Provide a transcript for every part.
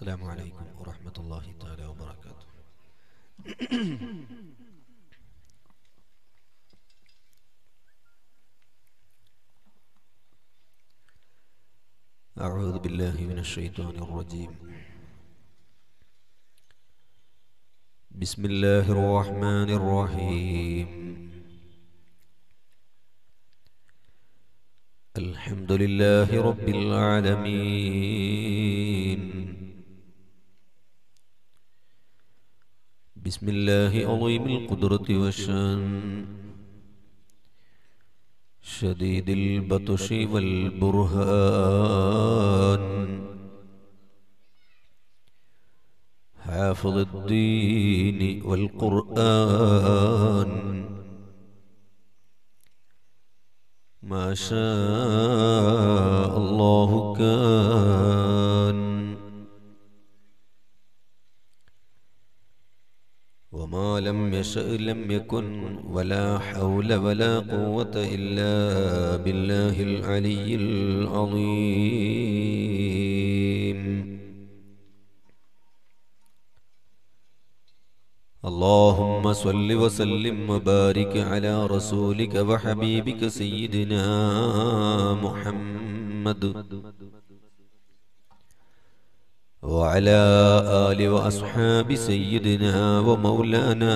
السلام عليكم ورحمة الله تعالى وبركاته. أعوذ بالله من الشيطان الرجيم. بسم الله الرحمن الرحيم. الحمد لله رب العالمين. بسم الله عظيم القدرة والشان. شديد البطش والبرهان. حافظ الدين والقرآن. ما شاء الله كان. وما لم يشأ لم يكن ولا حول ولا قوة إلا بالله العلي العظيم. اللهم صل وسلم وبارك على رسولك وحبيبك سيدنا محمد. وعلى آل وأصحاب سيدنا ومولانا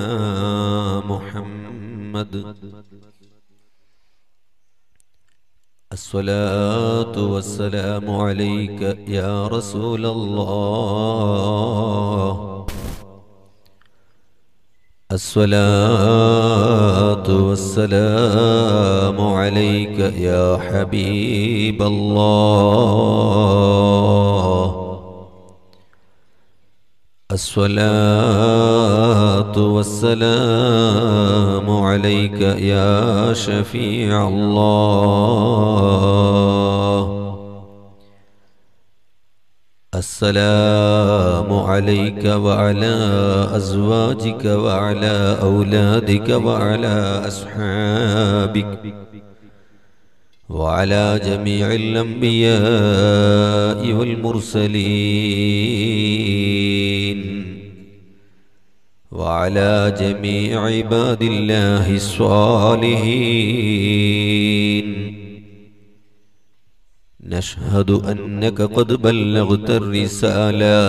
محمد. الصلاة والسلام عليك يا رسول الله. الصلاة والسلام عليك يا حبيب الله. الصلاة والسلام عليك يا شفيع الله. السلام عليك وعلى أزواجك وعلى أولادك وعلى أصحابك وعلى جميع الأنبياء والمرسلين. وعلى جميع عباد الله الصالحين. نشهد أنك قد بلغت الرسالة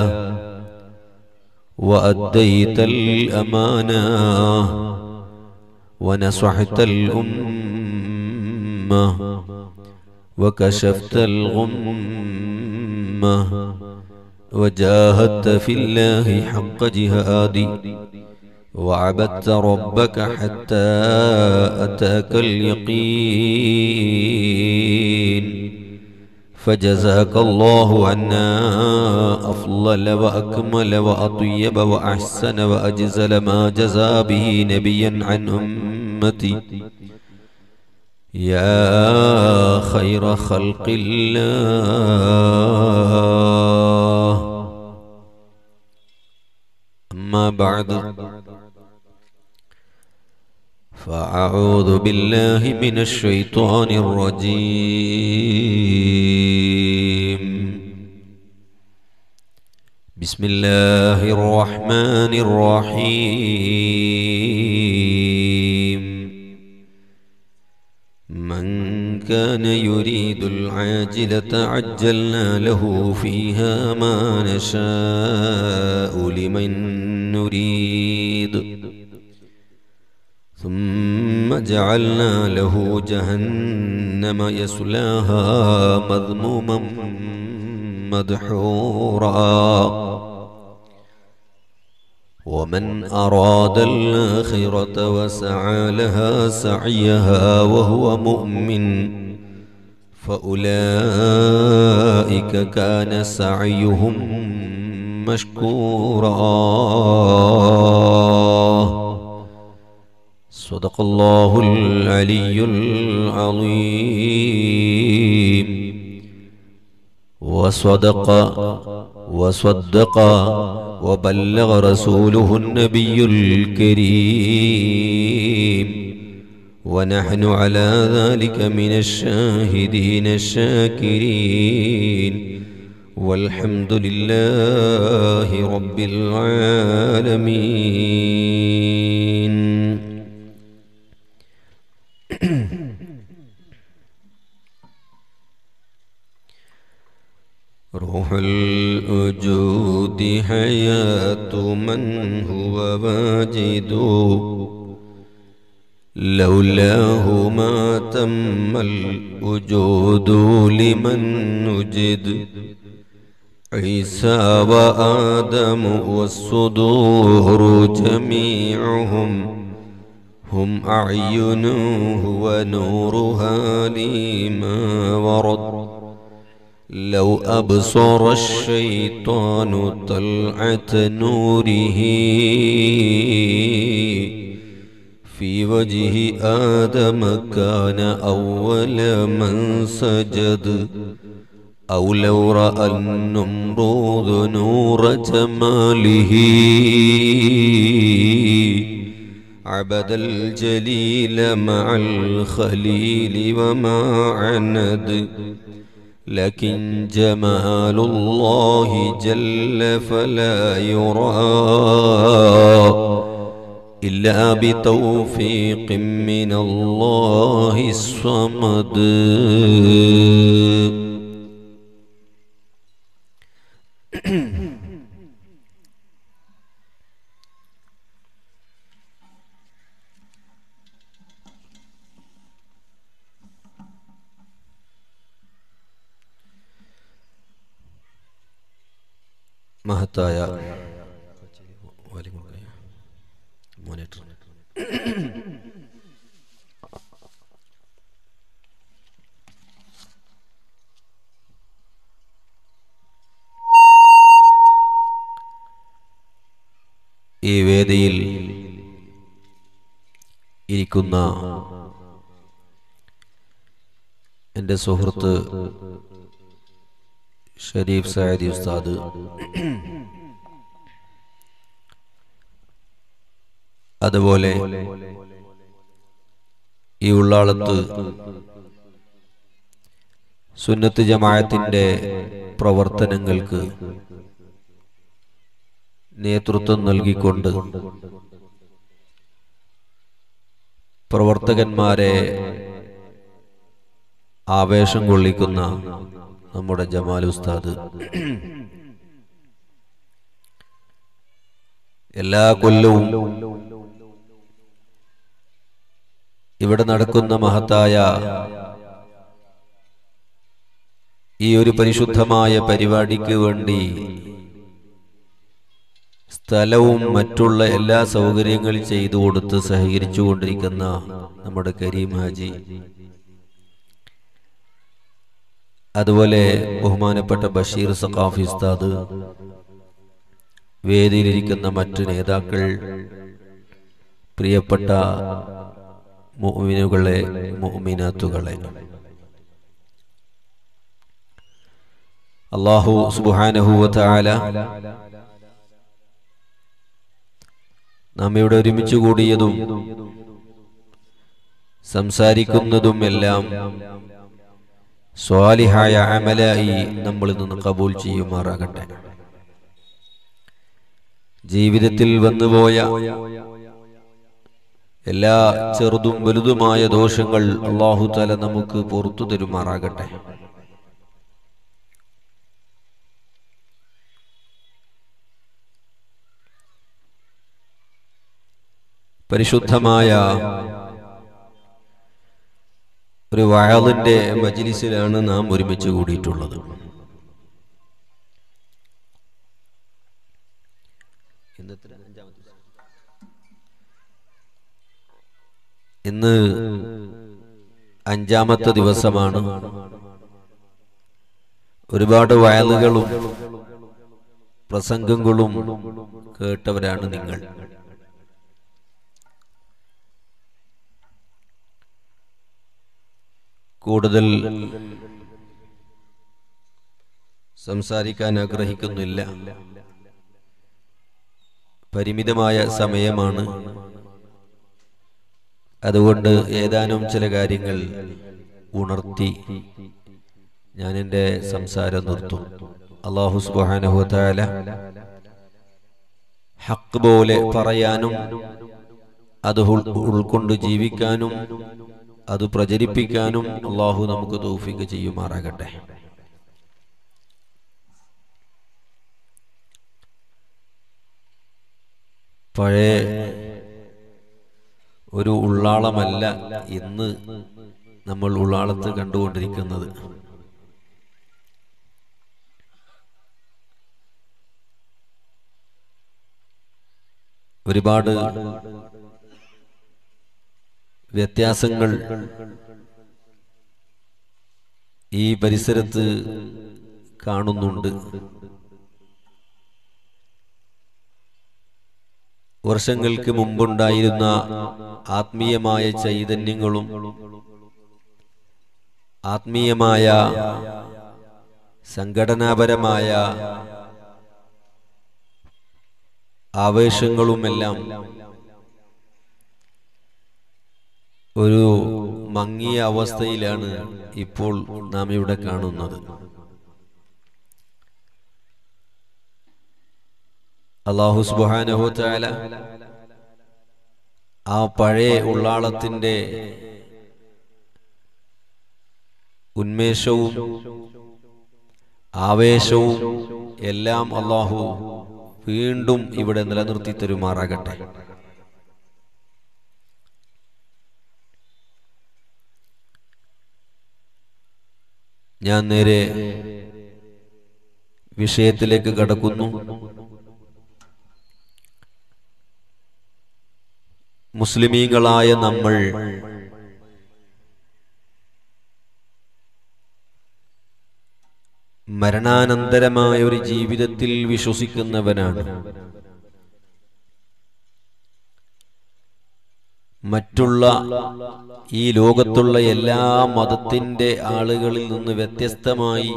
وأديت الأمانة ونصحت الأمة وكشفت الغمة. وجاهدت في الله حق جهادي. وعبدت ربك حتى أتاك اليقين. فجزاك الله عنا أفضل وأكمل وأطيب وأحسن وأجزل ما جزى به نبيا عن أمتي. يا خير خلق الله. أما بعد. فأعوذ بالله من الشيطان الرجيم. بسم الله الرحمن الرحيم. من كان يريد العاجلة عجلنا له فيها ما نشاء لمن نريد. ثم جعلنا له جهنم يصلاها مذموما مدحورا. ومن أراد الآخرة وسعى لها سعيها وهو مؤمن فأولئك كان سعيهم مشكورا. صدق الله العلي العظيم. وصدق وصدق وبلغ رسوله النبي الكريم. ونحن على ذلك من الشاهدين الشاكرين. والحمد لله رب العالمين. روح الوجود حياة من هو واجد. لولاه ما تم الوجود لمن نجد. عيسى وآدم والصدور جميعهم هم أعينه ونورها لما ورد. لو أبصر الشيطان طلعة نوره في وجه آدم كان أول من سجد. أو لو رأى النمرود نور جماله. عبد الجليل مع الخليل وما عند لكن جمال الله جل فلا يرى. إلا بتوفيق من الله الصمد. മഹത്തായ ഈ വേദിയിൽ ഇരിക്കുന്ന എന്റെ സുഹൃത്ത് ഷരീഫ് സായദി ഉസ്താദ്. അതുപോലെ ഈ ഉള്ളാളത്ത് സുന്നത്ത് ജമാഅത്തിന്റെ പ്രവർത്തനങ്ങൾക്ക് നേതൃത്വം നൽകിക്കൊണ്ട് പ്രവർത്തകന്മാരെ ആവേശം കൊള്ളിക്കുന്ന നമ്മുടെ ജമാൽ ഉസ്താദ്. എല്ലാ കൊല്ലവും ഇവിടെ നടക്കുന്ന മഹത്തായ ഈ ഒരു പരിശുദ്ധമായ പരിപാടിക്ക് വേണ്ടി സ്ഥലവും മറ്റുള്ള എല്ലാ സൗകര്യങ്ങളും ചെയ്തു കൊടുത്ത് സഹകരിച്ചു കൊണ്ടിരിക്കുന്ന നമ്മുടെ കരീം ഹാജി. അതുപോലെ ബഹുമാനപ്പെട്ട ബഷീർ സഖാഫി ഉസ്താദ് വേദിയിലിരിക്കുന്ന മറ്റു നേതാക്കൾ പ്രിയപ്പെട്ട മുഅ്മിനുകളെ മുഅ്മിനാത്തുകളെ. അള്ളാഹു സുബ്ഹാനഹു വതആല നാം ഇവിടെ ഒരുമിച്ച് കൂടിയതും സംസാരിക്കുന്നതും എല്ലാം സ്വാലിഹായ അമലായി നമ്മളിൽ നിന്ന് കബൂൽ ചെയ്യുമാറാകട്ടെ. ജീവിതത്തിൽ വന്നുപോയ എല്ലാ ചെറുതും വലുതുമായ ദോഷങ്ങൾ അള്ളാഹു തല നമുക്ക് പുറത്തു തരുമാറാകട്ടെ. പരിശുദ്ധമായ ഒരു വയലിന്റെ മജിലിസിലാണ് നാം ഒരുമിച്ച് കൂടിയിട്ടുള്ളത്. ഇന്ന് അഞ്ചാമത്തെ ദിവസമാണ്. ഒരുപാട് വയലുകളും പ്രസംഗങ്ങളും കേട്ടവരാണ് നിങ്ങൾ. കൂടുതൽ സംസാരിക്കാൻ ആഗ്രഹിക്കുന്നില്ല. പരിമിതമായ സമയമാണ്. അതുകൊണ്ട് ഏതാനും ചില കാര്യങ്ങൾ ഉണർത്തി ഞാൻ എന്റെ സംസാരം നിർത്തും. അള്ളാഹു സുബാനഹുല ഹക്ക് പോലെ പറയാനും അത് ഉൾക്കൊണ്ട് ജീവിക്കാനും അത് പ്രചരിപ്പിക്കാനും അള്ളാഹു നമുക്ക് തൗഫീക്ക് ചെയ്യുമാറാകട്ടെ. പഴയ ഒരു ഉള്ളാളമല്ല ഇന്ന് നമ്മൾ ഉള്ളാളത്ത് കണ്ടുകൊണ്ടിരിക്കുന്നത്. ഒരുപാട് വ്യത്യാസങ്ങൾ. ഈ പരിസരത്ത് കാണുന്നുണ്ട്. വർഷങ്ങൾക്ക് മുമ്പുണ്ടായിരുന്ന ആത്മീയമായ ചൈതന്യങ്ങളും ആത്മീയമായ സംഘടനാപരമായ ആവേശങ്ങളുമെല്ലാം ഒരു മങ്ങിയ അവസ്ഥയിലാണ് ഇപ്പോൾ നാം ഇവിടെ കാണുന്നത്. അള്ളാഹു സുബാനഹു താല ആ പഴയ ഉള്ളാളത്തിന്റെ ഉന്മേഷവും ആവേശവും എല്ലാം അള്ളാഹു വീണ്ടും ഇവിടെ നിലനിർത്തി തരുമാറാകട്ടെ. ഞാൻ നേരെ വിഷയത്തിലേക്ക് കടക്കുന്നു. മുസ്ലിമീങ്ങളായ നമ്മൾ മരണാനന്തരമായ ഒരു ജീവിതത്തിൽ വിശ്വസിക്കുന്നവനാണ്. മറ്റുള്ള ഈ ലോകത്തുള്ള എല്ലാ മതത്തിന്റെ ആളുകളിൽ നിന്ന് വ്യത്യസ്തമായി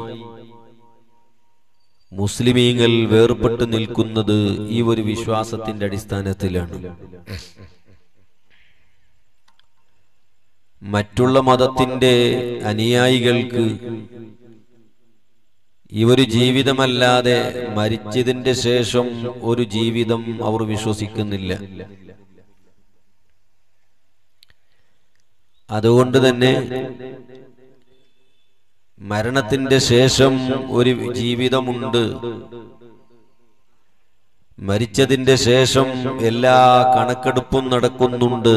മുസ്ലിമീങ്ങൾ വേർപെട്ട് നിൽക്കുന്നത് ഈ ഒരു വിശ്വാസത്തിന്റെ അടിസ്ഥാനത്തിലാണ്. മറ്റുള്ള മതത്തിന്റെ അനുയായികൾക്ക് ഈ ഒരു ജീവിതമല്ലാതെ മരിച്ചതിന്റെ ശേഷം ഒരു ജീവിതം അവർ വിശ്വസിക്കുന്നില്ല. അതുകൊണ്ട് തന്നെ മരണത്തിന്റെ ശേഷം ഒരു ജീവിതമുണ്ട്. മരിച്ചതിന്റെ ശേഷം എല്ലാ കണക്കെടുപ്പും നടക്കുന്നുണ്ട്.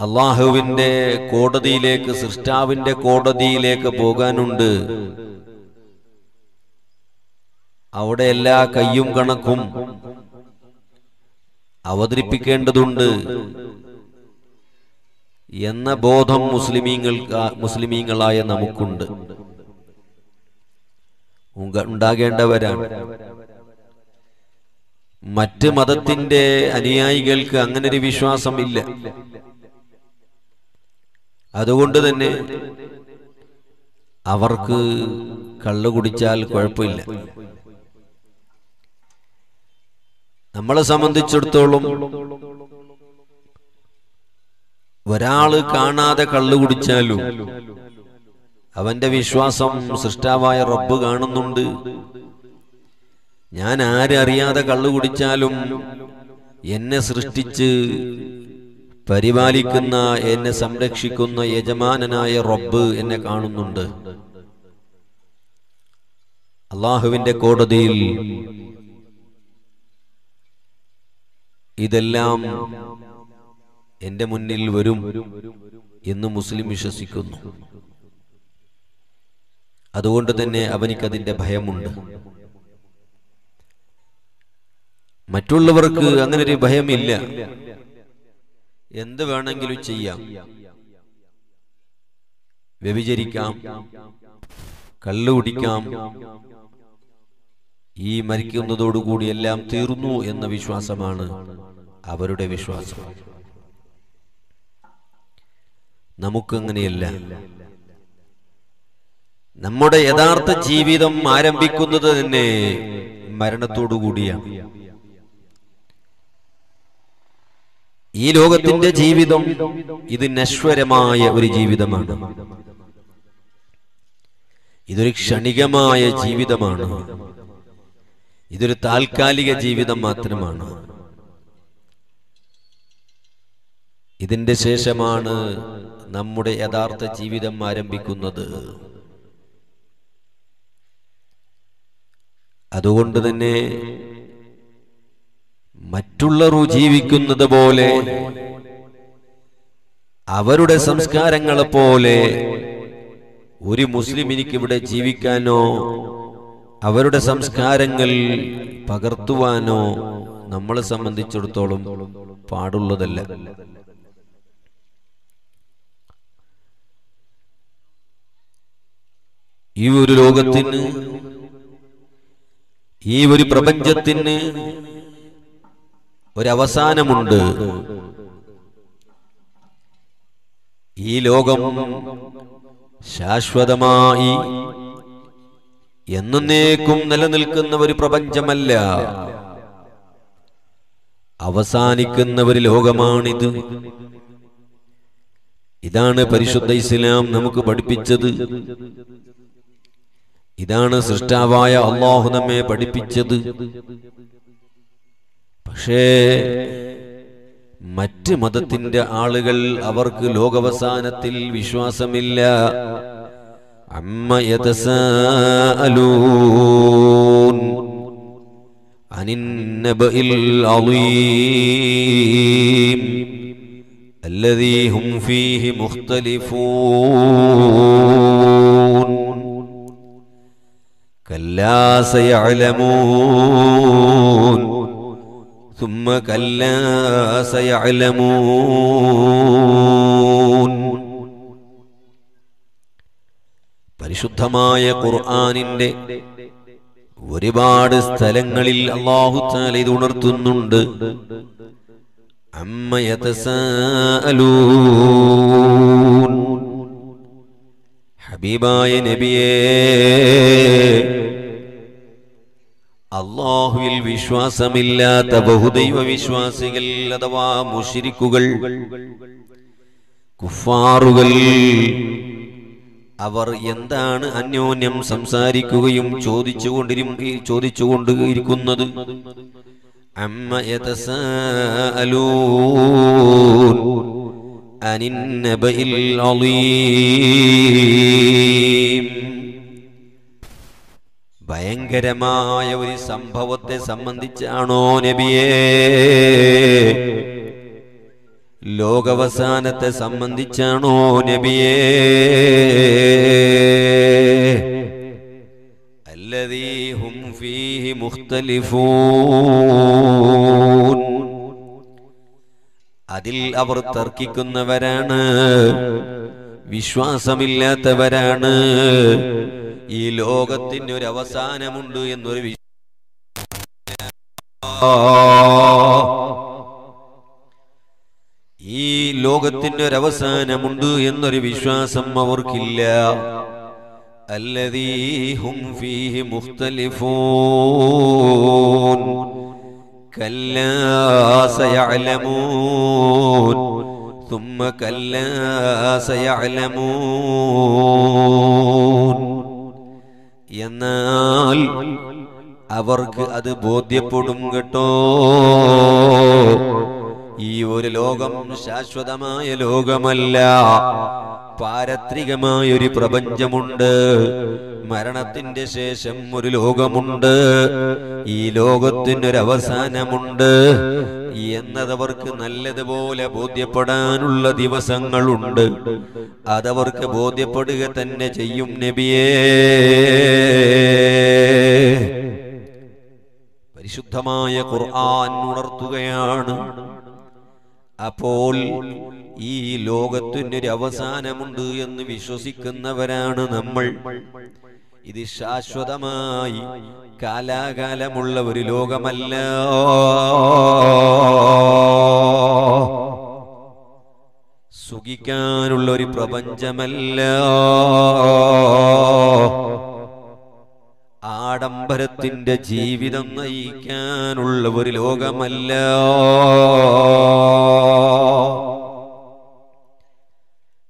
അള്ളാഹുവിന്റെ കോടതിയിലേക്ക് സൃഷ്ടാവിന്റെ കോടതിയിലേക്ക് പോകാനുണ്ട്. അവിടെ എല്ലാ കയ്യും കണക്കും അവതരിപ്പിക്കേണ്ടതുണ്ട്. എന്ന ബോധം മുസ്ലിമീങ്ങൾക്ക് മുസ്ലിമീങ്ങളായ നമുക്കുണ്ട്. ഉണ്ടാകേണ്ടവരാണ്. മറ്റ് മതത്തിന്റെ അനുയായികൾക്ക് അങ്ങനെ ഒരു വിശ്വാസം ഇല്ല. അതുകൊണ്ട് തന്നെ അവർക്ക് കള്ളു കുടിച്ചാൽ കുഴപ്പമില്ല. നമ്മളെ സംബന്ധിച്ചിടത്തോളം ഒരാൾ കാണാതെ കള്ളു കുടിച്ചാലും അവന്റെ വിശ്വാസം സൃഷ്ടാവായ റബ്ബ് കാണുന്നുണ്ട്. ഞാൻ ആരറിയാതെ കള്ളു കുടിച്ചാലും എന്നെ സൃഷ്ടിച്ച് പരിപാലിക്കുന്ന എന്നെ സംരക്ഷിക്കുന്ന യജമാനനായ റബ്ബ് എന്നെ കാണുന്നുണ്ട്. അള്ളാഹുവിന്റെ കോടതിയിൽ ഇതെല്ലാം എന്റെ മുന്നിൽ വരും എന്ന് മുസ്ലിം വിശ്വസിക്കുന്നു. അതുകൊണ്ട് തന്നെ അവനിക്കതിന്റെ ഭയമുണ്ട്. മറ്റുള്ളവർക്ക് അങ്ങനെ ഒരു ഭയമില്ല. എന്ത് വേണമെങ്കിലും ചെയ്യാം. വ്യഭിചരിക്കാം. കള്ളു കുടിക്കാം. ഈ മരിക്കുന്നതോടുകൂടി എല്ലാം തീർന്നു എന്ന വിശ്വാസമാണ് അവരുടെ വിശ്വാസം. നമുക്കങ്ങനെയല്ല. നമ്മുടെ യഥാർത്ഥ ജീവിതം ആരംഭിക്കുന്നത് തന്നെ മരണത്തോടു കൂടിയാണ് ഈ ലോകത്തിന്റെ ജീവിതം ഇത് നശ്വരമായ ഒരു ജീവിതമാണ്. ഇതൊരു ക്ഷണികമായ ജീവിതമാണ്. ഇതൊരു താൽക്കാലിക ജീവിതം മാത്രമാണ്. ഇതിന്റെ ശേഷമാണ് നമ്മുടെ യഥാർത്ഥ ജീവിതം ആരംഭിക്കുന്നത്. അതുകൊണ്ട് തന്നെ മറ്റുള്ളവർ ജീവിക്കുന്നത് പോലെ അവരുടെ സംസ്കാരങ്ങളെ പോലെ ഒരു മുസ്ലിം എനിക്കിവിടെ ജീവിക്കാനോ അവരുടെ സംസ്കാരങ്ങൾ പകർത്തുവാനോ നമ്മളെ സംബന്ധിച്ചിടത്തോളം പാടുള്ളതല്ല. ഈ ഒരു ലോകത്തിന് ഈ ഒരു പ്രപഞ്ചത്തിന് ഒരവസാനമുണ്ട്. ഈ ലോകം ശാശ്വതമായി എന്നേക്കും നിലനിൽക്കുന്ന ഒരു പ്രപഞ്ചമല്ല. അവസാനിക്കുന്ന ഒരു ലോകമാണിത്. ഇതാണ് പരിശുദ്ധ ഇസ്ലാം നമുക്ക് പഠിപ്പിച്ചത്. ഇതാണ് സൃഷ്ടാവായ അള്ളാഹു നമ്മെ പഠിപ്പിച്ചത്. പക്ഷേ മറ്റ് മതത്തിന്റെ ആളുകൾ അവർക്ക് ലോകവസാനത്തിൽ വിശ്വാസമില്ല. عما يتساءلون عن النبأ العظيم الذي هم فيه مختلفون كلا سيعلمون ثم كلا سيعلمون പരിശുദ്ധമായ ഖുർആാനിന്റെ ഒരുപാട് സ്ഥലങ്ങളിൽ അള്ളാഹു താല ഇത് ഉണർത്തുന്നുണ്ട്. ഹബീബായ നബിയേ അള്ളാഹുവിൽ വിശ്വാസമില്ലാത്ത ബഹുദൈവ വിശ്വാസികൾ അഥവാ മുഷിരിക്കുകൾ കുഫാറുകൾ അവർ എന്താണ് അന്യോന്യം സംസാരിക്കുകയും ചോദിച്ചുകൊണ്ടിരും ചോദിച്ചുകൊണ്ട് ഇരിക്കുന്നത്? അമ്മ അനിന്നബഇൽ അളീം ഭയങ്കരമായ ഒരു സംഭവത്തെ സംബന്ധിച്ചാണോ നബിയേ? ലോകവസാനത്തെ സംബന്ധിച്ചാണോ നബിയേ? ഫീഹി അതിൽ അവർ തർക്കിക്കുന്നവരാണ് വിശ്വാസമില്ലാത്തവരാണ്. ഈ ലോകത്തിന് ഒരു അവസാനമുണ്ട് എന്നൊരു വിശ്വാസ ഈ ലോകത്തിന് ഒരു അവസാനമുണ്ട് എന്നൊരു വിശ്വാസം അവർക്കില്ല الذي هم فيه مختلفون كلا سيعلمون ثم كلا سيعلمون എന്നാൽ അവർക്ക് അത് ബോധ്യപ്പെടും കേട്ടോ ഈ ഒരു ലോകം ശാശ്വതമായ ലോകമല്ല. പാരത്രികമായ ഒരു പ്രപഞ്ചമുണ്ട്. മരണത്തിന്റെ ശേഷം ഒരു ലോകമുണ്ട്. ഈ ലോകത്തിനൊരവസാനമുണ്ട്. എന്നതവർക്ക് നല്ലതുപോലെ ബോധ്യപ്പെടാനുള്ള ദിവസങ്ങളുണ്ട്. അതവർക്ക് ബോധ്യപ്പെടുക തന്നെ ചെയ്യും നബിയേ. പരിശുദ്ധമായ ഖുർആൻ ഉണർത്തുകയാണ്. അപ്പോൾ ഈ ലോകത്തിനൊരു അവസാനമുണ്ട് എന്ന് വിശ്വസിക്കുന്നവരാണ് നമ്മൾ. ഇത് ശാശ്വതമായി കാലാകാലമുള്ള ഒരു ലോകമല്ല. സുഖിക്കാനുള്ള ഒരു പ്രപഞ്ചമല്ല. ആഡംബരത്തിന്റെ ജീവിതം നയിക്കാനുള്ള ഒരു ലോകമല്ല.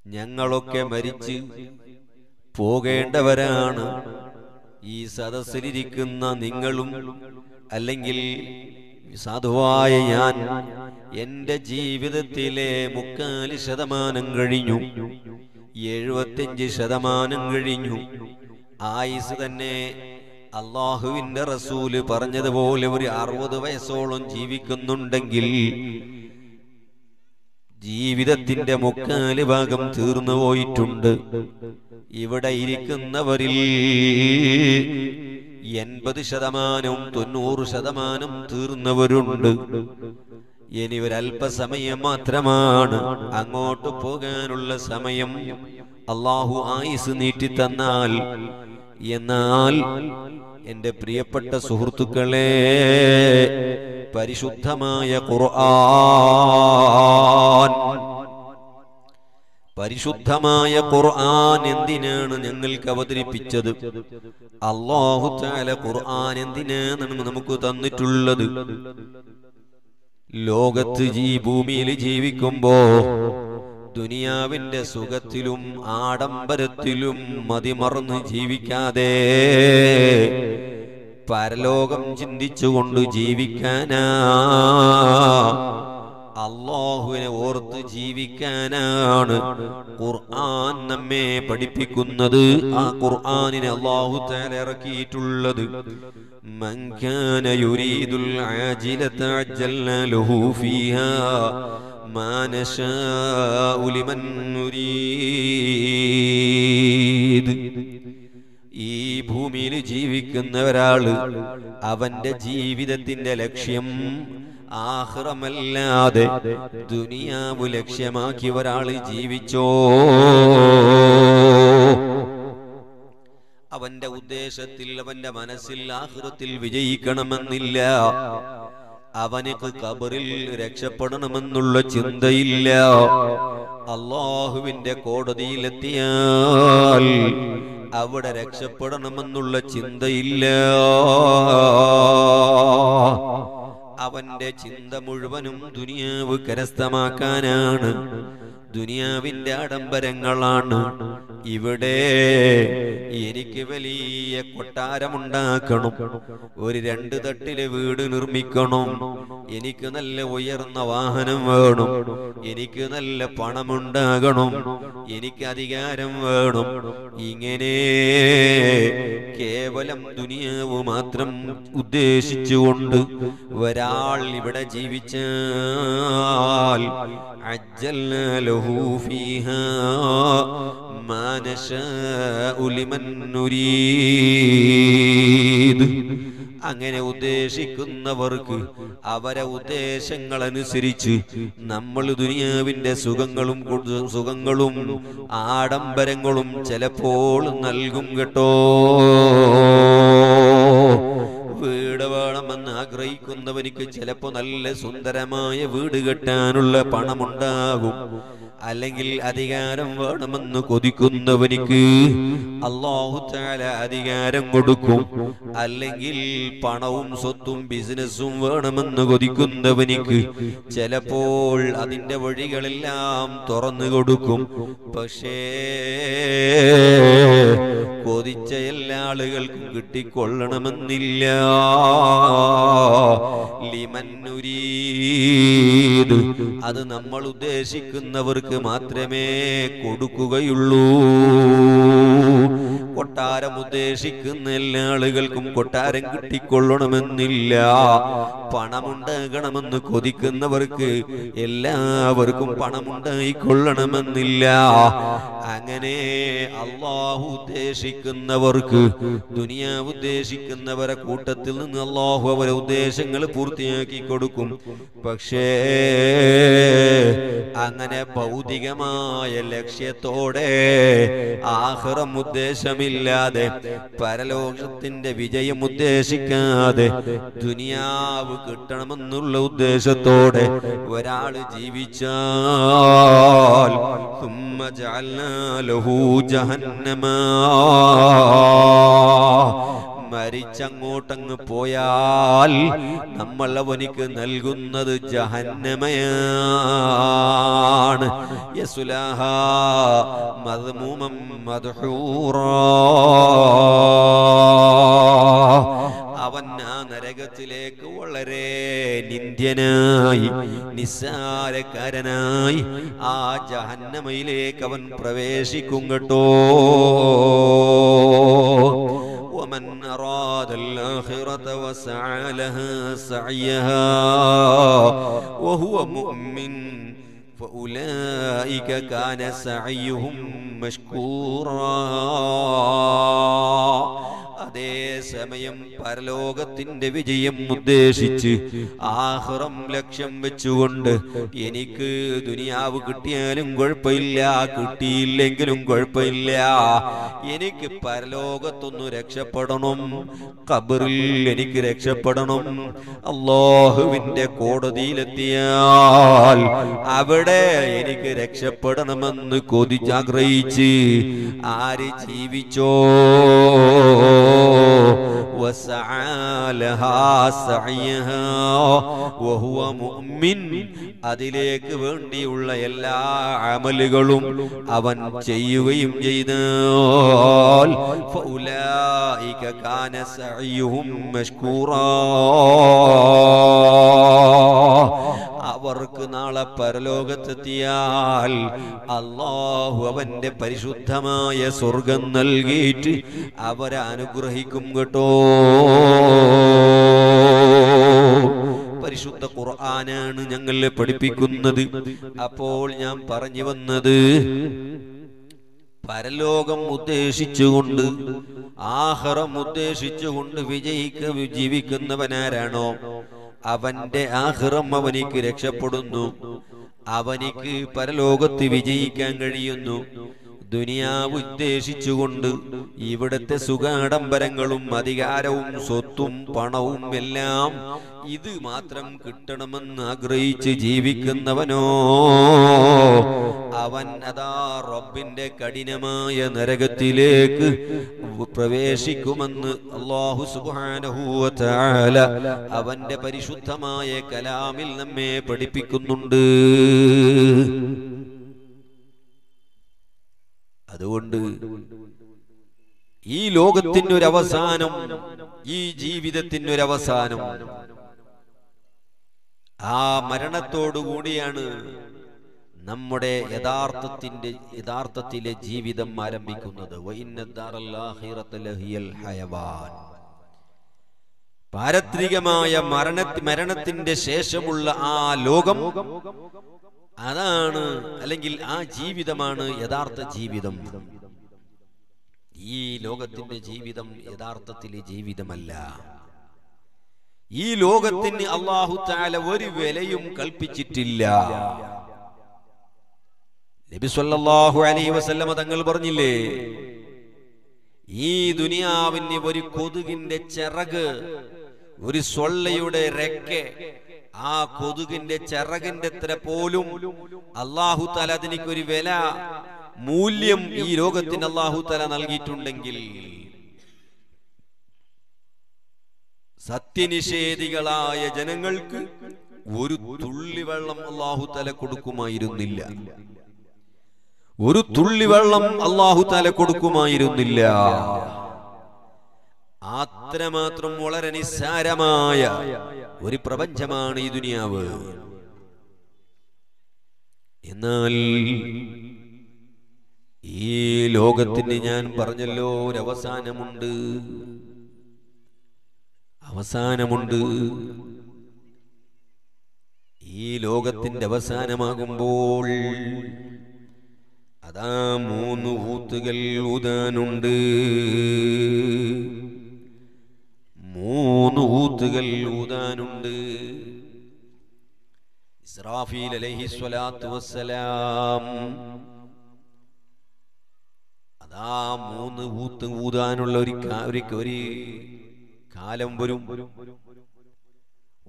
ഞങ്ങളൊക്കെ മരിച്ച് പോകേണ്ടവരാണ്. ഈ സദസ്സിലിരിക്കുന്ന നിങ്ങളും അല്ലെങ്കിൽ സാധുവായ ഞാൻ എന്റെ ജീവിതത്തിലെ മുക്കാൽ ശതമാനം കഴിഞ്ഞു. എഴുപത്തിയഞ്ച് ശതമാനം കഴിഞ്ഞു. ആയുസ് തന്നെ അള്ളാഹുവിന്റെ റസൂൽ പറഞ്ഞതുപോലെ ഒരു അറുപത് വയസ്സോളം ജീവിക്കുന്നുണ്ടെങ്കിൽ ജീവിതത്തിന്റെ മുക്കാൽ ഭാഗം തീർന്നു പോയിട്ടുണ്ട്. ഇവിടെ ഇരിക്കുന്നവരിൽ എൺപത് ശതമാനവും തൊണ്ണൂറ് ശതമാനം തീർന്നവരുണ്ട്. ഇനി ഒരല്പസമയം മാത്രമാണ് അങ്ങോട്ട് പോകാനുള്ള സമയം. അള്ളാഹു ആയുസ് നീട്ടി തന്നാൽ എന്നാൽ എന്റെ പ്രിയപ്പെട്ട സുഹൃത്തുക്കളെ പരിശുദ്ധമായ ഖുർആൻ. പരിശുദ്ധമായ ഖുർആൻ എന്തിനാണ് ഞങ്ങൾക്ക് അവതരിപ്പിച്ചത്? അള്ളാഹു താല ഖുർആൻ എന്തിനാണ് നമുക്ക് തന്നിട്ടുള്ളത്? ലോകത്ത് ജീ ഭൂമിയിൽ ജീവിക്കുമ്പോ ദുനിയാവിന്റെ സുഖത്തിലും ആഡംബരത്തിലും മതിമറന്ന് ജീവിക്കാതെ പരലോകം ചിന്തിച്ചുകൊണ്ട് ജീവിക്കാനാ. അള്ളാഹുവിനെ ഓർത്ത് ജീവിക്കാനാണ് ഖുർആൻ നമ്മെ പഠിപ്പിക്കുന്നത്. ആ ഖുർആനിനെ അള്ളാഹു താല ഇറക്കിയിട്ടുള്ളത്. من كان يريد العاجلة عجلنا له فيها ما نشاء لمن نريد ഈ ഭൂമിയിൽ ജീവിക്കുന്ന ഒരാള് അവന്റെ ജീവിതത്തിന്റെ ലക്ഷ്യം ആഹ്റമല്ലാതെ ദുനിയാവ് ലക്ഷ്യമാക്കി ഒരാള് ജീവിച്ചോ അവന്റെ ഉദ്ദേശത്തിൽ അവന്റെ മനസ്സിൽ ആഹൃത്തിൽ വിജയിക്കണമെന്നില്ല. അവനക്ക് കബറിൽ രക്ഷപ്പെടണമെന്നുള്ള ചിന്തയില്ല. അള്ളാഹുവിന്റെ കോടതിയിലെത്തിയാൽ അവിടെ രക്ഷപ്പെടണമെന്നുള്ള ചിന്തയില്ല. അവന്റെ ചിന്ത മുഴുവനും ദുനിയാവ് കരസ്ഥമാക്കാനാണ്. ദുനിയാവിന്റെ ആഡംബരങ്ങളാണ്. ഇവിടെ എനിക്ക് വലിയ കൊട്ടാരമുണ്ടാക്കണം. ഒരു രണ്ട് തട്ടിലെ വീട് നിർമ്മിക്കണം. എനിക്ക് നല്ല ഉയർന്ന വാഹനം വേണം. എനിക്ക് നല്ല പണമുണ്ടാകണം. എനിക്ക് അധികാരം വേണം. ഇങ്ങനെ കേവലം ദുനിയാവ് മാത്രം ഉദ്ദേശിച്ചുകൊണ്ട് ഒരാൾ ഇവിടെ ജീവിച്ചാൽ അജ്ജല്ലോ له فيها ما نشاء لمن نريد അങ്ങനെ ഉദ്ദേശിക്കുന്നവർക്ക് അവരെ ഉദ്ദേശങ്ങൾ അനുസരിച്ച് നമ്മൾ ദുനിയാവിന്റെ സുഖങ്ങളും കൊടു- സുഖങ്ങളും ആഡംബരങ്ങളും ചിലപ്പോൾ നൽകും കേട്ടോ വീട് വേണമെന്ന് ആഗ്രഹിക്കുന്നവനിക്ക് ചിലപ്പോ നല്ല സുന്ദരമായ വീട് കെട്ടാനുള്ള പണമുണ്ടാകും അല്ലെങ്കിൽ അധികാരം വേണമെന്ന് കൊതിക്കുന്നവനിക്ക് അള്ളാഹു താല അധികാരം കൊടുക്കും. അല്ലെങ്കിൽ പണവും സ്വത്തും ബിസിനസ്സും വേണമെന്ന് കൊതിക്കുന്നവനിക്ക് ചിലപ്പോൾ അതിന്റെ വഴികളെല്ലാം തുറന്നു കൊടുക്കും. പക്ഷേ കൊതിച്ച എല്ലാ ആളുകൾക്കും കിട്ടിക്കൊള്ളണമെന്നില്ല. ലിമന്നുരീത് അത് നമ്മൾ ഉദ്ദേശിക്കുന്നവർക്ക് മാത്രമേ കൊടുക്കുകയുള്ളൂ. കൊട്ടാരം ഉദ്ദേശിക്കുന്ന എല്ലാ ആളുകൾക്കും കൊട്ടാരം കിട്ടിക്കൊള്ളണമെന്നില്ല. പണമുണ്ടാകണമെന്ന് കൊതിക്കുന്നവർക്ക് എല്ലാവർക്കും പണമുണ്ടായിക്കൊള്ളണമെന്നില്ല. അങ്ങനെ അള്ളാഹു ഉദ്ദേശിക്കുന്നവർക്ക് ദുനിയാവ് ഉദ്ദേശിക്കുന്നവരെ കൂട്ടത്തിൽ നിന്ന് അള്ളാഹു അവരെ ഉദ്ദേശങ്ങൾ പൂർത്തിയാക്കി കൊടുക്കും. പക്ഷേ അങ്ങനെ ഭൗതികമായ ലക്ഷ്യത്തോടെ ആഹ്റം ഉദ്ദേശമില്ലാതെ പരലോകത്തിന്റെ വിജയം ഉദ്ദേശിക്കാതെ ദുനിയാവ് കിട്ടണമെന്നുള്ള ഉദ്ദേശത്തോടെ ഒരാൾ ജീവിച്ചാൽ ലഹു മരിച്ചങ്ങോട്ടങ്ങ് പോയാൽ നമ്മൾ അവനിക്ക് നൽകുന്നത് ജഹന്നമയാണ്. മധുമൂമം മധുഹൂറ അവൻ ആ നരകത്തിലേക്ക് വളരെ നിന്ദ്യനായി നിസ്സാരക്കാരനായി ആ ജഹന്നമയിലേക്ക് അവൻ പ്രവേശിക്കും കേട്ടോ. ഒമൻ അറ أراد الآخرة وسعى لها سعيها وهو مؤمن فأولئك كان سعيهم مشكورا അതേ സമയം പരലോകത്തിന്റെ വിജയം ഉദ്ദേശിച്ച് ആഹ്റം ലക്ഷ്യം വെച്ചുകൊണ്ട് എനിക്ക് ദുനിയാവ് കിട്ടിയാലും കുഴപ്പമില്ല കിട്ടിയില്ലെങ്കിലും കുഴപ്പമില്ല എനിക്ക് പരലോകത്തൊന്ന് രക്ഷപ്പെടണം കബറിൽ എനിക്ക് രക്ഷപ്പെടണം അള്ളാഹുവിന്റെ കോടതിയിലെത്തിയാൽ അവിടെ അവിടെ എനിക്ക് രക്ഷപ്പെടണമെന്ന് കൊതിച്ചാഗ്രഹിച്ച് ആര് ജീവിച്ചോ? അതിലേക്ക് വേണ്ടിയുള്ള എല്ലാ അമലുകളും അവൻ ചെയ്യുകയും ചെയ്തു അവർക്ക് നാളെ പരലോക പരലോകത്തെത്തിയാൽ അള്ളാഹു അവന്റെ പരിശുദ്ധമായ സ്വർഗം നൽകിയിട്ട് അവരനുഗ്രഹിക്കും കേട്ടോ. പരിശുദ്ധ ഖുർആനാണ് ഞങ്ങളെ പഠിപ്പിക്കുന്നത്. അപ്പോൾ ഞാൻ പറഞ്ഞു വന്നത് പരലോകം ഉദ്ദേശിച്ചുകൊണ്ട് ആഹറം ഉദ്ദേശിച്ചുകൊണ്ട് വിജയിക്ക ജീവിക്കുന്നവനാരാണോ? അവന്റെ ആഹ്റം അവനിക്ക് രക്ഷപ്പെടുന്നു. അവനിക്ക് പരലോകത്ത് വിജയിക്കാൻ കഴിയുന്നു. ദുനിയാവ് ഉദ്ദേശിച്ചുകൊണ്ട് ഇവിടുത്തെ സുഖാഡംബരങ്ങളും അധികാരവും സ്വത്തും പണവും എല്ലാം ഇത് മാത്രം കിട്ടണമെന്ന് ആഗ്രഹിച്ച് ജീവിക്കുന്നവനോ? അവൻ അതാ റബ്ബിന്റെ കഠിനമായ നരകത്തിലേക്ക് പ്രവേശിക്കുമെന്ന് അള്ളാഹു സുബാനഹൂല അവന്റെ പരിശുദ്ധമായ കലാമിൽ നമ്മെ പഠിപ്പിക്കുന്നുണ്ട്. അതുകൊണ്ട് ഈ ലോകത്തിനൊരവസാനം ഈ ജീവിതത്തിനൊരവസാനം ആ മരണത്തോടുകൂടിയാണ് നമ്മുടെ യഥാർത്ഥത്തിന്റെ യഥാർത്ഥത്തിലെ ജീവിതം ആരംഭിക്കുന്നത്. പാരത്രികമായ മരണ മരണത്തിന്റെ ശേഷമുള്ള ആ ലോകം അതാണ് അല്ലെങ്കിൽ ആ ജീവിതമാണ് യഥാർത്ഥ ജീവിതം. ഈ ലോകത്തിന്റെ ജീവിതം യഥാർത്ഥത്തിലെ ജീവിതമല്ല. ഈ ലോകത്തിന് അള്ളാഹു താല ഒരു വിലയും കൽപ്പിച്ചിട്ടില്ല. നബി അലൈ വസല്ലമ തങ്ങൾ പറഞ്ഞില്ലേ ഈ ദുനിയാവിന് ഒരു കൊതുകിന്റെ ചിറക് ഒരു സൊള്ളയുടെ രക്ക് ആ കൊതുകിന്റെ ചിറകിന്റെ എത്ര പോലും അള്ളാഹു തല അതിനൊരു വില മൂല്യം ഈ രോഗത്തിന് അള്ളാഹു തല നൽകിയിട്ടുണ്ടെങ്കിൽ സത്യനിഷേധികളായ ജനങ്ങൾക്ക് ഒരു തുള്ളി വെള്ളം അള്ളാഹു തല കൊടുക്കുമായിരുന്നില്ല. ഒരു തുള്ളി വെള്ളം അള്ളാഹു തല കൊടുക്കുമായിരുന്നില്ല. അത്രമാത്രം വളരെ നിസ്സാരമായ ഒരു പ്രപഞ്ചമാണ് ഈ ദുനിയാവ്. എന്നാൽ ഈ ലോകത്തിന് ഞാൻ പറഞ്ഞല്ലോ ഒരു അവസാനമുണ്ട്. അവസാനമുണ്ട്. ഈ ലോകത്തിന്റെ അവസാനമാകുമ്പോൾ അതാ മൂന്ന് ഊത്തുകൾ ഊതാനുണ്ട്. മൂന്ന് ഊത്തുകൾ ഊതാനുണ്ട്. ഇസ്രാഫീൽ അലൈഹി വസ്സലാം അതാ മൂന്ന് ഊത്ത് ഊതാനുള്ള ഒരു ഒരു കാലം വരും.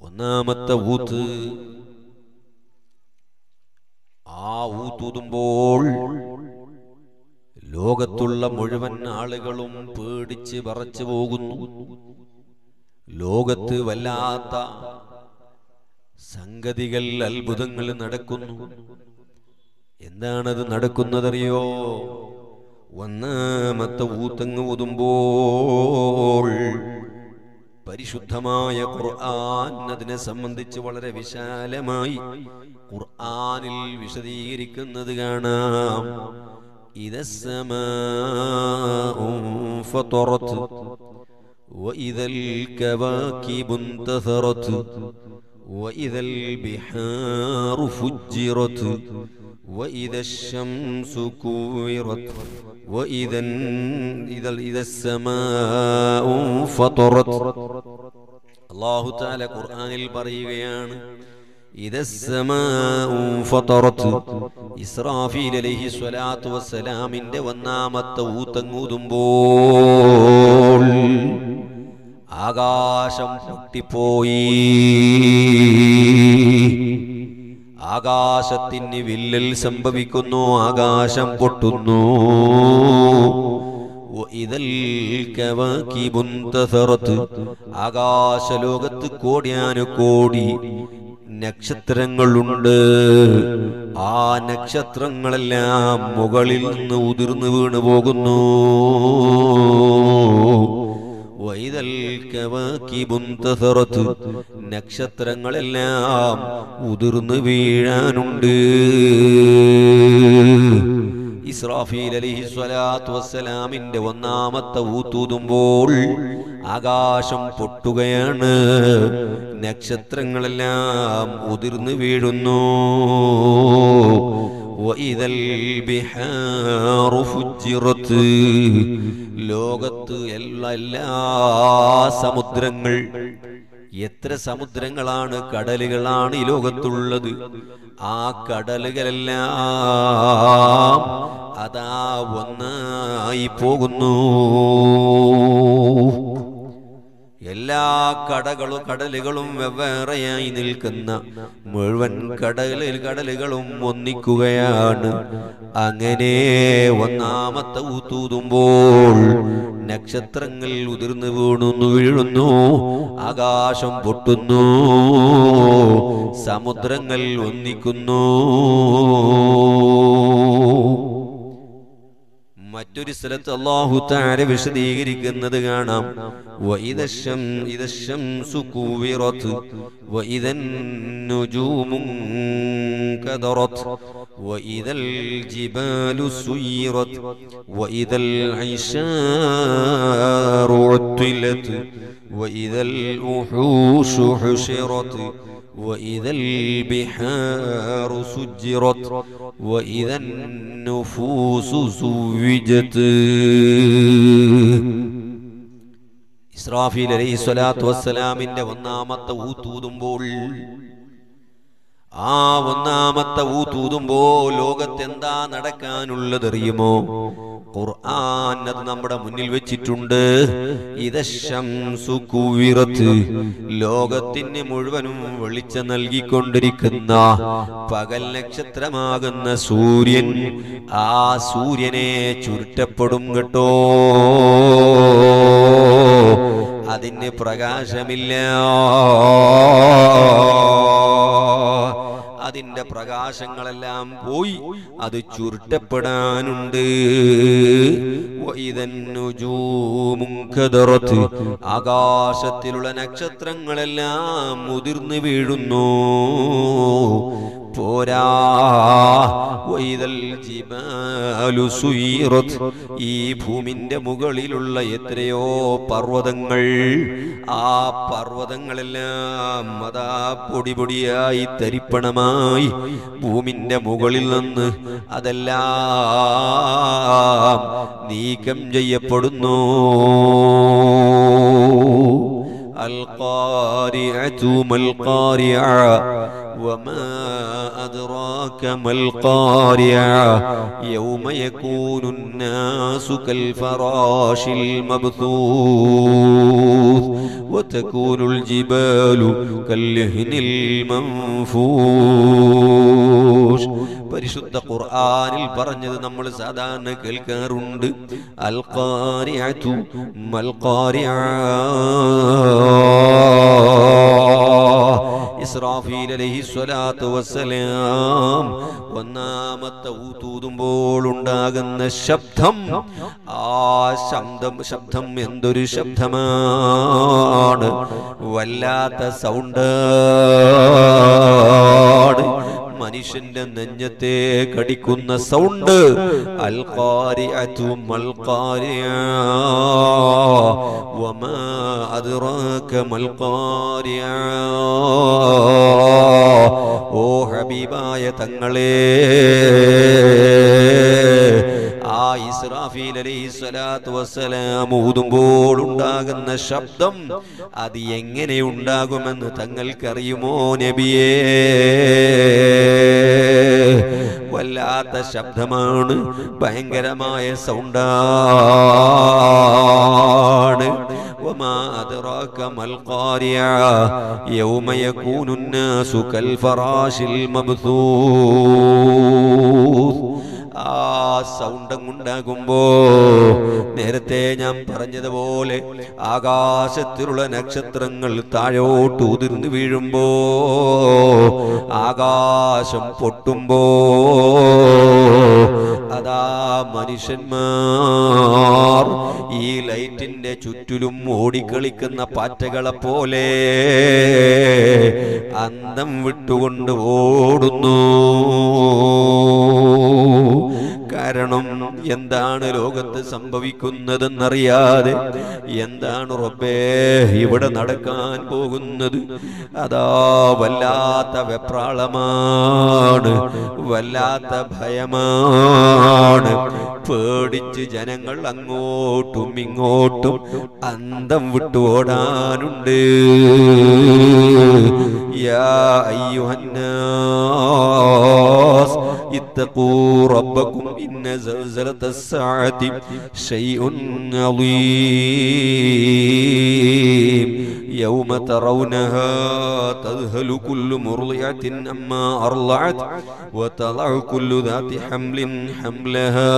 ഒന്നാമത്തെ ഊത്ത് ആ ഊത്തൂതുമ്പോൾ ലോകത്തുള്ള മുഴുവൻ ആളുകളും പേടിച്ച് പറച്ചു പോകുന്നു. ലോകത്ത് വല്ലാത്ത സംഗതികൾ അത്ഭുതങ്ങൾ നടക്കുന്നു. എന്താണത് നടക്കുന്നതറിയോ? ഒന്നാമത്തെ ഊത്തങ്ങ് ഒതുമ്പോൾ പരിശുദ്ധമായ ഖുർആൻ അതിനെ സംബന്ധിച്ച് വളരെ വിശാലമായി ഖുർആനിൽ വിശദീകരിക്കുന്നത് കാണാം. ഫതറത് وإذا الكواكب انتثرت وإذا البحار فجرت وإذا الشمس كورت وإذا إذا إذا السماء فطرت الله تعالى قرآن البريان ഇസ്രാഫീൽ അലൈഹി സ്വലാത്തു വസ്സലാമിന്റെ ഒന്നാമത്തെ ഊത്തങ്ങൂതുമ്പോൾ ആകാശം പൊട്ടിപ്പോയി ആകാശത്തിന് വില്ലൽ സംഭവിക്കുന്നു ആകാശം പൊട്ടുന്നു. ആകാശലോകത്ത് കോടിയാനു കോടി നക്ഷത്രങ്ങളുണ്ട്. ആ നക്ഷത്രങ്ങളെല്ലാം മുകളിൽ നിന്ന് ഉതിർന്നു വീണു പോകുന്നു. നക്ഷത്രങ്ങളെല്ലാം ഉതിർന്നു വീഴാനുണ്ട്. ഇസ്രാഫീൽ അലിഹി സ്വലാത്തു വസ്സലാമിന്റെ ഒന്നാമത്തെ ഊത്തൂതുമ്പോൾ ആകാശം പൊട്ടുകയാണ് നക്ഷത്രങ്ങളെല്ലാം ഉതിർന്നു വീഴുന്നു. ലോകത്ത് എല്ലാ എല്ലാ സമുദ്രങ്ങൾ എത്ര സമുദ്രങ്ങളാണ് കടലുകളാണ് ഈ ലോകത്തുള്ളത്. ആ കടലുകളെല്ലാം അതാ ഒന്നായി പോകുന്നു. എല്ലാ കടകളും കടലുകളും വെവ്വേറെയായി നിൽക്കുന്ന മുഴുവൻ കടലിൽ കടലുകളും ഒന്നിക്കുകയാണ്. അങ്ങനെ ഒന്നാമത്തെ ഊത്തൂതുമ്പോൾ നക്ഷത്രങ്ങൾ ഉതിർന്നു വീണുന്നു വീഴുന്നു ആകാശം പൊട്ടുന്നു സമുദ്രങ്ങൾ ഒന്നിക്കുന്നു. മറ്റൊരു സ്ഥലത്ത് അള്ളാഹു താര വിശദീകരിക്കുന്നത് കാണാം وإذا الشم- إذا الشمس كورت وإذا النجوم انكدرت وإذا الجبال سيرت وإذا العشار عطلت وإذا الوحوش حشرت وإذا البحار سجرت وإذا النفوس زوجت ഇസ്രാഫീൽ അലൈഹി സ്വലാത്തു വസ്സലാമിന്റെ ഒന്നാമത്തെ ഊത്തൂതുമ്പോൾ ആ ഒന്നാമത്തെ ഊത്തൂതുമ്പോൾ ലോകത്ത് എന്താ നടക്കാനുള്ളതറിയുമോ ഖുർആൻ അത് നമ്മുടെ മുന്നിൽ വെച്ചിട്ടുണ്ട്. ഇത് കുവിറത്ത് ലോകത്തിന് മുഴുവനും വെളിച്ചം നൽകിക്കൊണ്ടിരിക്കുന്ന പകൽ നക്ഷത്രമാകുന്ന സൂര്യൻ ആ സൂര്യനെ ചുരുട്ടപ്പെടും കേട്ടോ. അതിന് പ്രകാശമില്ല. അതിന്റെ പ്രകാശങ്ങളെല്ലാം പോയി അത് ചുരുട്ടപ്പെടാനുണ്ട്. ആകാശത്തിലുള്ള നക്ഷത്രങ്ങളെല്ലാം മുതിർന്നു വീഴുന്നു പോരാ. ഈ ഭൂമിന്റെ മുകളിലുള്ള എത്രയോ പർവതങ്ങൾ ആ പർവതങ്ങളെല്ലാം അതാ പൊടി പൊടിയായി തരിപ്പണമായി ഭൂമിന്റെ മുകളിൽ നിന്ന് അതെല്ലാം നീക്കം ചെയ്യപ്പെടുന്നു القارعة ما القارعة وما أدراك ما القارعة يوم يكون الناس كالفراش المبثوث وتكون الجبال كالهن المنفوش പരിശുദ്ധ ഖുർആനിൽ പറഞ്ഞത് നമ്മൾ സാധാരണ കേൾക്കാറുണ്ട് അൽ ഖാരിഅതു മൽ ഖാരിഅ ഇസ്രാഫീൽ അലൈഹി സ്വലാത്തു വസ്സലാം. ഒന്നാമത്തെ ഊത്തൂതുമ്പോൾ ഉണ്ടാകുന്ന ശബ്ദം ആ ശബ്ദം ശബ്ദം എന്തൊരു ശബ്ദമാണ്? വല്ലാത്ത സൗണ്ട് മനുഷ്യന്റെ നെഞ്ഞത്തെ കടിക്കുന്ന സൗണ്ട്. ഓ ഹബീബായ തങ്ങളെ ഇസ്രാഫീൽ അലൈഹി സ്വലാത്തു വസ്സലാം ഊതുമ്പോൾ ഉണ്ടാകുന്ന ശബ്ദം അത് എങ്ങനെ ഉണ്ടാകുമെന്ന് തങ്ങൾക്കറിയുമോ നബിയേ വല്ലാത്ത ശബ്ദമാണ് ഭയങ്കരമായ സൗണ്ടാണ് وما أدراك ما القارعة يوم يكون الناس كالفراش المبثوث ആ സൗണ്ട് ഉണ്ടാകുമ്പോ നേരത്തെ ഞാൻ പറഞ്ഞതുപോലെ ആകാശത്തിലുള്ള നക്ഷത്രങ്ങൾ താഴോട്ട് ഉതിർന്നു വീഴുമ്പോ ആകാശം പൊട്ടുമ്പോ അതാ മനുഷ്യന്മാർ ഈ ലൈറ്റിന്റെ ചുറ്റിലും ഓടിക്കളിക്കുന്ന പാറ്റകളെ പോലെ അന്തം വിട്ടുകൊണ്ട് ഓടുന്നു. കാരണം എന്താണ് ലോകത്ത് സംഭവിക്കുന്നതെന്നറിയാതെ എന്താണ് റബ്ബേ ഇവിടെ നടക്കാൻ പോകുന്നത്? അതാ വല്ലാത്ത വെപ്രാളമാണ് വല്ലാത്ത ഭയമാണ്. പേടിച്ച് ജനങ്ങൾ അങ്ങോട്ടും ഇങ്ങോട്ടും അന്തം വിട്ടു ഓടാനുണ്ട്. യാ അയ്യുഹന്നാസ് റബ്ബക്കും ഇന്ന സൽസല زلزلة الساعة شيء عظيم. يوم ترونها تذهل كل مرضعة أما أرضعت وتضع كل ذات حمل حملها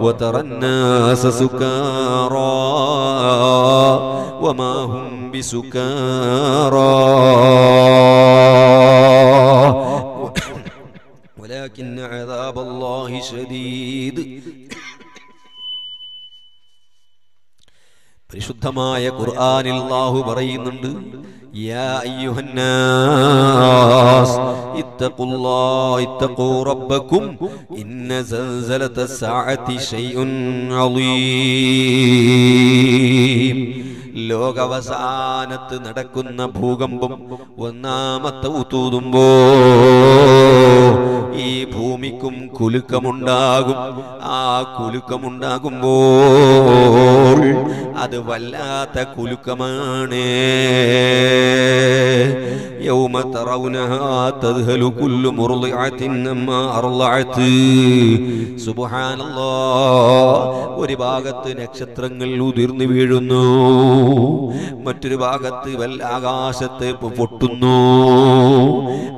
وترى الناس سكارى وما هم بسكارى. ولكن عذاب الله شديد പരിശുദ്ധമായ ഖുർആനിൽ അല്ലാഹു പറയുന്നുണ്ട് യാ അയ്യുഹന്നാസ് ഇത്തഖുല്ലാഹ ഇത്തഖൂ റബ്ബക്കും ഇന്ന സൽസലത സാഅതി ഷൈഉൻ അളീം ലോകവസാനത്ത് നടക്കുന്ന ഭൂകമ്പം ഒന്നാമത്തെ ഊത്തൂതുമ്പോ ഈ ഭൂമിക്കും കുലുക്കമുണ്ടാകും ആ കുലുക്കമുണ്ടാകുമ്പോൾ അത് വല്ലാത്ത കുലുക്കമാണ് يوم ترونها تذهل كل مرضعة أما أرضعت سبحان الله ഒരു ഭാഗത്ത് നക്ഷത്രങ്ങൾ ഉതിർന്നു വീഴുന്നു മറ്റൊരു ഭാഗത്ത് വല്ല ആകാശത്ത് പൊട്ടുന്നു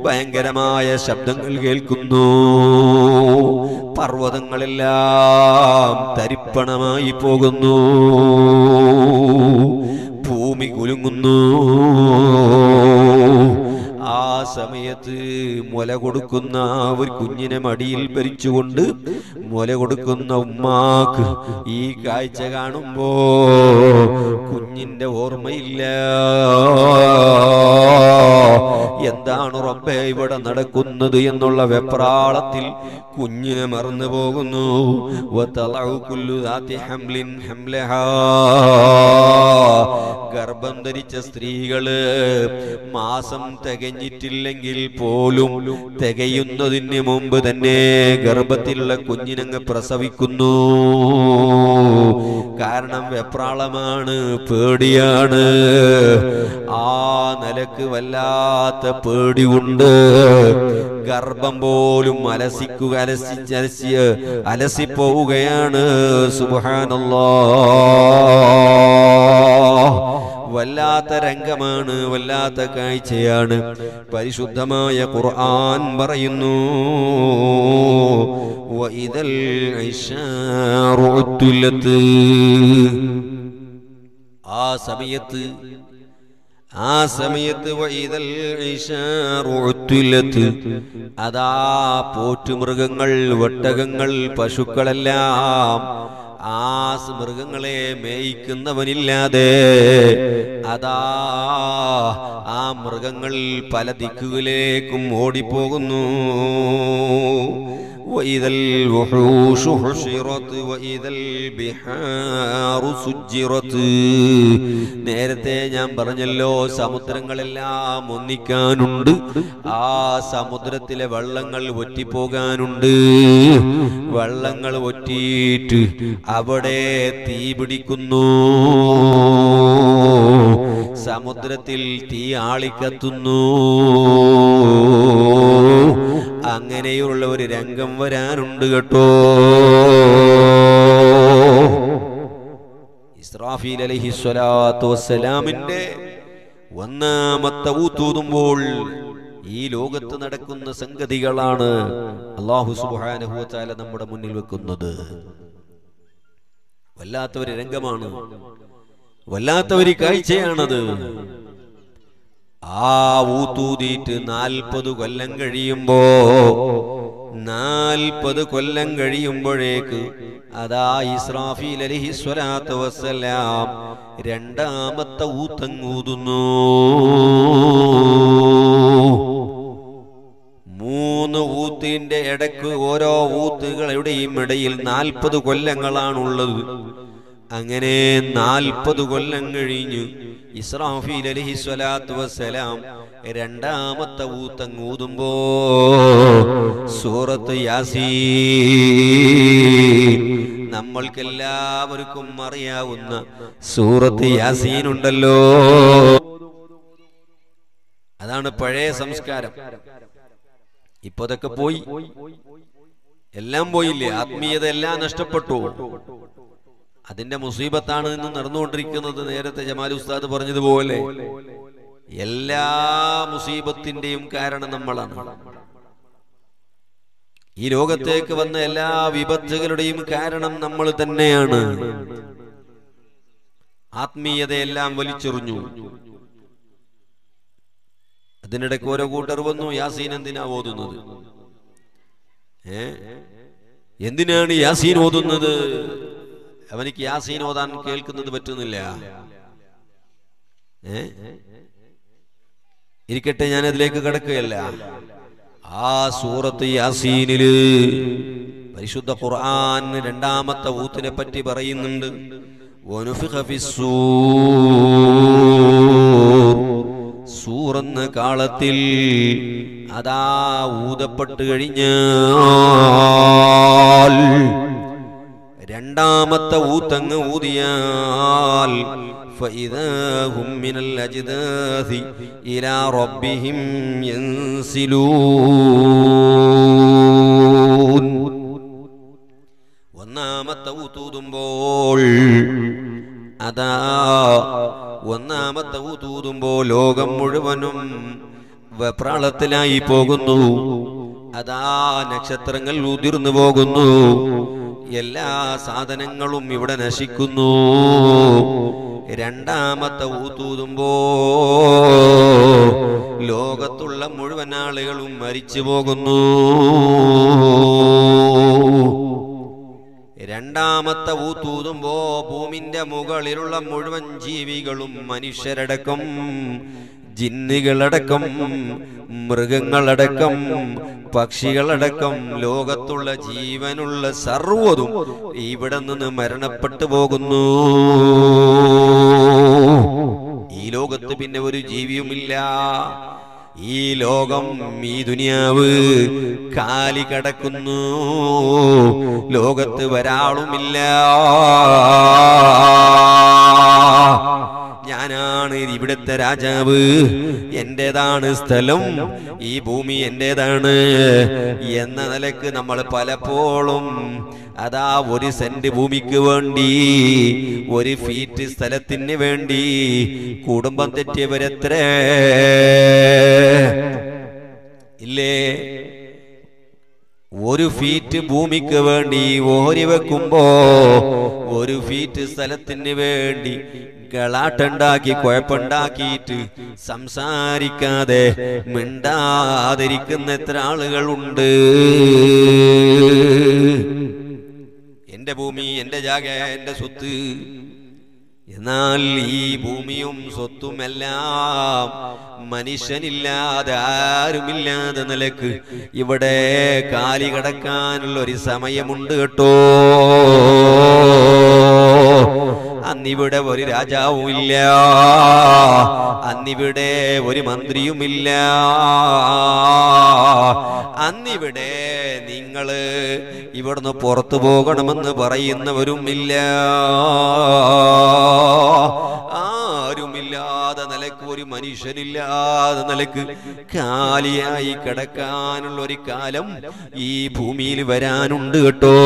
ഭയങ്കരമായ ശബ്ദങ്ങൾ കേൾക്കുന്നു പർവതങ്ങളെല്ലാം തരിപ്പണമായി പോകുന്നു. ഭൂമി കുലുങ്ങുന്നു. ആ സമയത്ത് മുല കൊടുക്കുന്ന ഒരു കുഞ്ഞിനെ മടിയിൽ ഭരിച്ചുകൊണ്ട് മുല കൊടുക്കുന്ന ഉമ്മാക്ക് ഈ കാഴ്ച കാണുമ്പോ കുഞ്ഞിന്റെ ഓർമ്മയില്ല. എന്താണ് റബ്ബെ ഇവിടെ നടക്കുന്നത് എന്നുള്ള വെപ്രാളത്തിൽ കുഞ്ഞിനെ മറന്നു പോകുന്നു. ഗർഭം ധരിച്ച സ്ത്രീകൾ മാസം തികഞ്ഞിട്ടില്ലെങ്കിൽ പോലും തികയുന്നതിന് മുമ്പ് തന്നെ ഗർഭത്തിലുള്ള കുഞ്ഞിനങ്ങ് പ്രസവിക്കുന്നു. കാരണം വെപ്രാളമാണ് പേടിയാണ്. ആ നിലയ്ക്ക് വല്ലാത്ത പേടിയുണ്ട്. ഗർഭം പോലും അലസിക്കുക അലസി അലസി അലസിപ്പോവുകയാണ്. സുബാനല്ലോ വല്ലാത്ത രംഗമാണ് വല്ലാത്ത കാഴ്ചയാണ്. പരിശുദ്ധമായ ഖുർആൻ പറയുന്നു ഉത്തുലത്ത്. ആ സമയത്ത് ആ സമയത്ത്. അതാ പോറ്റുമൃഗങ്ങൾ ഒട്ടകങ്ങൾ പശുക്കളെല്ലാം ആ മൃഗങ്ങളെ മേയിക്കുന്നവനില്ലാതെ അതാ ആ മൃഗങ്ങൾ പല ദിക്കുകളിലേക്കും ഓടിപ്പോകുന്നു وإذا الوحوش حشرت وإذا البحار سجرت നേരത്തെ ഞാൻ പറഞ്ഞല്ലോ സമുദ്രങ്ങളെല്ലാം ഒന്നിക്കാനുണ്ട് ആ സമുദ്രത്തിലെ വെള്ളങ്ങൾ ഒറ്റിപ്പോകാനുണ്ട് വെള്ളങ്ങൾ ഒറ്റിയിട്ട് അവിടെ തീ പിടിക്കുന്നു സമുദ്രത്തിൽ തീ ആളിക്കത്തുന്നു അങ്ങനെയുള്ള ഒരു രംഗം വരാനുണ്ട് കേട്ടോ. ഇസ്രാഫീൽ അലഹി സ്വലാത്തു വസ്സലാമിന്റെ ഒന്നാമത്തെ ഊത്തൂതുമ്പോൾ ഈ ലോകത്ത് നടക്കുന്ന സംഗതികളാണ് അള്ളാഹു സുബ്ഹാനഹു വതആല നമ്മുടെ മുന്നിൽ വെക്കുന്നത്. വല്ലാത്ത ഒരു രംഗമാണ്. വല്ലാത്ത ഒരു കാഴ്ചയാണത്. ആ ഊത്തൂതിയിട്ട് നാൽപ്പത് കൊല്ലം കഴിയുമ്പോ നാൽപ്പത് കൊല്ലം കഴിയുമ്പോഴേക്ക് അതാ ഇസ്രാഫീൽ അലഹി സ്വലാത്തു വസ്സലാം രണ്ടാമത്തെ ഊത്തങ്ങൂതുന്നു മൂന്ന് ഊത്തിന്റെ ഇടയ്ക്ക് ഓരോ ഊത്തുകളുടെയും ഇടയിൽ നാൽപ്പത് കൊല്ലങ്ങളാണുള്ളത്. അങ്ങനെ നാൽപ്പത് കൊല്ലം കഴിഞ്ഞു. ഇസ്രാഫീൽ അലഹി സ്വലാത്തു വസ്സലാം രണ്ടാമത്തെ ഊത്തങ്ങൂതുമ്പോ സൂറത്ത് യാസീ നമ്മൾക്കെല്ലാവർക്കും അറിയാവുന്ന സൂറത്ത് യാസീൻ ഉണ്ടല്ലോ. അതാണ് പഴയ സംസ്കാരം. ഇപ്പൊ അതൊക്കെ പോയി. എല്ലാം പോയില്ലേ? ആത്മീയത എല്ലാം നഷ്ടപ്പെട്ടു. അതിന്റെ മുസീബത്താണ് ഇന്ന് നടന്നുകൊണ്ടിരിക്കുന്നത്. നേരത്തെ ജമാൽ ഉസ്താദ് പറഞ്ഞതുപോലെ എല്ലാ മുസീബത്തിന്റെയും കാരണം നമ്മളാണ്. ഈ ലോകത്തേക്ക് വന്ന എല്ലാ വിപത്തുകളുടെയും കാരണം നമ്മൾ തന്നെയാണ്. ആത്മീയതയെല്ലാം വലിച്ചെറിഞ്ഞു. അതിനിടയ്ക്ക് ഓരോ കൂട്ടർ വന്നു യാസീൻ എന്തിനാ ഓതുന്നത്? ഏ? എന്തിനാണ് യാസീൻ ഓതുന്നത്? അവനിക്ക് യാസീൻ ഓതാൻ കേൾക്കുന്നത് പറ്റുന്നില്ല. ഇരിക്കട്ടെ ഞാൻ അതിലേക്ക് കിടക്കുകയല്ല. ആ സൂറത്ത് യാസീനിൽ പരിശുദ്ധ ഖുർആൻ രണ്ടാമത്തെ ഊത്തിനെ പറ്റി പറയുന്നുണ്ട്. സൂറെന്ന കാളത്തിൽ അതാ ഊതപ്പെട്ട് കഴിഞ്ഞാൽ രണ്ടാമത്തെ ഊത്തങ്ങ് ഊതിയാൽ ഒന്നാമത്തെ ഊത്തൂതുമ്പോൾ അതാ ഒന്നാമത്തെ ഊത്തൂതുമ്പോൾ ലോകം മുഴുവനും വെപ്രാളത്തിലായി പോകുന്നു. അതാ നക്ഷത്രങ്ങൾ ഉതിർന്നു പോകുന്നു. എല്ലാ സാധനങ്ങളും ഇവിടെ നശിക്കുന്നു. രണ്ടാമത്തെ ഊത്തൂതുമ്പോ ലോകത്തുള്ള മുഴുവൻ ആളുകളും മരിച്ചു പോകുന്നു. രണ്ടാമത്തെ ഊത്തൂതുമ്പോ ഭൂമിന്റെ മുകളിലുള്ള മുഴുവൻ ജീവികളും മനുഷ്യരടക്കം ജിന്നുകളടക്കം മൃഗങ്ങളടക്കം പക്ഷികളടക്കം ലോകത്തുള്ള ജീവനുള്ള സർവതും ഇവിടെ നിന്ന് മരണപ്പെട്ടു പോകുന്നു. ഈ ലോകത്ത് പിന്നെ ഒരു ജീവിയുമില്ല. ഈ ലോകം ഈ ദുനിയാവ് കാലി കടക്കുന്നു. ലോകത്ത് ഒരാളുമില്ല. ഞാനാണ് ഇവിടുത്തെ രാജാവ്. എന്റേതാണ് സ്ഥലം. ഈ ഭൂമി എന്റേതാണ് എന്ന നിലയ്ക്ക് നമ്മൾ പലപ്പോഴും അതാ ഒരു സെന്റ് ഭൂമിക്ക് വേണ്ടി ഒരു ഫീറ്റ് സ്ഥലത്തിന് വേണ്ടി കുടുംബം തെറ്റിയവരെത്രേ? ഇല്ലേ? ഒരു ഫീറ്റ് ഭൂമിക്ക് വേണ്ടി ഓരി വെക്കുമ്പോ ഒരു ഫീറ്റ് സ്ഥലത്തിന് വേണ്ടി ഗളാട്ടുണ്ടാക്കി കുഴപ്പമുണ്ടാക്കിയിട്ട് സംസാരിക്കാതെ മിണ്ടാതിരിക്കുന്ന എത്ര ആളുകളുണ്ട്. എന്റെ ഭൂമി എന്റെ ജാഗ എന്റെ സ്വത്ത്. എന്നാൽ ഈ ഭൂമിയും സ്വത്തും എല്ലാം മനുഷ്യനില്ലാതെ ആരുമില്ലാതെ നിലയ്ക്ക് ഇവിടെ കാലി കടക്കാനുള്ള ഒരു സമയമുണ്ട് കേട്ടോ. അന്നിവിടെ ഒരു രാജാവും ഇല്ല അന്നിവിടെ ഒരു മന്ത്രിയുമില്ല. അന്നിവിടെ നിങ്ങൾ ഇവിടുന്ന് പുറത്തു പോകണമെന്ന് പറയുന്നവരും ഇല്ല ആരുമില്ലാതെ നിലയ്ക്ക് ഒരു മനുഷ്യനില്ലാതെ നിലയ്ക്ക് കാലിയായി കിടക്കാനുള്ള ഒരു കാലം ഈ ഭൂമിയിൽ വരാനുണ്ട് കേട്ടോ.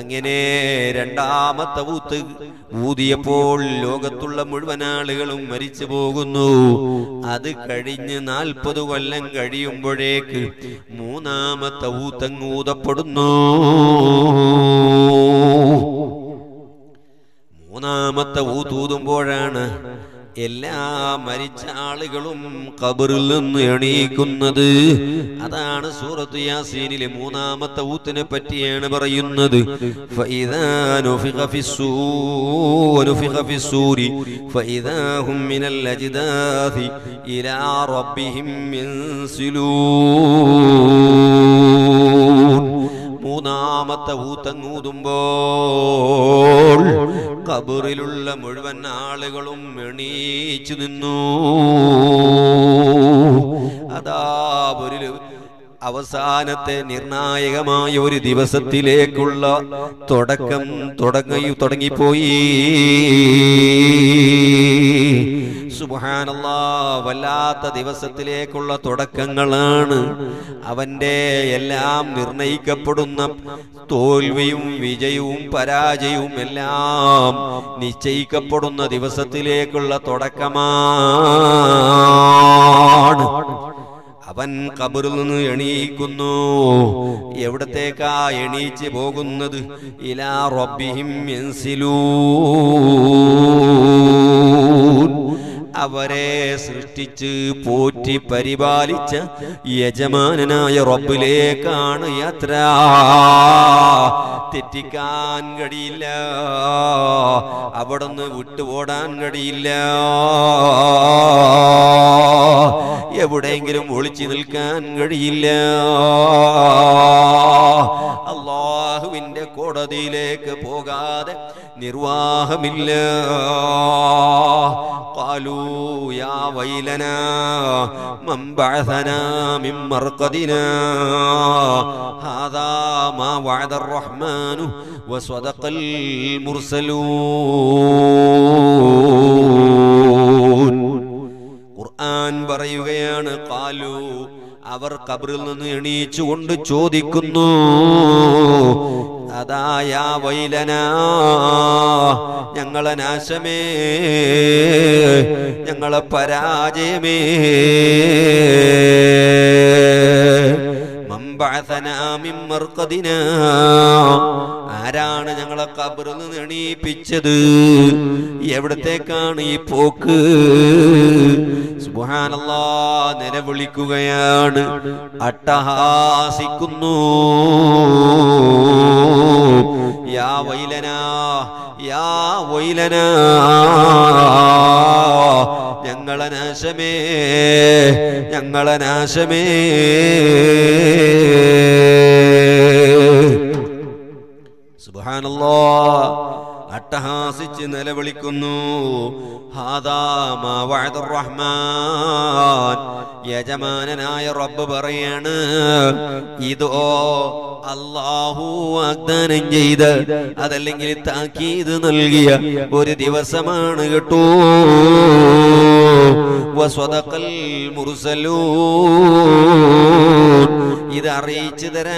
അങ്ങനെ രണ്ടാമത്തെ ഊത്ത് ഊതിയപ്പോൾ ലോകത്തുള്ള മുഴുവൻ ആളുകളും മരിച്ചു പോകുന്നു. അത് കഴിഞ്ഞ് നാൽപ്പത് കൊല്ലം കഴിയുമ്പോഴേക്ക് മൂന്നാമത്തെ ഊത്തങ്ങ് ഊതപ്പെടുന്നു. മൂന്നാമത്തെ ഊതൂതുമ്പോഴാണ് എല്ലാ മരിച്ച ആളുകളും കബറിൽ നിന്ന് എണീക്കുന്നത്. അതാണ് സൂറത്ത് യാസീനിലെ മൂന്നാമത്തെ ഊത്തിനെ പറ്റിയാണ് പറയുന്നത്. ഇലാ റബ്ബിഹിം മിൻസിലൂ മൂന്നാമത്തെ ഊത്തങ്ങൂതുമ്പോൾ കബറിലുള്ള മുഴുവൻ ആളുകളും എണീച്ചു നിന്നു. അതാ ഒരു അവസാനത്തെ നിർണായകമായ ഒരു ദിവസത്തിലേക്കുള്ള തുടക്കം തുടങ്ങി തുടങ്ങിപ്പോയി. സുബാനല്ലാ വല്ലാത്ത ദിവസത്തിലേക്കുള്ള തുടക്കങ്ങളാണ്. അവന്റെ എല്ലാം നിർണയിക്കപ്പെടുന്ന തോൽവിയും വിജയവും പരാജയവും എല്ലാം നിശ്ചയിക്കപ്പെടുന്ന ദിവസത്തിലേക്കുള്ള തുടക്കമാണ്. അവൻ കബറിൽ നിന്ന് എണീക്കുന്നു. എവിടത്തേക്കാ എണീച്ച് പോകുന്നത്? ഇലാ റബ്ബിഹിം യൻസിലൂൻ. അവരെ സൃഷ്ടിച്ച് പോറ്റി പരിപാലിച്ച യജമാനനായ റബ്ബിലേക്കാണ് യാത്ര. തെറ്റിക്കാൻ കഴിയില്ല. അവിടുന്ന് വിട്ടുപോടാൻ കഴിയില്ല. എവിടെയെങ്കിലും ഒളിച്ചു നിൽക്കാൻ കഴിയില്ല. അള്ളാഹുവിന്റെ കോടതിയിലേക്ക് പോകാതെ നിർവാഹമില്ല قالوا يا ويلنا من بعثنا من مرقدنا هذا ما وعد الرحمن وصدق المرسلون ഖുർആൻ പറയുകയാണ് കാലു അവർ കബറിൽ നിന്ന് എണീച്ചുകൊണ്ട് ചോദിക്കുന്നു അതായ വൈലന ഞങ്ങളെ നാശമേ ഞങ്ങളെ പരാജയമേ. ആരാണ് ഞങ്ങളെ കബറിൽ നിന്ന് എവിടത്തേക്കാണ് ഈ പോക്ക്? സുബ്ഹാനല്ലാ നിലവിളിക്കുകയാണ് അട്ടഹാസിക്കുന്നു. യാ വൈലനാ യാ വൈലനാ ഞങ്ങളെ നാശമേ ഞങ്ങളെ നാശമേ. സുബാനല്ലോ അട്ടഹാസിച്ച് നിലവിളിക്കുന്നു. ഹാദാ മാ വഅദുർ റഹ്മാൻ. യജമാനനായ റബ്ബ് പറയാണ് ഇതോ അള്ളാഹു വാഗ്ദാനം ചെയ്ത് അതല്ലെങ്കിൽ താക്കീത് നൽകിയ ഒരു ദിവസമാണ് കേട്ടോ. വസ്വദഖൽ മുർസലൂൻ. ഇത് അറിയിച്ചു തരാൻ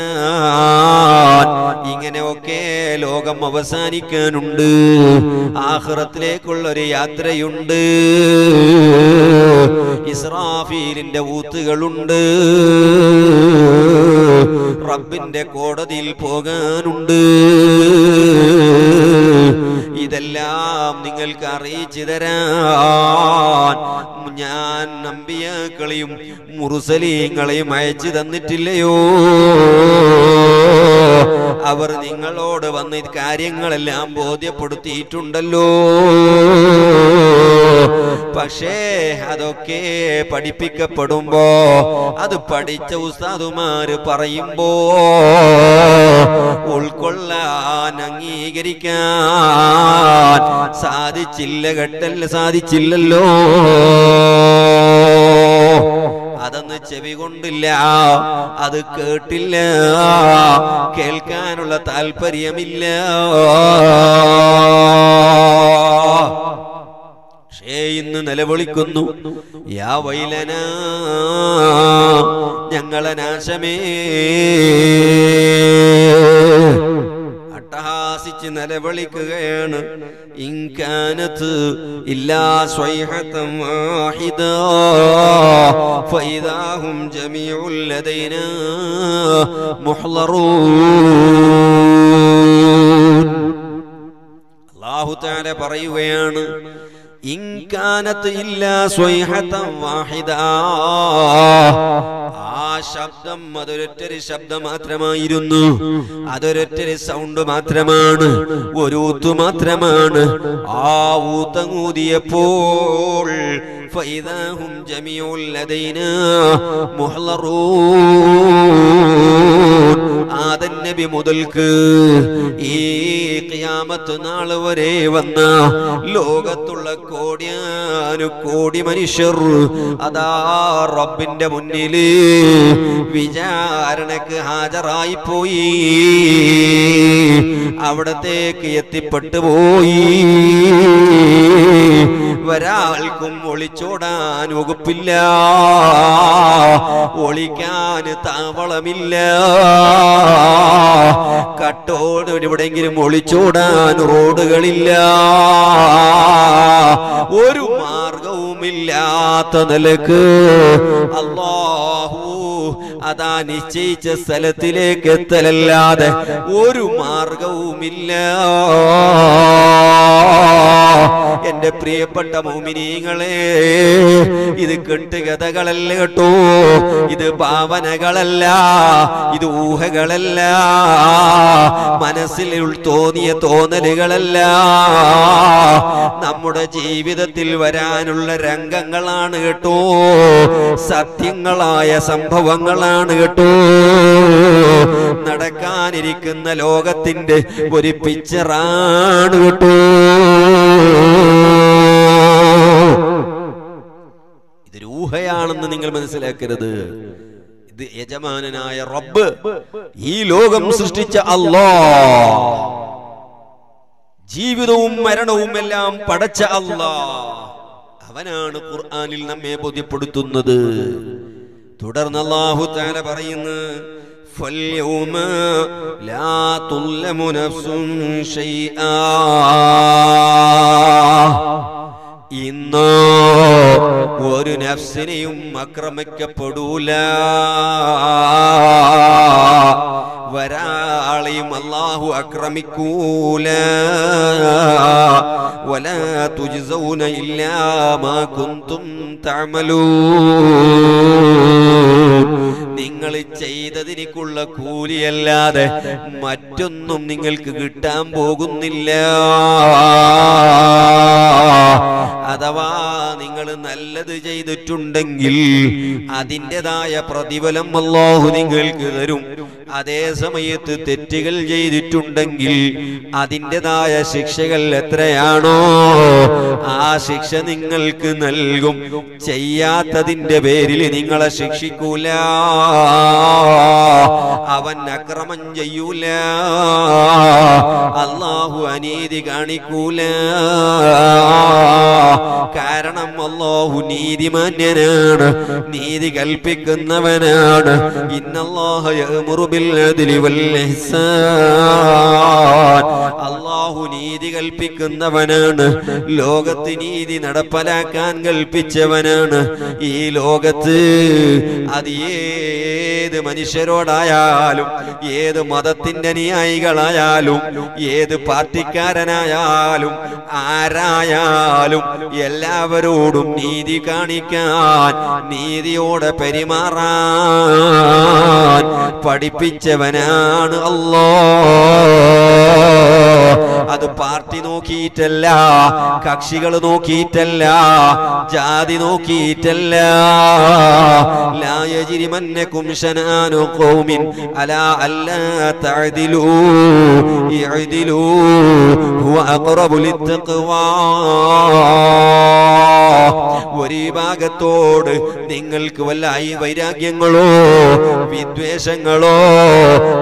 ഇങ്ങനെയൊക്കെ ലോകം അവസാനിക്കാനുണ്ട്. ആഹ്റത്തിലേക്കുള്ള ഒരു യാത്രയുണ്ട്. ഇസ്രാഫീലിന്റെ ഊത്തുകളുണ്ട്. റബ്ബിന്റെ കോടതിയിൽ പോകാനുണ്ട്. ഇതെല്ലാം നിങ്ങൾക്ക് അറിയിച്ചു തരാൻ ഞാൻ നമ്പിയാക്കളെയും മുറുസലീങ്ങളെയും അയച്ചു തന്നിട്ടില്ലയോ? അവർ നിങ്ങളോട് വന്ന് കാര്യങ്ങളെല്ലാം ബോധ്യപ്പെടുത്തിയിട്ടുണ്ടല്ലോ. പക്ഷേ അതൊക്കെ പഠിപ്പിക്കപ്പെടുമ്പോ അത് പഠിച്ച ഉസ്താദുമാര് പറയുമ്പോ ഉൾക്കൊള്ളാൻ അംഗീകരിക്കാൻ സാധിച്ചില്ല ഘട്ടല്ല സാധിച്ചില്ലല്ലോ. ചെവി കൊണ്ടില്ല. അത് കേട്ടില്ല. കേൾക്കാനുള്ള താല്പര്യമില്ല പക്ഷേ ഇന്ന് നിലവിളിക്കുന്നു. യാ വൈലന ഞങ്ങളെ നാശമേ. നിലവിളിക്കുകയാണ് ഇൻകാനത്ത് ഇല്ലാ സ്വൈഹത്തം വാഹിദ. ഫൈദാഹും ജമീഉൽ ലദൈനാ മുഹ്ലറൂൻ. അല്ലാഹു തആല പറയുകയാണ് ഇൻകാനത്ത് ഇല്ലാ സ്വൈഹത്തം വാഹിദ. ശബ്ദം അതൊരൊറ്റൊരു ശബ്ദം മാത്രമായിരുന്നു. അതൊരൊറ്റൊരു സൗണ്ട് മാത്രമാണ്. ഒരു ഊത്ത് മാത്രമാണ്. ആ ഊത്തങ്ങൂതിയപ്പോൾ ഫൈദാഹും ജമിയുൽ ലദൈനാ മുഹ്ളറൂൻ ആദൻ നബി മുതൽക്ക് ഈ ഖിയാമത്ത് നാൾ വരെ വന്ന ലോകത്തുള്ള കോടിയാനു കോടി മനുഷ്യർ അതാ റബ്ബിന്റെ മുന്നിൽ വിചാരണക്ക് ഹാജരായി പോയി. അവിടത്തേക്ക് എത്തിപ്പെട്ടു പോയി. ഒരാൾക്കും ഒളിച്ചോടാൻ വകുപ്പില്ല. ഒളിക്കാൻ താവളമില്ല. കട്ടോട് എവിടെയെങ്കിലും ഒളിച്ചോടാൻ റോഡുകളില്ല. ഒരു മാർഗവുമില്ലാത്ത നിലയ്ക്ക് അള്ളാഹു അതാ നിശ്ചയിച്ച സ്ഥലത്തിലേക്ക് എത്തലല്ലാതെ ഒരു മാർഗവുമില്ല. എന്റെ പ്രിയപ്പെട്ട മോമിനീങ്ങളെ ഇത് കെട്ടുകഥകളല്ല കേട്ടോ. ഇത് ഭാവനകളല്ല ഇത് ഊഹകളല്ല. മനസ്സിൽ തോന്നിയ തോന്നലുകളല്ല. നമ്മുടെ ജീവിതത്തിൽ വരാനുള്ള രംഗങ്ങളാണ് കേട്ടോ. സത്യങ്ങളായ സംഭവങ്ങളാണ് കേട്ടോ. നടക്കാനിരിക്കുന്ന ലോകത്തിന്റെ ഒരു പിക്ചറാണ് കേട്ടോ. ഇത് ഊഹയാണെന്ന് നിങ്ങൾ മനസ്സിലാക്കരുത്. ഇത് യജമാനനായ റബ്ബ് ഈ ലോകം സൃഷ്ടിച്ച അല്ലോ. ജീവിതവും മരണവും എല്ലാം പടച്ച അല്ലാ. അവനാണ് ഖുർആാനിൽ നമ്മെ ബോധ്യപ്പെടുത്തുന്നത്. തുടർന്ന് അല്ലാഹു തആല പറയുന്നു فاليوم لا تظلم نفس شيئا ഇന്നോ ഒരു നഫ്സിനെയും ആക്രമിക്കപ്പെടൂല. വരാളെയും അള്ളാഹു ആക്രമിക്കൂല. വല മാ ഇല്ലാമാകുന്തും തമലൂ നിങ്ങൾ ചെയ്തതിനേക്കുള്ള കൂലിയല്ലാതെ മറ്റൊന്നും നിങ്ങൾക്ക് കിട്ടാൻ പോകുന്നില്ല. അഥവാ നിങ്ങൾ നല്ലത് ചെയ്തിട്ടുണ്ടെങ്കിൽ അതിന്റെതായ പ്രതിഫലം അള്ളാഹു നിങ്ങൾക്ക് തരും. അതേ സമയത്ത് തെറ്റുകൾ ചെയ്തിട്ടുണ്ടെങ്കിൽ അതിന്റെതായ ശിക്ഷകൾ എത്രയാണോ ആ ശിക്ഷ നിങ്ങൾക്ക് നൽകും. ചെയ്യാത്തതിന്റെ പേരിൽ നിങ്ങളെ ശിക്ഷിക്കൂല. അവൻ അക്രമം ചെയ്യൂല. അള്ളാഹു അനീതി കാണിക്കൂല. കാരണം അള്ളാഹു നീതിമാന്യനാണ് നീതി കൽപ്പിക്കുന്നവനാണ്. അള്ളാഹു നീതി കൽപ്പിക്കുന്നവനാണ് ലോകത്ത് നീതി നടപ്പിലാക്കാൻ കൽപ്പിച്ചവനാണ്. ഈ ലോകത്ത് അത് ഏത് മനുഷ്യരോടായാലും ഏത് മതത്തിന്റെ അനുയായികളായാലും ഏത് പാർട്ടിക്കാരനായാലും ആരായാലും എല്ലാവരോടും നീതി കാണിക്കാൻ നീതിയോടെ പെരുമാറാൻ പഠിപ്പിച്ചവനാണ് അല്ലോ അത് പാർട്ടി നോക്കിയിട്ടല്ല കക്ഷികൾ നോക്കിയിട്ടല്ല ജാതി നോക്കിയിട്ടല്ല. ലായജിരിമന്നക്കും ശനാനു കൗമിൻ അലാ അല്ലാ തഅദിലൂ ഇഅദിലൂ ഹുവ അഖറബു ലിത്തഖ്വാ ഒരു ഭാഗത്തോട് നിങ്ങൾക്ക് വല്ല വൈരാഗ്യങ്ങളോ വിദ്വേഷങ്ങളോ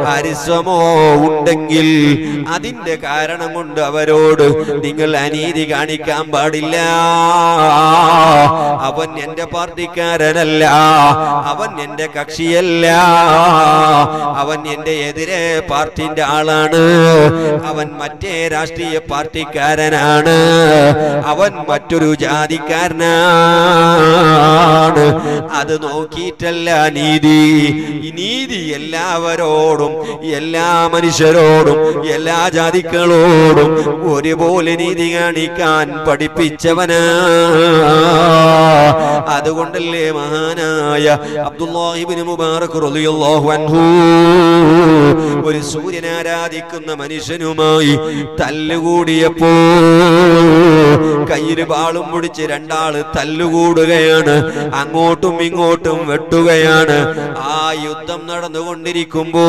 ഹരിസമോ ഉണ്ടെങ്കിൽ അതിന്റെ കാരണം കൊണ്ട് അവരോട് നിങ്ങൾ അനീതി കാണിക്കാൻ പാടില്ല. അവൻ എന്റെ പാർട്ടിക്കാരനല്ല അവൻ എന്റെ കക്ഷിയല്ല അവൻ എന്റെ എതിരെ പാർട്ടിന്റെ ആളാണ് അവൻ മറ്റേ രാഷ്ട്രീയ പാർട്ടിക്കാരനാണ് അവൻ മറ്റൊരു ജാതിക്കാരനാണ് അത് നോക്കിയിട്ടല്ല നീതി. നീതി എല്ലാവരോടും എല്ലാ മനുഷ്യരോടും എല്ലാ ജാതികളോടും ഒരുപോലെ നീതി കാണിക്കാൻ പഠിപ്പിച്ചവനാ. അതുകൊണ്ടല്ലേ മഹാനായ അബ്ദുല്ലാഹിബിന് മുബാറക് അൻഹു ഒരു സൂര്യൻ ആരാധിക്കുന്ന മനുഷ്യനുമായി തല്ലുകൂടിയപ്പോ കയ്യിൽ ബാളും പിടിച്ച് രണ്ടാൾ തല്ലുകൂടുകയാണ്. അങ്ങോട്ടും ഇങ്ങോട്ടും വെട്ടുകയാണ്. ആ യുദ്ധം നടന്നുകൊണ്ടിരിക്കുമ്പോ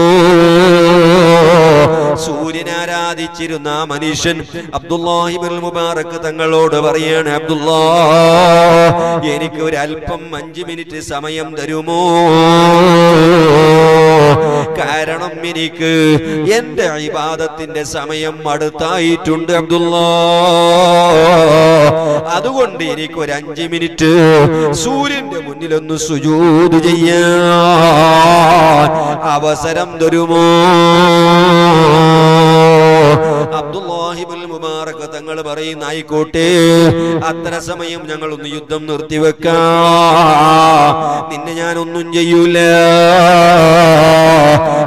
സൂര്യനാരാധിച്ചിരുന്ന ആ മനുഷ്യൻ അബ്ദുല്ലാഹിബിൻ മുബാറക് തങ്ങളോട് പറയാണ് അബ്ദുല്ലാ എനിക്ക് ഒരു അല്പം അഞ്ച് മിനിറ്റ് സമയം തരുമോ? കാരണം എനിക്ക് എന്റെ ഇബാദത്തിന്റെ സമയം അടുത്തായിട്ടുണ്ട് അബ്ദുള്ള അതുകൊണ്ട് എനിക്ക് ഒരു അഞ്ച് മിനിറ്റ് സൂര്യന്റെ മുന്നിലൊന്ന് സുജൂത് ചെയ്യാൻ അവസരം തരുമോ? അബ്ദുല്ലാഹിബുൽ മുബാറക് തങ്ങൾ പറയുന്ന ആയിക്കോട്ടെ അത്ര സമയം ഞങ്ങൾ ഒന്ന് യുദ്ധം നിർത്തിവെക്കാ. നിന്നെ ഞാൻ ഒന്നും ചെയ്യൂല.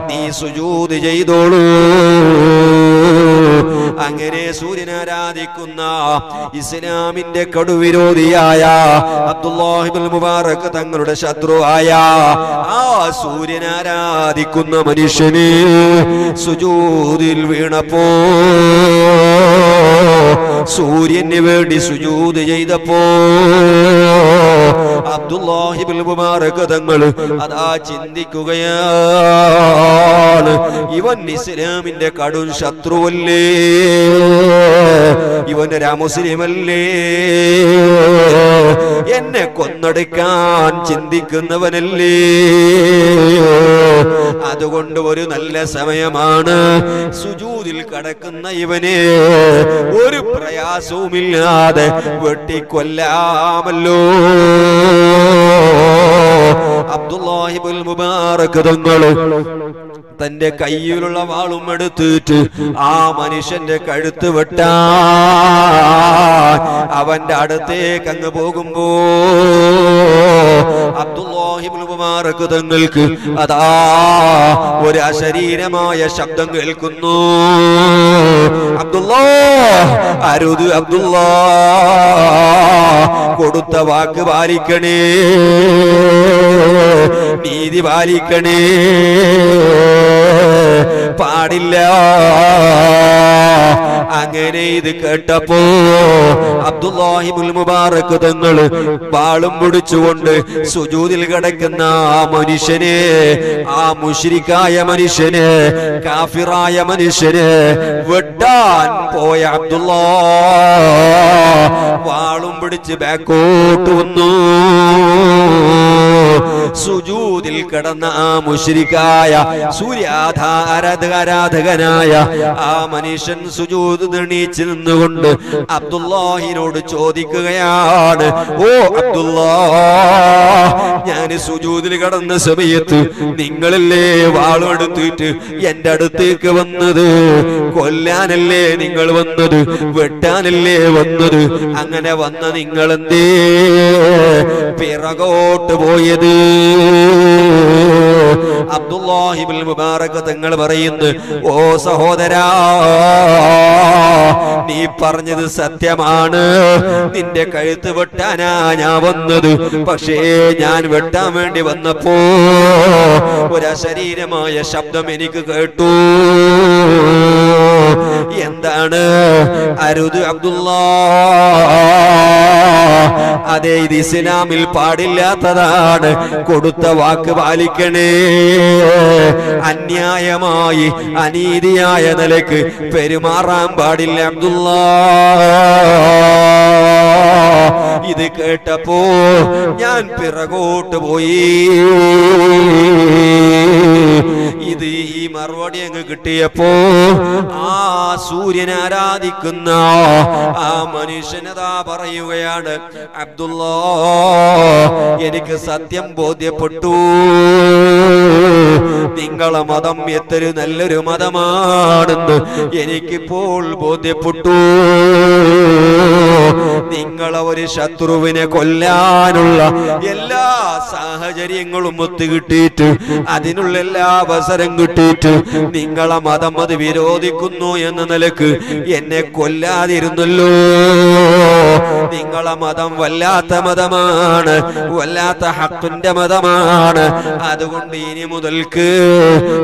നീ സുജൂത് ചെയ്തോളൂ. അങ്ങനെ സൂര്യനെ ആരാധിക്കുന്ന ഇസ്ലാമിന്റെ കടുവിരോധിയായ അബ്ദുല്ലാഹിബുൽ മുബാറക് തങ്ങളുടെ ശത്രുവായ ആ സൂര്യനെ ആരാധിക്കുന്ന മനുഷ്യന് സുജൂതിൽ വീണപ്പോ സൂര്യന് വേണ്ടി സുജൂത് ചെയ്തപ്പോ അബ്ദുല്ലാഹിബുൽ മുബാറക് അതാ ചിന്തിക്കുകയാണ്. ഇവൻ ഇസ്ലാമിന്റെ കടും ശത്രുവല്ലേ? ഇവൻ രാമുസ്ലിമല്ലേ? മുസ്ലിമല്ലേ എന്നെ കൊന്നടിക്കാൻ ചിന്തിക്കുന്നവനല്ലേ? അതുകൊണ്ട് ഒരു നല്ല സമയമാണ് സുജൂതിൽ കടക്കുന്ന ഇവനെ ഒരു പ്രയാസവുമില്ലാതെ വെട്ടിക്കൊല്ലാമല്ലോ. അബ്ദുല്ലാഹിബുൽ മുബാറക് തങ്ങൾ തന്റെ കയ്യിലുള്ള വാളും എടുത്തിട്ട് ആ മനുഷ്യന്റെ കഴുത്ത് വെട്ടാൻ അവന്റെ അടുത്തേക്ക് അങ്ങ് പോകുമ്പോ അബ്ദുല്ലാ അബ്ദുല്ലാഹിബ്നു മുബാറക് തങ്ങൾക്ക് അതാ ഒരു അശരീരമായ ശബ്ദം കേൾക്കുന്നു. അബ്ദുല്ലാ അരുത് അബ്ദുല്ലാ കൊടുത്ത വാക്ക് പാലിക്കണേ. നീതി പാലിക്കണേ. പാടില്ല. അങ്ങനെ ഇത് കേട്ടപ്പോ അബ്ദുല്ലാഹിബുൽ മുബാറക് തങ്ങൾ പാളും പിടിച്ചുകൊണ്ട് സുജൂതിൽ കിടക്കുന്ന ആ മനുഷ്യനെ ആ മുഷിരിക്കായ മനുഷ്യന് കാഫിറായ മനുഷ്യന് വെട്ടാൻ പോയ അബ്ദുല്ലാ. വാളും പിടിച്ച് ബാക്കോട്ട് വന്നു. സുജൂതിൽ കിടന്ന ആ മുഷിരിക്കായ സൂര്യാധാരാധകനായ ആ മനുഷ്യൻ സുജൂത് തെണീച്ച് നിന്നുകൊണ്ട് അബ്ദുല്ലാഹിനോട് ചോദിക്കുകയാണ് ഓ അബ്ദുല്ലാ ഞാൻ സുജൂതിൽ കടന്ന സമയത്ത് നിങ്ങളല്ലേ വാളെടുത്തിട്ട് എന്റെ അടുത്തേക്ക് വന്നത്? കൊല്ലാനല്ലേ നിങ്ങൾ വന്നത്? വെട്ടാനല്ലേ വന്നത്? അങ്ങനെ വന്ന നിങ്ങൾ എന്തേ പിറകോട്ട് പോയത്. അബ്ദുല്ലാഹിബിൽ മുബാറക് തങ്ങൾ പറയുന്നു ഓ സഹോദരാ നീ പറഞ്ഞത് സത്യമാണ്. നിന്റെ കഴുത്ത് വെട്ടാനാ ഞാൻ വന്നത്. പക്ഷേ ഞാൻ വെട്ടാൻ വേണ്ടി വന്നപ്പോ ഒരശരീരമായ ശബ്ദം എനിക്ക് കേട്ടു. എന്താണ്? അരുത് അബ്ദുള്ള അതെ ഇത് ഇസ്ലാമിൽ പാടില്ലാത്തതാണ്. കൊടുത്ത വാക്ക് പാലിക്കണേ. അന്യായമായി അനീതിയായ നിലയ്ക്ക് പെരുമാറാൻ പാടില്ല അബ്ദുള്ള ഇത് കേട്ടപ്പോ ഞാൻ പിറകോട്ട് പോയി. ഇത് ഈ മറുപടി അങ്ങ് കിട്ടിയപ്പോ ആ സൂര്യൻ ആരാധിക്കുന്ന ആ മനുഷ്യനതാ പറയുകയാണ് അബ്ദുല്ലോ എനിക്ക് സത്യം ബോധ്യപ്പെട്ടു. നിങ്ങളെ മതം എത്ര നല്ലൊരു മതമാണെന്ന് എനിക്കിപ്പോൾ ബോധ്യപ്പെട്ടു. നിങ്ങളെ ഒരു ശത്രുവിനെ കൊല്ലാനുള്ള എല്ലാ സാഹചര്യങ്ങളും ഒത്തുകിട്ടിയിട്ട് അതിനുള്ള എല്ലാ അവസരം കിട്ടിയിട്ട് നിങ്ങളെ മതം അത് വിരോധിക്കുന്നു എന്ന നിലയ്ക്ക് എന്നെ കൊല്ലാതിരുന്നല്ലോ. നിങ്ങളെ മതം വല്ലാത്ത മതമാണ് വല്ലാത്ത ഹക്കിന്റെ മതമാണ്. അതുകൊണ്ട് ഇനി മുതൽക്ക്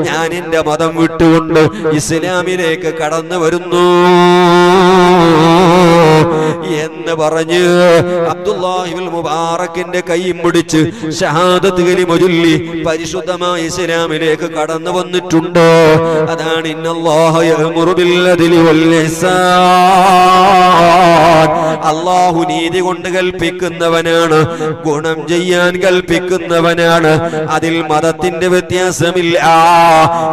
ഞാൻ എന്റെ മതം വിട്ടുകൊണ്ട് ഇസ്ലാമിലേക്ക് കടന്നു വരുന്നു. എന്ന് പറഞ്ഞ് അബ്ദുല്ലാഹിബുൽ മുബാറക്കിന്റെ കൈയും മുടിച്ച് ഷഹാദത്ത് കലിമ ചൊല്ലി പരിശുദ്ധമായ ഇസ്ലാമിലേക്ക് കടന്നു വന്നിട്ടുണ്ട്. അതാണ് അള്ളാഹു നീതി കൊണ്ട് കൽപ്പിക്കുന്നവനാണ് ഗുണം ചെയ്യാൻ കൽപ്പിക്കുന്നവനാണ്. അതിൽ മതത്തിന്റെ വ്യത്യാസമില്ല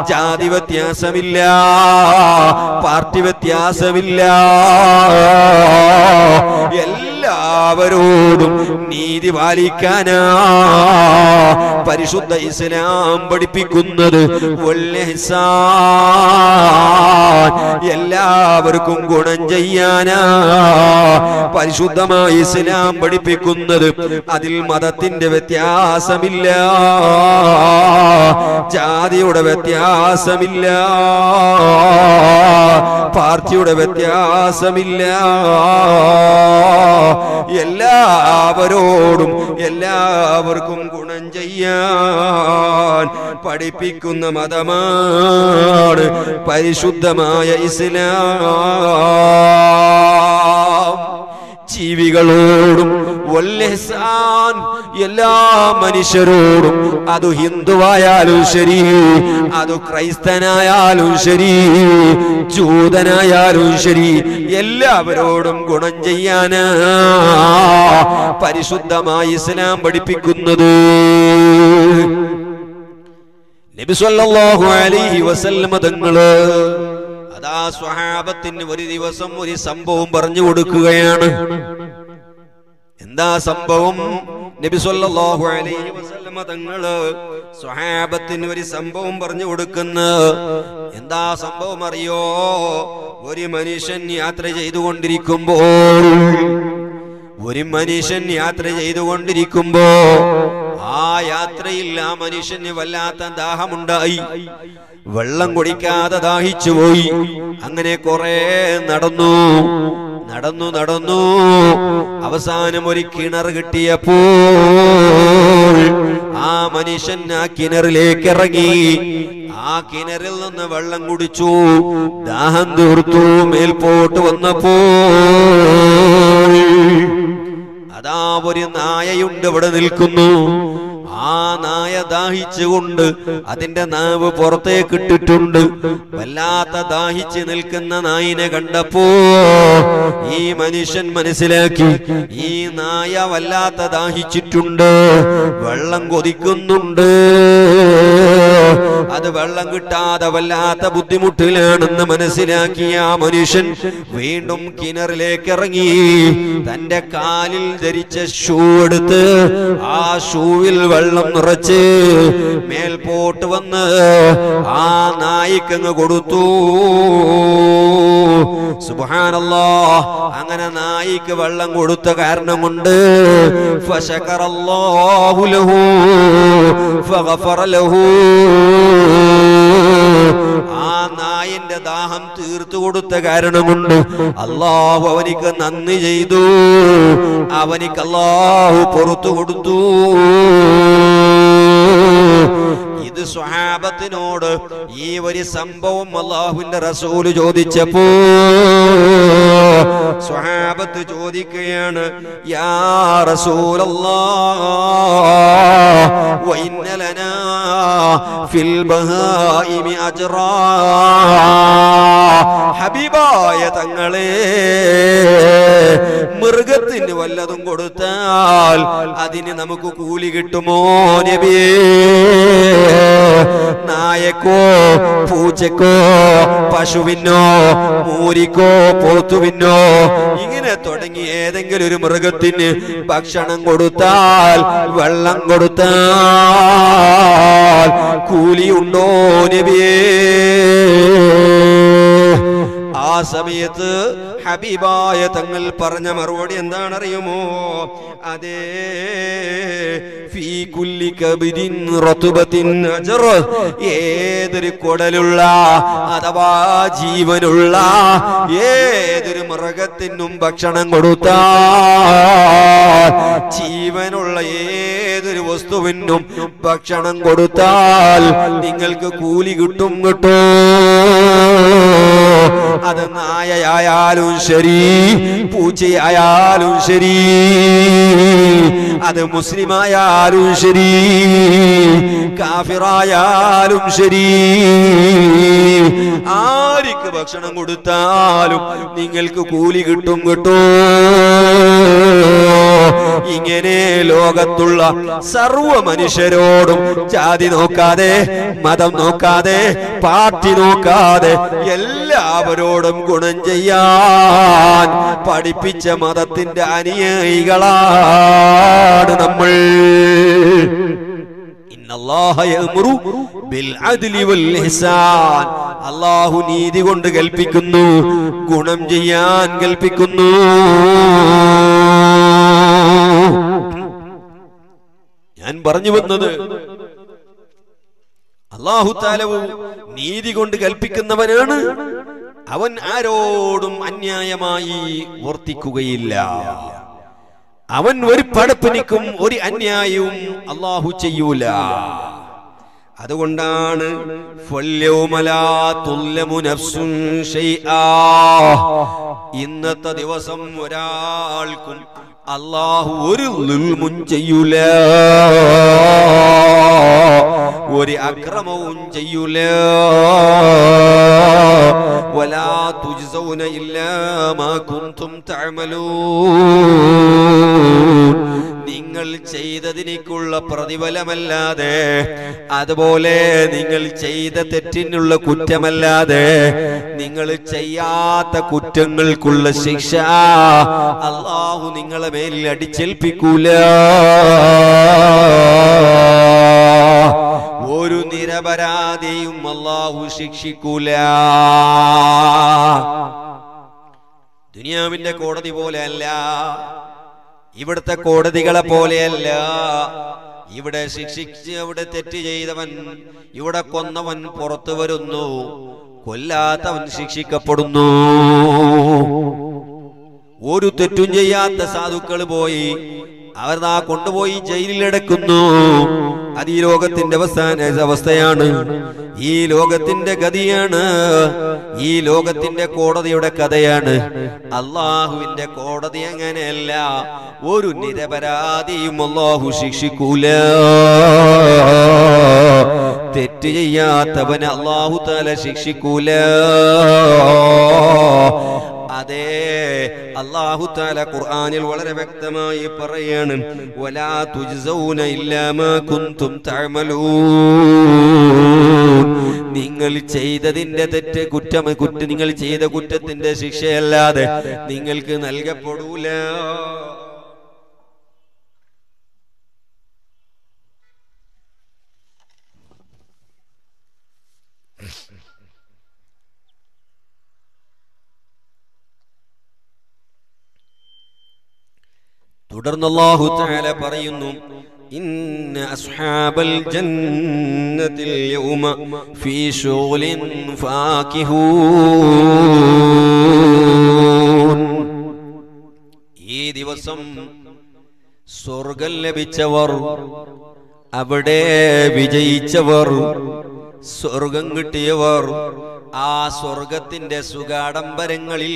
ജാതി വ്യത്യാസമില്ല പാർട്ടി വ്യത്യാസമില്ല. എല്ലാവരോടും നീതി പാലിക്കാനാ. പരിശുദ്ധ ഇസ്ലാം പഠിപ്പിക്കുന്നത് എല്ലാവർക്കും ഗുണം ചെയ്യാനാ. പരിശുദ്ധമായ ഇസ്ലാം പഠിപ്പിക്കുന്നത് അതിൽ മതത്തിന്റെ വ്യത്യാസമില്ല. ജാതിയുടെ വ്യത്യാസമില്ല. പാർട്ടിയുടെ വ്യത്യാസമില്ല. എല്ലാവരോടും എല്ലാവർക്കും ഗുണം ചെയ്യാൻ പഠിപ്പിക്കുന്ന മതമാണ് പരിശുദ്ധമായ ഇസ്ലാം. ജീവികളോടും എല്ലാ മനുഷ്യരോടും അത് ഹിന്ദുവായാലും ശരി അത് ക്രൈസ്തനായാലും ശരി ജൂതനായാലും ശരി എല്ലാവരോടും ഗുണം ചെയ്യാനാ പരിശുദ്ധമായി ഇസ്ലാം പഠിപ്പിക്കുന്നത്. തങ്ങൾ അതാ സ്വഹാബത്തിന് ഒരു ദിവസം ഒരു സംഭവം പറഞ്ഞു കൊടുക്കുകയാണ്. എന്താ സംഭവം? നബി സല്ലല്ലാഹു അലൈഹി വസല്ലമ തങ്ങൾ സ്വഹാബത്തിന് ഒരു സംഭവം പറഞ്ഞു കൊടുക്കുന്ന. എന്താ സംഭവം അറിയോ? ഒരു മനുഷ്യൻ യാത്ര ചെയ്തുകൊണ്ടിരിക്കുമ്പോൾ ഒരു മനുഷ്യൻ യാത്ര ചെയ്തുകൊണ്ടിരിക്കുമ്പോ ആ യാത്രയിൽ ആ മനുഷ്യന് വല്ലാത്ത ദാഹമുണ്ടായി. വെള്ളം കുടിക്കാതെ ദാഹിച്ചു പോയി. അങ്ങനെ കുറെ നടന്നു. നടന്നു നടന്നു. അവസാനം ഒരു കിണർ കിട്ടിയപ്പോൾ ആ മനുഷ്യൻ ആ കിണറിലേക്ക് ഇറങ്ങി. ആ കിണറിൽ നിന്ന് വെള്ളം കുടിച്ചു. ദാഹം തീർത്തു. മേൽപോട്ട് വന്നപ്പോൾ അതാ ഒരു നായയുണ്ട് ഇവിടെ നിൽക്കുന്നു. ആ നായ ദാഹിച്ചുകൊണ്ട് അതിന്റെ നാവ് പുറത്തേക്ക് ഇട്ടിട്ടുണ്ട്. വല്ലാത്ത ദാഹിച്ച് നിൽക്കുന്ന നായിനെ കണ്ടപ്പോ ഈ മനുഷ്യൻ മനസ്സിലാക്കി ഈ നായ വല്ലാത്ത ദാഹിച്ചിട്ടുണ്ട്. വെള്ളം കൊതിക്കുന്നുണ്ട്. അത് വെള്ളം കിട്ടാതെ വല്ലാത്ത ബുദ്ധിമുട്ടിലാണെന്ന് മനസ്സിലാക്കിയ ആ മനുഷ്യൻ വീണ്ടും കിണറിലേക്ക് ഇറങ്ങി തന്റെ കാലിൽ ധരിച്ച ഷൂ എടുത്ത് ആ ഷൂവിൽ വെള്ളം നിറച്ച് മേൽപോട്ട് വന്ന് ആ നായിക്കങ്ങ് കൊടുത്തു. സുബാനല്ലോ അങ്ങനെ നായിക്ക് വെള്ളം കൊടുത്ത കാരണം കൊണ്ട് ഫശകറല്ലാഹു ലഹു ഫഗഫറ ലഹു. ദാഹം തീർത്തു കൊടുത്ത കാരണമുണ്ട്. അള്ളാഹു അവനിക്ക് നന്ദി ചെയ്തു. അവനിക്ക് അള്ളാഹു പുറത്തു കൊടുത്തു. ഇത് സ്വഹാബത്തിനോട് ഈ ഒരു സംഭവം അള്ളാഹുവിന്റെ റസൂൽ ചോദിച്ചപ്പോ സ്വഹാബത്ത് ചോദിക്കുകയാണ് യാ ഫിൽ ഹബീബായ തങ്ങളെ മൃഗത്തിന് വല്ലതും കൊടുത്താൽ അതിന് നമുക്ക് കൂലി കിട്ടുമോ നബിയേ? നായക്കോ പൂച്ചക്കോ പശുവിനോ മൂരിക്കോ പോത്തുവിനോ ഇങ്ങനെ തുടങ്ങി ഏതെങ്കിലും ഒരു മൃഗത്തിന് ഭക്ഷണം കൊടുത്താൽ വെള്ളം കൊടുത്താൽ കൂലിയുണ്ടോ നബിയേ? സമയത്ത് ഹബീബായ തങ്ങൾ പറഞ്ഞ മറുപടി എന്താണറിയുമോ അതേ ഫീ ഏതൊരു കുടലുള്ള അഥവാ ജീവനുള്ള ഏതൊരു മൃഗത്തിനും ഭക്ഷണം കൊടുത്താൽ ജീവനുള്ള ഏതൊരു വസ്തുവിനും ഭക്ഷണം കൊടുത്താൽ നിങ്ങൾക്ക് കൂലി കിട്ടും കിട്ടോ. അത് നായയായാലും ശരി പൂച്ചയായാലും ശരി അത് മുസ്ലിമായാലും ശരി കാഫിറായാലും ശരി. ആർക്ക് ഭക്ഷണം കൊടുത്താലും നിങ്ങൾക്ക് കൂലി കിട്ടും കിട്ടോ. ഇങ്ങനെ ലോകത്തുള്ള സർവ മനുഷ്യരോടും ജാതി നോക്കാതെ മതം നോക്കാതെ പാർട്ടി നോക്കാതെ എല്ലാവരോടും ഗുണം ചെയ്യാൻ പഠിപ്പിച്ച മതത്തിന്റെ അനുയായികളാണ് നമ്മൾ. അള്ളാഹു നീതി കൊണ്ട് കൽപ്പിക്കുന്നു ഗുണം ചെയ്യാൻ കൽപ്പിക്കുന്നു. ഞാൻ പറഞ്ഞു വന്നത് അള്ളാഹു താലവും നീതി കൊണ്ട് കൽപ്പിക്കുന്നവനാണ്. അവൻ ആരോടും അന്യായമായി വർത്തിക്കുകയില്ല. അവൻ ഒരു പടപ്പിനിക്കും ഒരു അന്യായവും അള്ളാഹു ചെയ്യൂല. അതുകൊണ്ടാണ്. ഇന്നത്തെ ദിവസം ഒരാൾക്കും അള്ളാഹു ഒരു നിൽമും ചെയ്യൂല. ഒരു അക്രമവും ചെയ്യൂല. മാ കുന്തും തഅമലൂൻ. നിങ്ങൾ ചെയ്തതിനേക്കുള്ള പ്രതിഫലമല്ലാതെ അതുപോലെ നിങ്ങൾ ചെയ്ത തെറ്റിനുള്ള കുറ്റമല്ലാതെ നിങ്ങൾ ചെയ്യാത്ത കുറ്റങ്ങൾക്കുള്ള ശിക്ഷ അള്ളാഹു നിങ്ങളെ മേലിൽ അടിച്ചേൽപ്പിക്കൂല ഒരു നിരപരാധിയും അള്ളാഹു ശിക്ഷിക്കൂല. ദുനിയാവിന്റെ കോടതി പോലെയല്ല. ഇവിടുത്തെ കോടതികളെ പോലെയല്ല. ഇവിടെ ശിക്ഷിച്ച് അവിടെ തെറ്റ് ചെയ്തവൻ ഇവിടെ കൊന്നവൻ പുറത്തു വരുന്നു. കൊല്ലാത്തവൻ ശിക്ഷിക്കപ്പെടുന്നു. ഒരു തെറ്റും ചെയ്യാത്ത സാധുക്കൾ പോയി അവർ ആ കൊണ്ടുപോയി ജയിലിലടക്കുന്നു അത് ഈ ലോകത്തിന്റെ അവസാന അവസ്ഥയാണ്. ഈ ലോകത്തിന്റെ ഗതിയാണ്. ഈ ലോകത്തിന്റെ കോടതിയുടെ കഥയാണ്. അള്ളാഹുവിന്റെ കോടതി അങ്ങനെയല്ല. ഒരു നിരപരാധിയും അള്ളാഹു ശിക്ഷിക്കൂല. തെറ്റ് ചെയ്യാത്തവന് അള്ളാഹു തല ശിക്ഷിക്കൂല. അതെ അള്ളാഹു താല ഖുർആനിൽ വളരെ വ്യക്തമായി പറയാണ് വലാ തുജ്സൗന ഇല്ലാ മാ കുന്തും തഅമലൂൻ. നിങ്ങൾ ചെയ്തതിന്റെ തെറ്റ് കുറ്റം കുറ്റ നിങ്ങൾ ചെയ്ത കുറ്റത്തിന്റെ ശിക്ഷയല്ലാതെ നിങ്ങൾക്ക് നൽകപ്പെടൂല. തുടർന്ന് അള്ളാഹു താല പറയുന്നു ഇന്ന അസ്ഹാബൽ ജന്നത്തിൽ യൗമ ഫീ ശുഗ്ലിൻ ഫാകിഹൂൻ. ഈ ദിവസം സ്വർഗം ലഭിച്ചവർ അവിടെ വിജയിച്ചവർ സ്വർഗം കിട്ടിയവർ ആ സ്വർഗത്തിന്റെ സുഗാഡംബരങ്ങളിൽ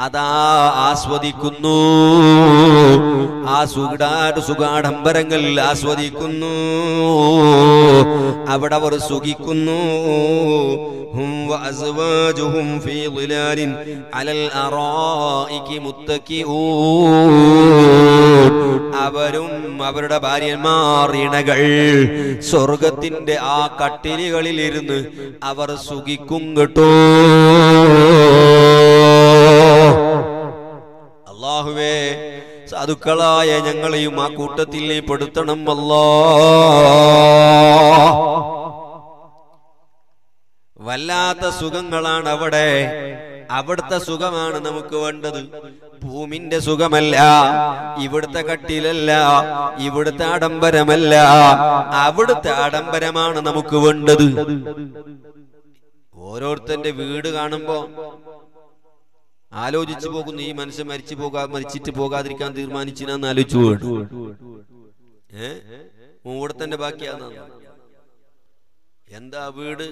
അതാ ആസ്വദിക്കുന്നു. ആ സുഗാ സുഗാഡംബരങ്ങൾ ആസ്വദിക്കുന്നു അവിടെ അവർ സുഖിക്കുന്നു هم وأزواجهم في ظلال على الأرائك متكئون അവരും അവരുടെ ഭാര്യന്മാർ ഇണകൾ സ്വർഗത്തിന്റെ ആ കട്ടിലുകളിൽ ഇരുന്ന് അവർ സുഖിക്കും കേട്ടോ സാധുക്കളായ ഞങ്ങളെയും ആ കൂട്ടത്തിൽ നീ പെടുത്തണം അല്ലോ. വല്ലാത്ത സുഖങ്ങളാണ് അവിടെ. അവിടുത്തെ സുഖമാണ് നമുക്ക് വേണ്ടത്. ഭൂമിന്റെ സുഖമല്ല ഇവിടുത്തെ കട്ടിലല്ല ഇവിടുത്തെ ആഡംബരമല്ല. അവിടുത്തെ ആഡംബരമാണ് നമുക്ക് വേണ്ടത്. ഓരോരുത്തന്റെ വീട് കാണുമ്പോ ആലോചിച്ചു പോകുന്നു ഈ മനുഷ്യൻ മരിച്ചു പോകാ മരിച്ചിട്ട് പോകാതിരിക്കാൻ തീരുമാനിച്ചിനാന്ന് ആലോചിച്ചു പോകട്ടു ഏ മൂടത്തിന്റെ ബാക്കിയാന്ന് എന്താ വീട്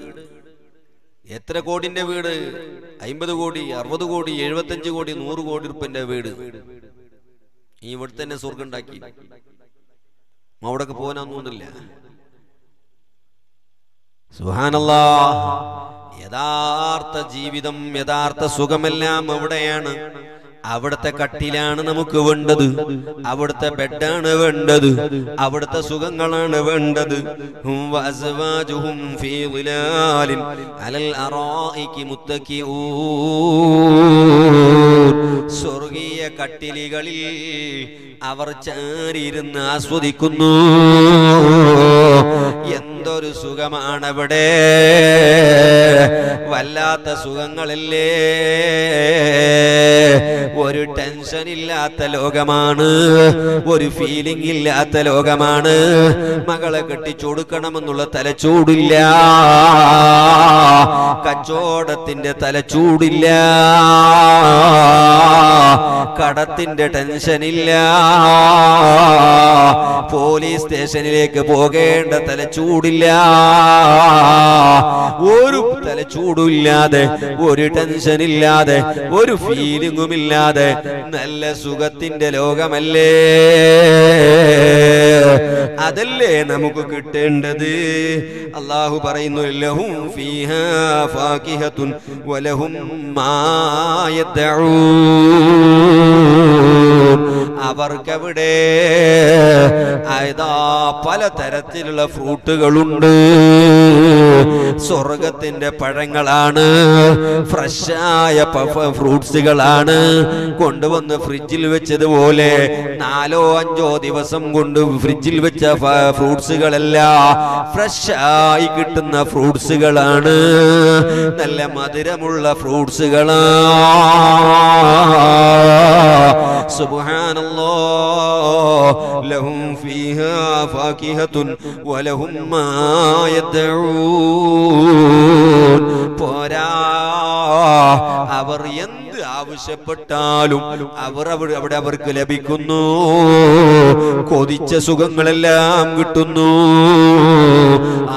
എത്ര കോടിന്റെ വീട് അമ്പത് കോടി അറുപത് കോടി എഴുപത്തഞ്ച് കോടി നൂറ് കോടി ഉറുപ്പന്റെ വീട് ഈ ഇവിടെ തന്നെ സ്വർഗം ഉണ്ടാക്കി അവിടൊക്കെ പോകാനൊന്നുമില്ല സുഹാനല്ലാ യഥാർത്ഥ ജീവിതം യഥാർത്ഥ സുഖമെല്ലാം എവിടെയാണ് അവിടുത്തെ കട്ടിലാണ് നമുക്ക് വേണ്ടത്. അവിടുത്തെ ബെഡാണ് വേണ്ടത്. അവിടുത്തെ സുഖങ്ങളാണ് വേണ്ടത്. സ്വർഗീയ കട്ടിലുകളിൽ അവർ ചാരിയിരുന്ന് ആസ്വദിക്കുന്നു. എന്തൊരു സുഖമാണവിടെ? വല്ലാത്ത സുഖങ്ങളില്ലേ? ഒരു ടെൻഷൻ ഇല്ലാത്ത ലോകമാണ്. ഒരു ഫീലിംഗ് ഇല്ലാത്ത ലോകമാണ്. മകളെ കെട്ടിച്ചു കൊടുക്കണമെന്നുള്ള തലച്ചൂടില്ല. കച്ചോടത്തിന്റെ തലച്ചൂടില്ല. കടത്തിന്റെ ടെൻഷൻ ഇല്ല പോലീസ് സ്റ്റേഷനിലേക്ക് പോകേണ്ട തലച്ചൂടില്ല ഒരു തലച്ചൂടില്ലാതെ ഒരു ടെൻഷൻ ഇല്ലാതെ ഒരു ഫീലിംഗും ഇല്ലാതെ നല്ല സുഖത്തിന്റെ ലോകമല്ലേ? അതല്ലേ നമുക്ക് കിട്ടേണ്ടത്? അള്ളാഹു പറയുന്നു ലഹും ഫീഹാ ഫാകിഹത്തുൻ വലഹും മാ യദ്ഊൻ അവർക്കവിടെ? തരത്തിലുള്ള പലതരത്തിലുള്ള ഫ്രൂട്ടുകളുണ്ട്. സ്വർഗത്തിന്റെ പഴങ്ങളാണ് ഫ്രഷായ ഫ്രൂട്ട്സുകളാണ് കൊണ്ടുവന്ന് ഫ്രിഡ്ജിൽ വെച്ചതുപോലെ നാലോ അഞ്ചോ ദിവസം കൊണ്ട് ഫ്രിഡ്ജിൽ വെച്ച ഫ്രൂട്ട്സുകളല്ല ഫ്രഷായി കിട്ടുന്ന ഫ്രൂട്ട്സുകളാണ്. നല്ല മധുരമുള്ള ഫ്രൂട്ട്സുകളാ. സുബ്ഹാനല്ലാ ലഹും ഫീഹാ ഫാകിഹത്തുൻ വലഹും മാ يدعون പോരാ. അവർ എന്ത് ആവശ്യപ്പെട്ടാലും അവർ അവിടെ അവർക്ക് ലഭിക്കുന്നു. കൊതിച്ച സുഖങ്ങളെല്ലാം കിട്ടുന്നു.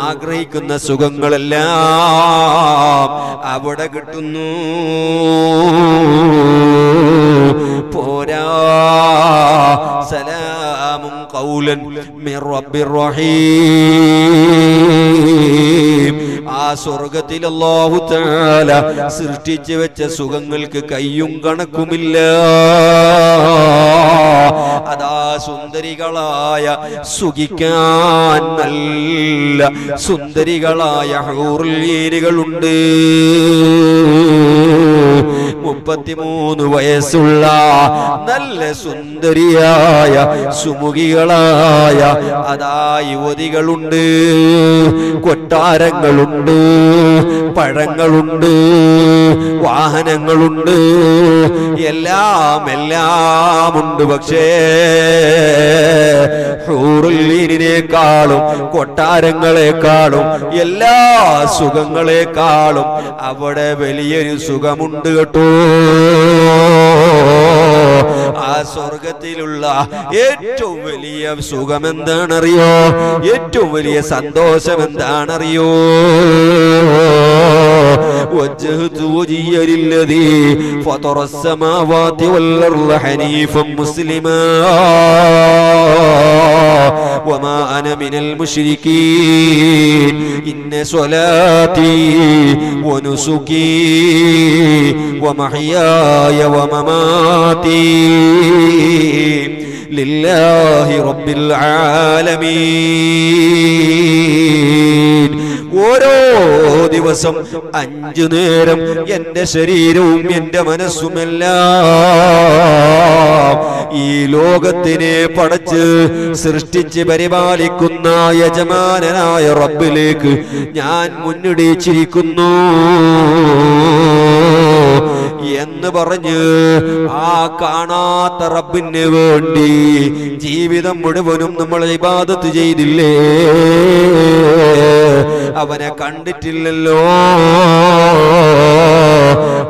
ആഗ്രഹിക്കുന്ന സുഖങ്ങളെല്ലാം അവിടെ കിട്ടുന്നു. പോരാ. സലാമും കൗലൻ മിർ റബ്ബിർ റഹീം. ആ സ്വർഗത്തിൽ അല്ലാഹു തആല സൃഷ്ടിച്ചു വെച്ച സുഖങ്ങൾക്ക് കയ്യും കണക്കുമില്ല. അതാ സുന്ദരികളായ സുഖിക്കാൻ നല്ല സുന്ദരികളായ ഹൂറിയീനുകളുണ്ട് മുപ്പത്തിമൂന്ന് വയസ്സുള്ള നല്ല സുന്ദരിയായ സുമുഖികളായ അതാ യുവതികളുണ്ട് കൊട്ടാരങ്ങളുണ്ട് പഴങ്ങളുണ്ട് വാഹനങ്ങളുണ്ട്. എല്ലാം എല്ലാം ഉണ്ട് പക്ഷേ ഹൂറുള്ളീനേക്കാളും കൊട്ടാരങ്ങളെക്കാളും എല്ലാ സുഖങ്ങളെക്കാളും അവിടെ വലിയൊരു സുഖമുണ്ട് കേട്ടോ. ആ സ്വർഗത്തിലുള്ള ഏറ്റവും വലിയ സുഖം എന്താണറിയോ ഏറ്റവും വലിയ സന്തോഷം എന്താണറിയോ وجهت وجهي للذي فطر السماوات والأرض حنيفا مسلما وما أنا من المشركين إن صلاتي ونسكي ومحياي ومماتي لله رب العالمين ഓരോ ദിവസം അഞ്ചു നേരം എന്റെ ശരീരവും എന്റെ മനസ്സുമെല്ലാം ഈ ലോകത്തിനെ പടച്ച് സൃഷ്ടിച്ച് പരിപാലിക്കുന്ന യജമാനനായ റബ്ബിലേക്ക് ഞാൻ മുന്നിടിച്ചിരിക്കുന്നു. എന്ന് പറഞ്ഞ് ആ കാണാത്ത റബ്ബിന് വേണ്ടി ജീവിതം മുഴുവനും നമ്മൾ ഇബാദത്ത് ചെയ്തില്ലേ? അവനെ കണ്ടിട്ടില്ലല്ലോ.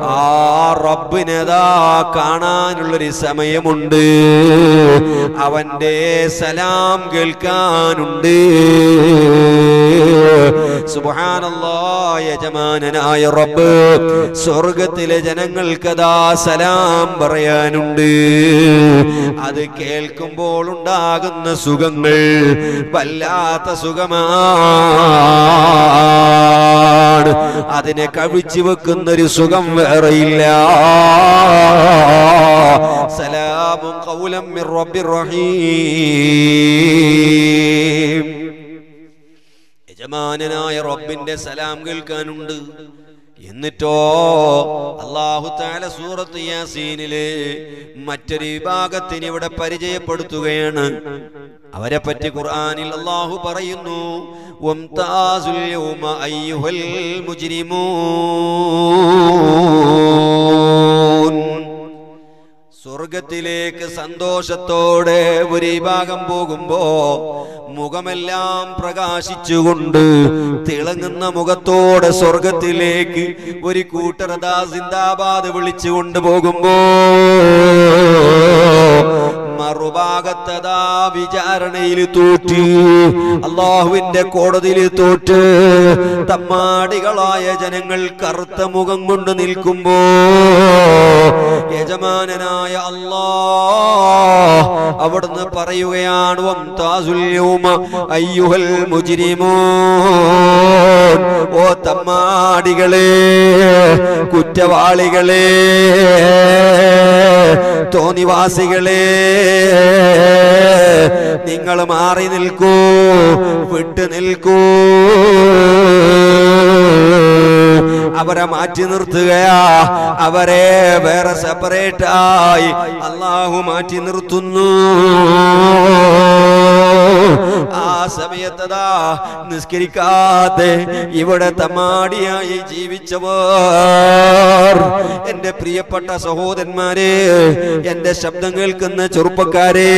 ആ റബ്ബിനതാ കാണാനുള്ളൊരു സമയമുണ്ട്. അവന്റെ സലാം കേൾക്കാനുണ്ട്. യജമാനായ റബ്ബ് സ്വർഗത്തിലെ ജനങ്ങൾക്കതാ സലാം പറയാനുണ്ട്. അത് കേൾക്കുമ്പോൾ ഉണ്ടാകുന്ന സുഖങ്ങൾ വല്ലാത്ത സുഖമാണ്. അതിനെ കവിച്ചു വെക്കുന്നൊരു സുഖം വേറെയില്ല സലാമും കൗലം മിർ റബ്ബിർ റഹീം. യജമാനനായ റബ്ബിന്റെ സലാം കേൾക്കാനുണ്ട്. എന്നിട്ടോ അള്ളാഹു താല സൂറത്ത് യാസീനിലെ മറ്റൊരു വിഭാഗത്തിന് ഇവിടെ പരിചയപ്പെടുത്തുകയാണ്. അവരെ പറ്റി ഖുർആനിൽ അള്ളാഹു പറയുന്നു മുജ്രിമൂൻ. സ്വർഗത്തിലേക്ക് സന്തോഷത്തോടെ ഒരു ഭാഗം പോകുമ്പോ മുഖമെല്ലാം പ്രകാശിച്ചുകൊണ്ട് തിളങ്ങുന്ന മുഖത്തോടെ സ്വർഗത്തിലേക്ക് ഒരു കൂട്ടറദാ സിന്ദാബാദ് വിളിച്ചുകൊണ്ട് പോകുമ്പോ മറുഭാഗത്തതാ വിചാരണയിൽ തോറ്റ്. അള്ളാഹുവിന്റെ കോടതിയിൽ തോറ്റ്. തമ്മാടികളായ ജനങ്ങൾ കറുത്ത മുഖം കൊണ്ട് നിൽക്കുമ്പോ യജമാനായ അല്ലാ അവിടുന്ന് പറയുകയാണ് ഓ തമ്മാടികളെ കുറ്റവാളികളെ നിങ്ങൾ മാറി നിൽക്കൂ വിട്ടു നിൽക്കൂ. അവരെ മാറ്റി നിർത്തുകയാ അവരെ വേറെ സെപ്പറേറ്റ് ആയി. അള്ളാഹു മാറ്റി നിർത്തുന്നു. ആ സമയത്തതാ നിസ്കരിക്കാതെ ഇവിടെ തമാടിയായി ജീവിച്ചവർ. എന്റെ പ്രിയപ്പെട്ട സഹോദരന്മാരെ എന്റെ ശബ്ദം കേൾക്കുന്ന ചെറുപ്പക്കാരെ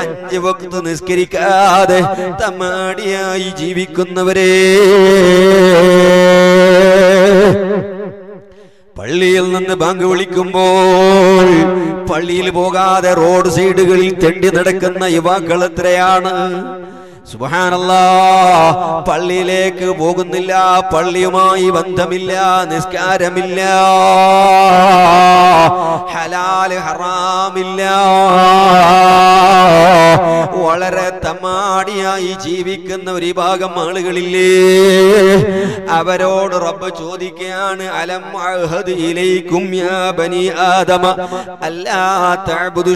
അഞ്ച് വക്ത് നിസ്കരിക്കാതെ തമാടിയായി ജീവിക്കുന്നവരെ. പള്ളിയിൽ നിന്ന് ബാങ്ക് വിളിക്കുമ്പോൾ പള്ളിയിൽ പോകാതെ റോഡ് സൈഡുകളിൽ തെണ്ടി നടക്കുന്ന യുവാക്കൾ എത്രയാണ്? പള്ളിയിലേക്ക് പോകുന്നില്ല പള്ളിയുമായി ബന്ധമില്ല നിസ്കാരമില്ല. ഹലാൽ ഹറാമില്ല. വളരെ തമാടിയായി ജീവിക്കുന്ന ഒരു ഭാഗം ആളുകളില്ലേ? അവരോട് റബ്ബ് ചോദിക്കുകയാണ് അലം ഇലൈക്കും യാ ബനി ആദമ തഅബുദു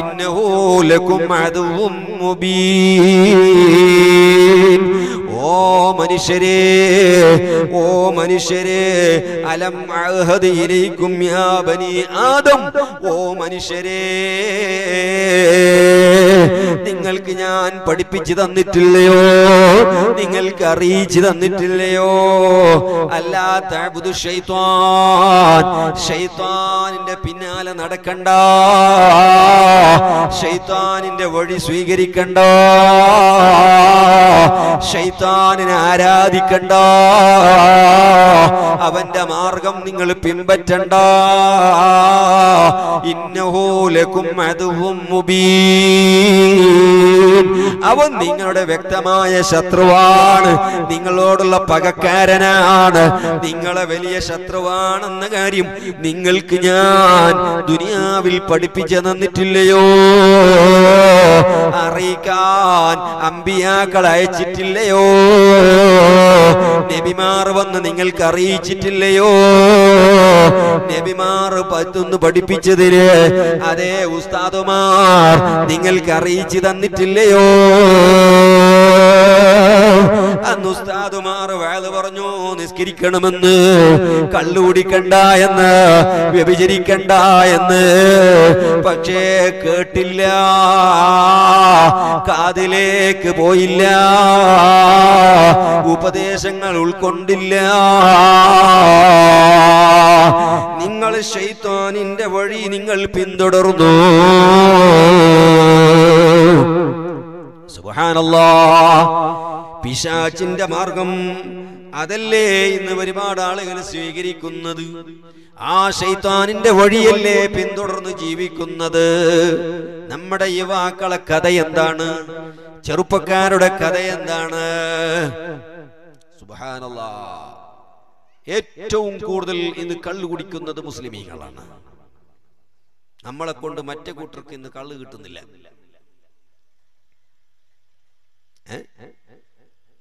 ഇന്നഹു ലക്കും അദുവ്വും മുബീൻ ഓ മനുഷ്യരെ ഓ മനുഷ്യരെ അലം അഹദ് ഇലൈക്കും യാ ബനി ആദം. ഓ മനുഷ്യരെ നിങ്ങൾക്ക് ഞാൻ പഠിപ്പിച്ചു തന്നിട്ടില്ലയോ? നിങ്ങൾക്ക് അറിയിച്ചു തന്നിട്ടില്ലയോ? അല്ലാത്ത ഷൈത്വാനിന്റെ പിന്നാലെ നടക്കണ്ട. ഷെയ്ത്താനിന്റെ വഴി സ്വീകരിക്കണ്ട. ഷൈത്താനിനെ ആരാധിക്കണ്ട. അവന്റെ മാർഗം നിങ്ങൾ പിൻപറ്റണ്ട. ഇന്നഹോലക്കും അതുവും അവൻ നിങ്ങളുടെ വ്യക്തമായ ശത്രുവാണ്. നിങ്ങളോടുള്ള പകക്കാരനാണ്. നിങ്ങളെ വലിയ ശത്രുവാണെന്ന കാര്യം നിങ്ങൾക്ക് ഞാൻ ദുനിയാവിൽ പഠിപ്പിച്ചു തന്നിട്ടില്ലയോ? അറിയിക്കാൻ അമ്പിയാക്കൾ അയച്ചിട്ടില്ലയോ? നബിമാർ വന്ന് നിങ്ങൾക്ക് അറിയിച്ചിട്ടില്ലയോ നബിമാർ പത്തൊന്ന് പഠിപ്പിച്ചതിന് അതേ ഉസ്താദുമാർ നിങ്ങൾക്ക് അറിയിച്ചു തന്നിട്ടില്ലയോ? അന്ന് ഉസ്താദുമാർ പറഞ്ഞു നിസ്കരിക്കണമെന്ന്. കള്ളുകുടിക്കണ്ട എന്ന് വ്യഭിചരിക്കണ്ട എന്ന്. പക്ഷേ കേട്ടില്ല. കാതിലേക്ക് പോയില്ല. ഉപദേശങ്ങൾ ഉൾക്കൊണ്ടില്ല. നിങ്ങൾ ഷെയ്ത്താനിന്റെ വഴി നിങ്ങൾ പിന്തുടർന്നു. സുബ്ഹാനല്ലാ. പിശാച്ചിന്റെ മാർഗം അതല്ലേ ഇന്ന് ഒരുപാട് ആളുകൾ സ്വീകരിക്കുന്നത്? ആ ശൈത്താനിന്റെ വഴിയല്ലേ പിന്തുടർന്ന് ജീവിക്കുന്നത്? നമ്മുടെ യുവാക്കളെ കഥ എന്താണ്? ചെറുപ്പക്കാരുടെ കഥ എന്താണ്? ഏറ്റവും കൂടുതൽ ഇന്ന് കള്ളു കുടിക്കുന്നത് മുസ്ലിമീകളാണ് നമ്മളെ കൊണ്ട് മറ്റേ കൂട്ടർക്ക് ഇന്ന് കള്ള് കിട്ടുന്നില്ല?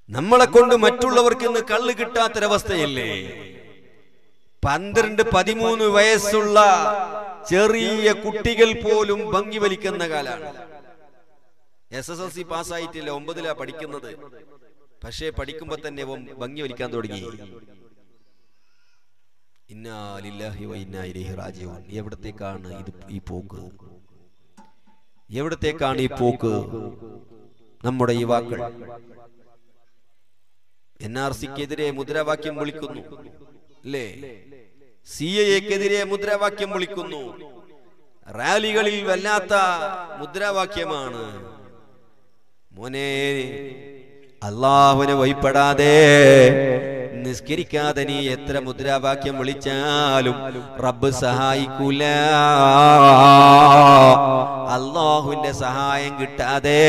നമ്മളെ കൊണ്ട് മറ്റുള്ളവർക്ക് ഇന്ന് കള്ള് കിട്ടാത്തൊരവസ്ഥയല്ലേ? പന്ത്രണ്ട് പതിമൂന്ന് വയസ്സുള്ള ചെറിയ കുട്ടികൾ പോലും ഭംഗി വലിക്കുന്ന കാലാണ്. എസ് എസ് എൽ സി പാസ്സായിട്ടില്ല ഒമ്പതിലാ പഠിക്കുന്നത്. പക്ഷേ പഠിക്കുമ്പോ തന്നെ ഭംഗി വലിക്കാൻ തുടങ്ങി. എവിടത്തേക്കാണ് ഇത് ഈ പോക്ക്? എവിടത്തേക്കാണ് ഈ പോക്ക്? നമ്മുടെ യുവാക്കൾ. എൻ ആർ സിക്കെതിരെ മുദ്രാവാക്യം വിളിക്കുന്നു. അല്ലേ സി എക്കെതിരെ മുദ്രാവാക്യം വിളിക്കുന്നു. റാലികളിൽ വല്ലാത്ത മുദ്രാവാക്യമാണ്. മോനെ അള്ളാഹുവിനെ വൈപ്പെടാതെ നിസ്കരിക്കാതെ നീ എത്ര മുദ്രാവാക്യം വിളിച്ചാലും റബ്ബ് സഹായിക്കൂല. അള്ളാഹുവിന്റെ സഹായം കിട്ടാതെ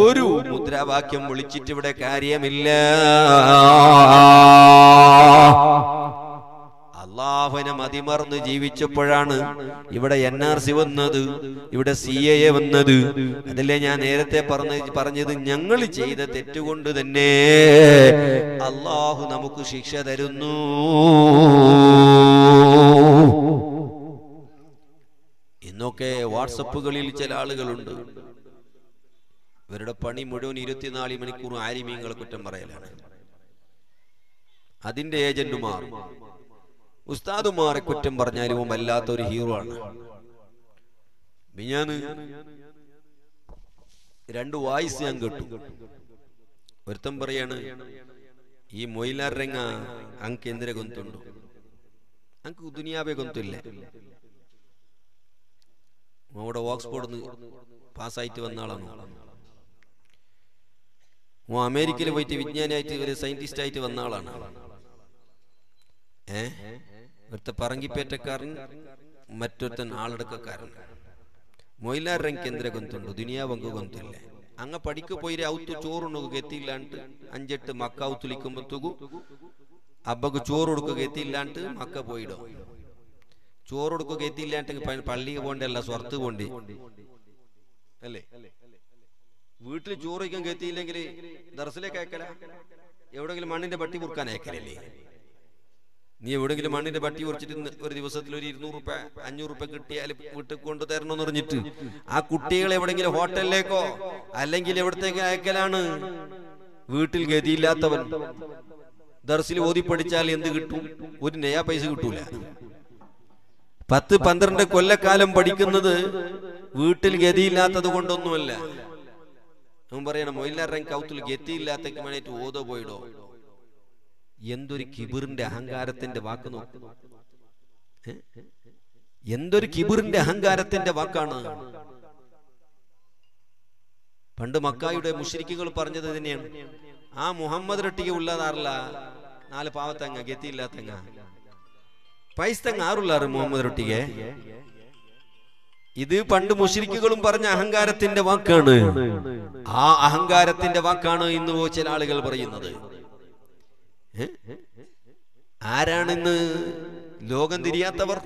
ഒരു മുദ്രാവാക്യം വിളിച്ചിട്ട് ഇവിടെ കാര്യമില്ല. അള്ളാഹുവിനെ മതിമറന്ന് ജീവിച്ചപ്പോഴാണ് ഇവിടെ എൻ ആർ സി വന്നത് ഇവിടെ സി എ വന്നത്. അതല്ലേ ഞാൻ നേരത്തെ പറഞ്ഞ പറഞ്ഞത്? ഞങ്ങൾ ചെയ്ത തെറ്റുകൊണ്ട് തന്നെ അള്ളാഹു നമുക്ക് ശിക്ഷ തരുന്നു. ഇന്നൊക്കെ വാട്സപ്പുകളിൽ ചില ആളുകളുണ്ട്. ഇവരുടെ പണി മുഴുവൻ ഇരുപത്തിനാല് മണിക്കൂർ ആരിമീങ്ങൾ കുറ്റം പറയലാണ്. അതിന്റെ ഏജന്റുമാർ ഉസ്താദുമാരെ കുറ്റം പറഞ്ഞാലും വല്ലാത്ത ഒരു ഹീറോ ആണ്. ഞാൻ രണ്ട് വായിസ് ഞാൻ കേട്ടു. ഒരുത്തം പറയാണ് ഈ മൊയിലാർ രംഗ അങ്ങ് എന്തിനെ കൊന്തുണ്ടോ? അങ്ങക്ക് ദുനിയാവെ കൊന്തില്ല. അവിടെ ഓക്സ്ഫോർഡ് പാസ്സായിട്ട് വന്ന ആളാണ്? അമേരിക്കയിൽ പോയിട്ട് വിജ്ഞാനിയായിട്ട് ഇവർ സയന്റിസ്റ്റ് ആയിട്ട് വന്ന ആളാണ്. ഏഹ് ഒരുത്ത പറങ്കിപ്പേറ്റക്കാരൻ മറ്റൊരുത്തൻ ആളെടുക്കക്കാരൻ. മൊയിലാരൻ കേന്ദ്ര ഗൊന്തുണ്ട് ദുനിയാവങ്ക് അങ്ങ പടിക്ക് പോയിരെ ഔത്തു ചോറുണ്ണുക എത്തിയില്ലാണ്ട് അഞ്ചെട്ട് മക്ക ഔത്തുലിക്കുമ്പോഴത്തേക്കും അബ്ബക്ക് ചോറ് കൊടുക്കുക എത്തിയില്ലാണ്ട് മക്ക പോയിടും. ചോറ് കൊടുക്കുക എത്തിയില്ലാണ്ടെങ്കിൽ പള്ളിക്ക് പോണ്ടല്ല സ്വർത്ത് പോണ്ടി? അല്ലേ? വീട്ടിൽ ചോറ് വയ്ക്കാൻ കെത്തിയില്ലെങ്കിൽ ദർസിലേക്ക് അയക്കല? എവിടെങ്കിലും മണ്ണിന്റെ പട്ടി കുറുക്കാൻ അയക്കലല്ലേ? നീ എവിടെങ്കിലും മണ്ണിന്റെ പട്ടി കുറിച്ചിട്ട് ഒരു ദിവസത്തിൽ ഒരു ഇരുന്നൂറ് റുപ്യ അഞ്ഞൂറ് റുപ്യ കിട്ടിയാൽ വീട്ടിൽ കൊണ്ടു തരണമെന്ന് പറഞ്ഞിട്ട് ആ കുട്ടികളെ എവിടെങ്കിലും ഹോട്ടലിലേക്കോ അല്ലെങ്കിൽ എവിടത്തേക്ക് അയക്കലാണ്? വീട്ടിൽ ഗതിയില്ലാത്തവൻ. ദർസിൽ ഓതി പഠിച്ചാൽ എന്ത് കിട്ടും? ഒരു നയാ പൈസ കിട്ടൂല. പത്ത് പന്ത്രണ്ട് കൊല്ലക്കാലം പഠിക്കുന്നത് വീട്ടിൽ ഗതിയില്ലാത്തത് കൊണ്ടൊന്നുമല്ല. പറയണം മൊയിലാറൻ കൗത്തിൽ ഗതിയില്ലാത്തേക്ക് വേണ്ടിയിട്ട് ഓതോ പോയിടോ. എന്തൊരു കിബിറിന്റെ അഹങ്കാരത്തിന്റെ വാക്ക് നോക്ക്. എന്തൊരു കിബിറിന്റെ അഹങ്കാരത്തിന്റെ വാക്കാണ്. പണ്ട് മക്കായുടെ മുഷരിക്കുകൾ പറഞ്ഞത് തന്നെയാണ്. ആ മുഹമ്മദ് റട്ടിക്ക് ഉള്ളതാറില്ല. നാല് പാവത്തങ്ങ ഗത്തിയില്ലാത്തങ്ങ. പൈസത്തങ്ങ ആറുള്ളാറ് മുഹമ്മദ് റട്ടിക്ക്. ഇത് പണ്ട് മുഷരിക്കുകളും പറഞ്ഞ അഹങ്കാരത്തിന്റെ വാക്കാണ്. ആ അഹങ്കാരത്തിന്റെ വാക്കാണ് ഇന്ന് ചില ആളുകൾ പറയുന്നത്? ആരാണിന്ന് ലോകം തിരിയാത്തവർ?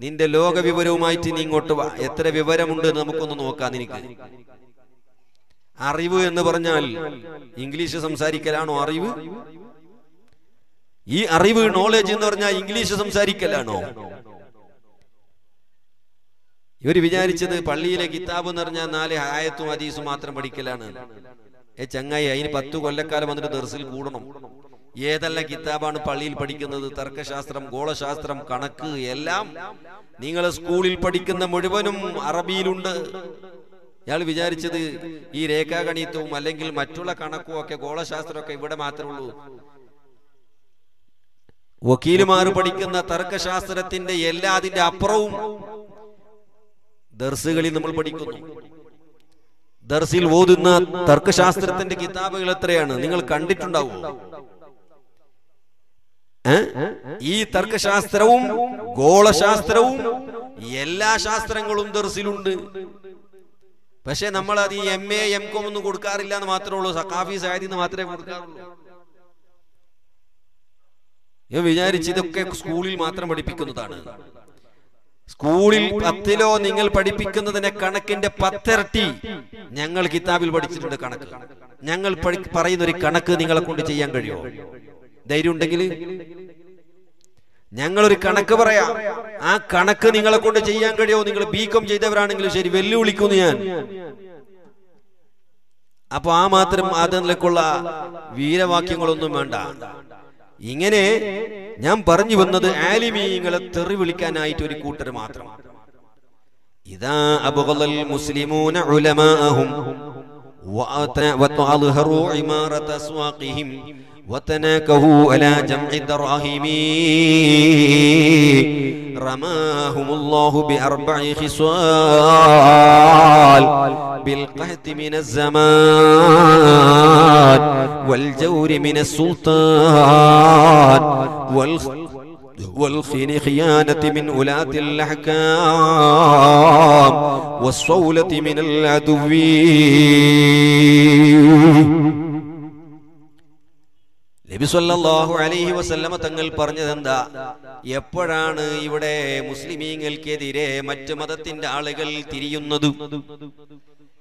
നിന്റെ ലോക വിവരവുമായിട്ട് നീ ഇങ്ങോട്ട് വാ. എത്ര വിവരമുണ്ട് നമുക്കൊന്ന് നോക്കാം നിനക്ക്. അറിവ് എന്ന് പറഞ്ഞാൽ ഇംഗ്ലീഷ് സംസാരിക്കലാണോ അറിവ്? ഈ അറിവ് നോളജ് എന്ന് പറഞ്ഞാൽ ഇംഗ്ലീഷ് സംസാരിക്കലാണോ? ഇവർ വിചാരിച്ചത് പള്ളിയിലെ കിതാബ് എന്ന് പറഞ്ഞാൽ നാല് ആയത്തും അതീസും മാത്രം പഠിക്കലാണ്. ഏ ചങ്ങായി അതിന് പത്തു കൊല്ലക്കാലം വന്നിട്ട് ദർസിൽ കൂടണം. ഏതെല്ലാം കിതാബാണ് പള്ളിയിൽ പഠിക്കുന്നത്? തർക്കശാസ്ത്രം ഗോളശാസ്ത്രം കണക്ക് എല്ലാം നിങ്ങൾ സ്കൂളിൽ പഠിക്കുന്ന മുഴുവനും അറബിയിലുണ്ട്. ഇയാൾ വിചാരിച്ചത് ഈ രേഖാഗണിത്വവും അല്ലെങ്കിൽ മറ്റുള്ള കണക്കും ഒക്കെ ഗോളശാസ്ത്രമൊക്കെ ഇവിടെ മാത്രമേ ഉള്ളൂ. വക്കീലുമാർ പഠിക്കുന്ന തർക്കശാസ്ത്രത്തിന്റെ എല്ലാ അതിന്റെ അപ്പുറവും ദർസുകളിൽ നമ്മൾ പഠിക്കുന്നു. ദർസിൽ ഓതുന്ന തർക്കശാസ്ത്രത്തിന്റെ കിതാബുകൾ എത്രയാണ്? നിങ്ങൾ കണ്ടിട്ടുണ്ടാവും? ഈ തർക്കശാസ്ത്രവും ഗോളശാസ്ത്രവും എല്ലാ ശാസ്ത്രങ്ങളും ദർസിലുണ്ട്. പക്ഷെ നമ്മൾ അത് ഈ എം എ എം കോം ഒന്നും കൊടുക്കാറില്ല എന്ന് മാത്രമേ ഉള്ളൂ. സക്കാഫി സായതി എന്ന് മാത്രമേ കൊടുക്കാറുള്ളൂ. ഞാൻ വിചാരിച്ച് ഇതൊക്കെ സ്കൂളിൽ മാത്രം പഠിപ്പിക്കുന്നതാണ്. സ്കൂളിൽ പത്തിലോ നിങ്ങൾ പഠിപ്പിക്കുന്നതിന്റെ കണക്കിന്റെ പത്തിരട്ടി ഞങ്ങൾ കിതാബിൽ പഠിച്ചിട്ടുണ്ട് കണക്ക്. ഞങ്ങൾ പറയുന്ന ഒരു കണക്ക് നിങ്ങളെ കൊണ്ട് ചെയ്യാൻ കഴിയുമോ? ധൈര്യം ഉണ്ടെങ്കിൽ ഞങ്ങളൊരു കണക്ക് പറയാം ആ കണക്ക് നിങ്ങളെ കൊണ്ട് ചെയ്യാൻ കഴിയുമോ നിങ്ങൾ ബി കോം ചെയ്തവരാണെങ്കിലും ശരി വെല്ലുവിളിക്കുന്നു ഞാൻ അപ്പൊ ആ മാത്രം അതിലേക്കുള്ള വീരവാക്യങ്ങളൊന്നും വേണ്ട ഇങ്ങനെ ഞാൻ പറഞ്ഞു വന്നത് ആലിമീങ്ങളെ തെറി വിളിക്കാനായിട്ട് ഒരു കൂട്ടർ മാത്രം ഇതാ അബുഗലൽ മുസ്ലിമൂന ഉലമാഅഹും വഅതഅ വതഅൽഹറു ഇമാറത അസ്വാഖിഹിം وتناكهوا على جمع الدراهم رماهم الله بأربع خصال بالقهت من الزمان والجور من السلطان والخ والخين خيانة من ولاة الأحكام والصولة من العدو. നബി സല്ലല്ലാഹു അലൈഹി വസല്ലമ തങ്ങൾ പറഞ്ഞു എന്താ എപ്പോഴാണ് ഇവിടെ മുസ്ലിമീങ്ങൾക്കെതിരെ മറ്റു മതത്തിന്റെ ആളുകൾ തിരിയുന്നത്?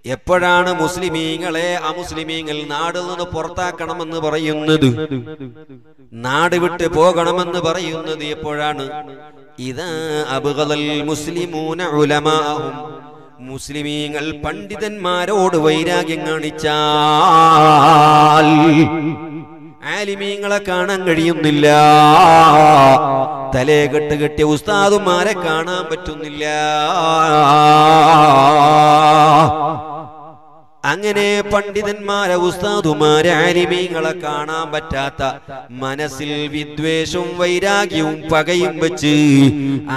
എപ്പോഴാണ് മുസ്ലിമീങ്ങളെ അമുസ്ലിമീങ്ങൾ നാടിൽ നിന്ന് പുറത്താക്കണമെന്ന് പറയുന്നത്? നാട് വിട്ട് പോകണമെന്ന് പറയുന്നത് എപ്പോഴാണ്? ഇത് അബുഗൽ മുസ്ലിമൂന ഉലമാഹും മുസ്ലിമീങ്ങൾ പണ്ഡിതന്മാരോട് വൈരാഗ്യം കാണിച്ചാൽ ആലിമീങ്ങളെ കാണാൻ കഴിയുന്നില്ല. തലേ കെട്ട് കെട്ടിയ ഉസ്താദുമാരെ കാണാൻ പറ്റുന്നില്ല. അങ്ങനെ പണ്ഡിതന്മാരെ ഉസ്താദുമാരെ ആലിമീങ്ങളെ കാണാൻ പറ്റാത്ത മനസ്സിൽ വിദ്വേഷവും വൈരാഗ്യവും പകയും വെച്ച്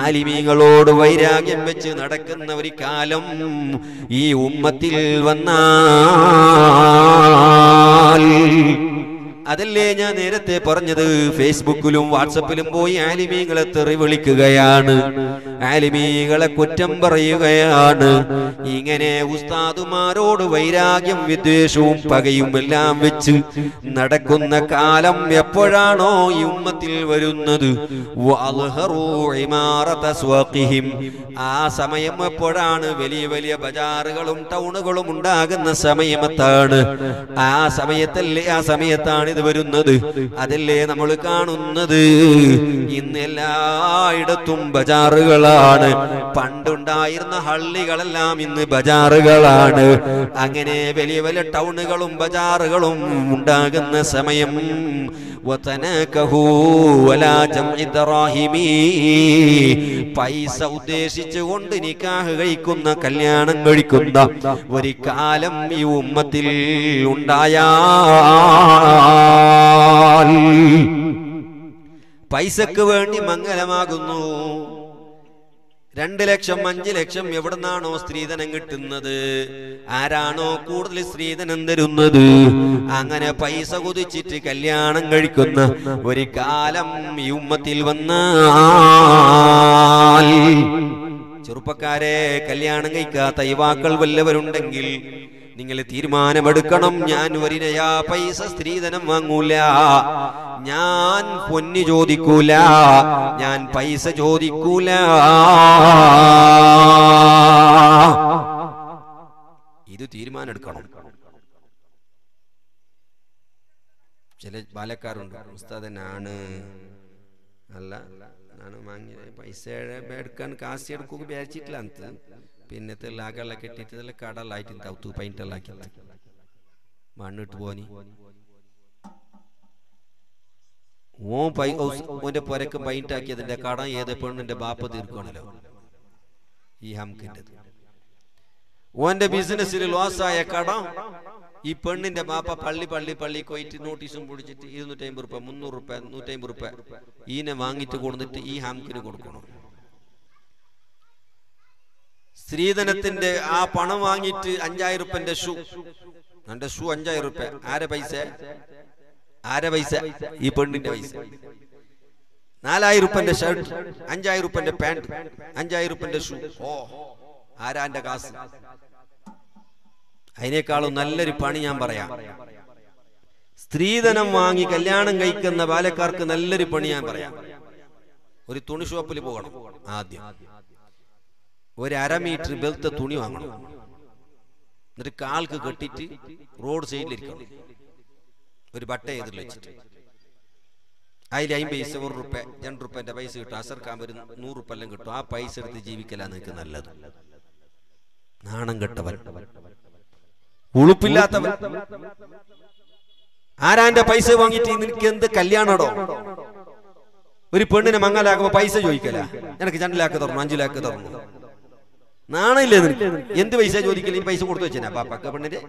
ആലിമീങ്ങളോട് വൈരാഗ്യം വെച്ച് നടക്കുന്ന ഒരു കാലം ഈ ഉമ്മത്തിൽ വന്നാൽ അതല്ലേ ഞാൻ നേരത്തെ പറഞ്ഞത്? ഫേസ്ബുക്കിലും വാട്സപ്പിലും പോയി ആലിമീങ്ങളെ തെറി വിളിക്കുകയാണ്. ആലിമീങ്ങളെ കുറ്റം പറയുകയാണ്. ഇങ്ങനെ ഉസ്താദുമാരോട് വൈരാഗ്യം വിദ്വേഷവും പകയും എല്ലാം വെച്ച് നടക്കുന്ന കാലം എപ്പോഴാണോ ഉമ്മത്തിൽ വരുന്നത്. ആ സമയം എപ്പോഴാണ്? വലിയ വലിയ ബജാറുകളും ടൗണുകളും ഉണ്ടാകുന്ന സമയത്താണ്. ആ സമയത്തല്ലേ? ആ സമയത്താണ് ഇത് വരുന്നത്? അതല്ലേ നമ്മൾ കാണുന്നത്? ഇന്ന് എല്ലായിടത്തും ബജാറുകളാണ്. പണ്ടുണ്ടായിരുന്ന ഹള്ളികളെല്ലാം ഇന്ന് ബജാറുകളാണ്. അങ്ങനെ വലിയ വലിയ ടൗണുകളും ബജാറുകളും ഉണ്ടാകുന്ന സമയം. പൈസ ഉദ്ദേശിച്ചുകൊണ്ട് നിക്കാഹ് കഴിക്കുന്ന കല്യാണം കഴിക്കുന്ന ഒരു കാലം ഈ ഉമ്മത്തിൽ ഉണ്ടായാ. പൈസക്ക് വേണ്ടി മംഗലമാകുന്നു. രണ്ട് ലക്ഷം അഞ്ച് ലക്ഷം എവിടുന്നാണോ സ്ത്രീധനം കിട്ടുന്നത്? ആരാണോ കൂടുതൽ സ്ത്രീധനം തരുന്നത്? അങ്ങനെ പൈസ കുതിച്ചിട്ട് കല്യാണം കഴിക്കുന്ന ഒരു കാലം ഈ ഉമ്മത്തിൽ വന്നാൽ. ചെറുപ്പക്കാരെ കല്യാണം കഴിക്കാത്ത യുവാക്കൾ വല്ലവരുണ്ടെങ്കിൽ നിങ്ങൾ തീരുമാനമെടുക്കണം. ഞാൻ ഒരിനയാ പൈസ സ്ത്രീധനം വാങ്ങൂല. ഞാൻ പൊന്നു ചോദിക്കൂല. ഞാൻ പൈസ ചോദിക്കൂല. ഇത് തീരുമാനമെടുക്കണം. ചില ബാലക്കാരുണ്ട്. ഉസ്താദനാണ്. അല്ല ನಾನು വാങ്ങിയത്. പൈസ എടുക്കാൻ കാശ് എടുക്കുക വിചാരിച്ചിട്ടില്ല അന്ത് പിന്നെ തെല്ലാകെല്ലാം കെട്ടിട്ട് കടലായിട്ട് തൗത്തു പൈന്റെല്ലാം ആക്കി മണ്ണിട്ട് പോനി ഓ പൈ ഓന്റെ പുരക്ക് പൈന്റാക്കി ആക്കിയതിന്റെ കടം ഏത് പെണ്ണിന്റെ ബാപ്പ തീർക്കണല്ലോ ഈ ഹംകിന്റെ ഓന്റെ ബിസിനസ്സിൽ ലോസായ കടം ഈ പെണ്ണിന്റെ ബാപ്പ പള്ളി പള്ളി പള്ളി കൊയിറ്റ് നോട്ടീസും പിടിച്ചിട്ട് ഇരുന്നൂറ്റി അമ്പത് റുപ്യ മുന്നൂറ് റുപ്യ നൂറ്റി അമ്പത് റുപ്യ. ഈനെ വാങ്ങിയിട്ട് കൊടുത്തിട്ട് ഈ ഹാംക്കിന് കൊടുക്കണം. സ്ത്രീധനത്തിന്റെ ആ പണം വാങ്ങിയിട്ട് അഞ്ചായിരം റുപ്യന്റെ ഷൂ. എന്റെ ഷൂ അഞ്ചായിരം റുപ്യ. ആരെ പൈസ? ആരെ പൈസ? ഈ പെണ്ണിന്റെ പൈസ. നാലായിരം റുപ്യന്റെ ഷർട്ട്. അഞ്ചായിരം റുപ്യന്റെ പാന്റ്. അഞ്ചായിരം റുപ്യന്റെ ഷൂ. ഓ. ആരാന്റെ കാസ്? അതിനേക്കാളും നല്ലൊരു പണി ഞാൻ പറയാം. സ്ത്രീധനം വാങ്ങി കല്യാണം കഴിക്കുന്ന ബാലക്കാർക്ക് നല്ലൊരു പണി ഞാൻ പറയാം. ഒരു തുണി ഷോപ്പിൽ പോകണം. ആദ്യം. ഒരു അര മീറ്റർ ബെൽത്ത തുണി വാങ്ങണം. എന്നിട്ട് കാൽക്ക് കെട്ടിട്ട് റോഡ് സൈഡിലിരിക്കണം. ഒരു ബട്ട എതിരിൽ വെച്ചിട്ട്. അതിൽ അമ്പത് പൈസ ഒരു റുപ്യ രണ്ട് റുപ്യന്റെ പൈസ കിട്ടും. അസർക്കാൻ ഒരു നൂറ് റുപ്യ എല്ലാം കിട്ടും. ആ പൈസ എടുത്ത് ജീവിക്കലാ നിനക്ക് നല്ലത്. നാണം കെട്ടവൻ. ഉളുപ്പില്ലാത്തവൻ. ആരാന്റെ പൈസ വാങ്ങിയിട്ട് നിനക്ക് എന്ത് കല്യാണടോ? ഒരു പെണ്ണിനെ മങ്ങലാക്കുമ്പോ പൈസ ചോദിക്കല. എനിക്ക് രണ്ട് ലാക്ക് തുറന്നു അഞ്ചു ലാക്ക് തരണം നാണയില്ലേ എന്ത് പൈസ ചോദിക്കില്ല ഈ പൈസ കൊടുത്തു വെച്ചാ പാപ്പക്ക പെണ്ണിന്റെ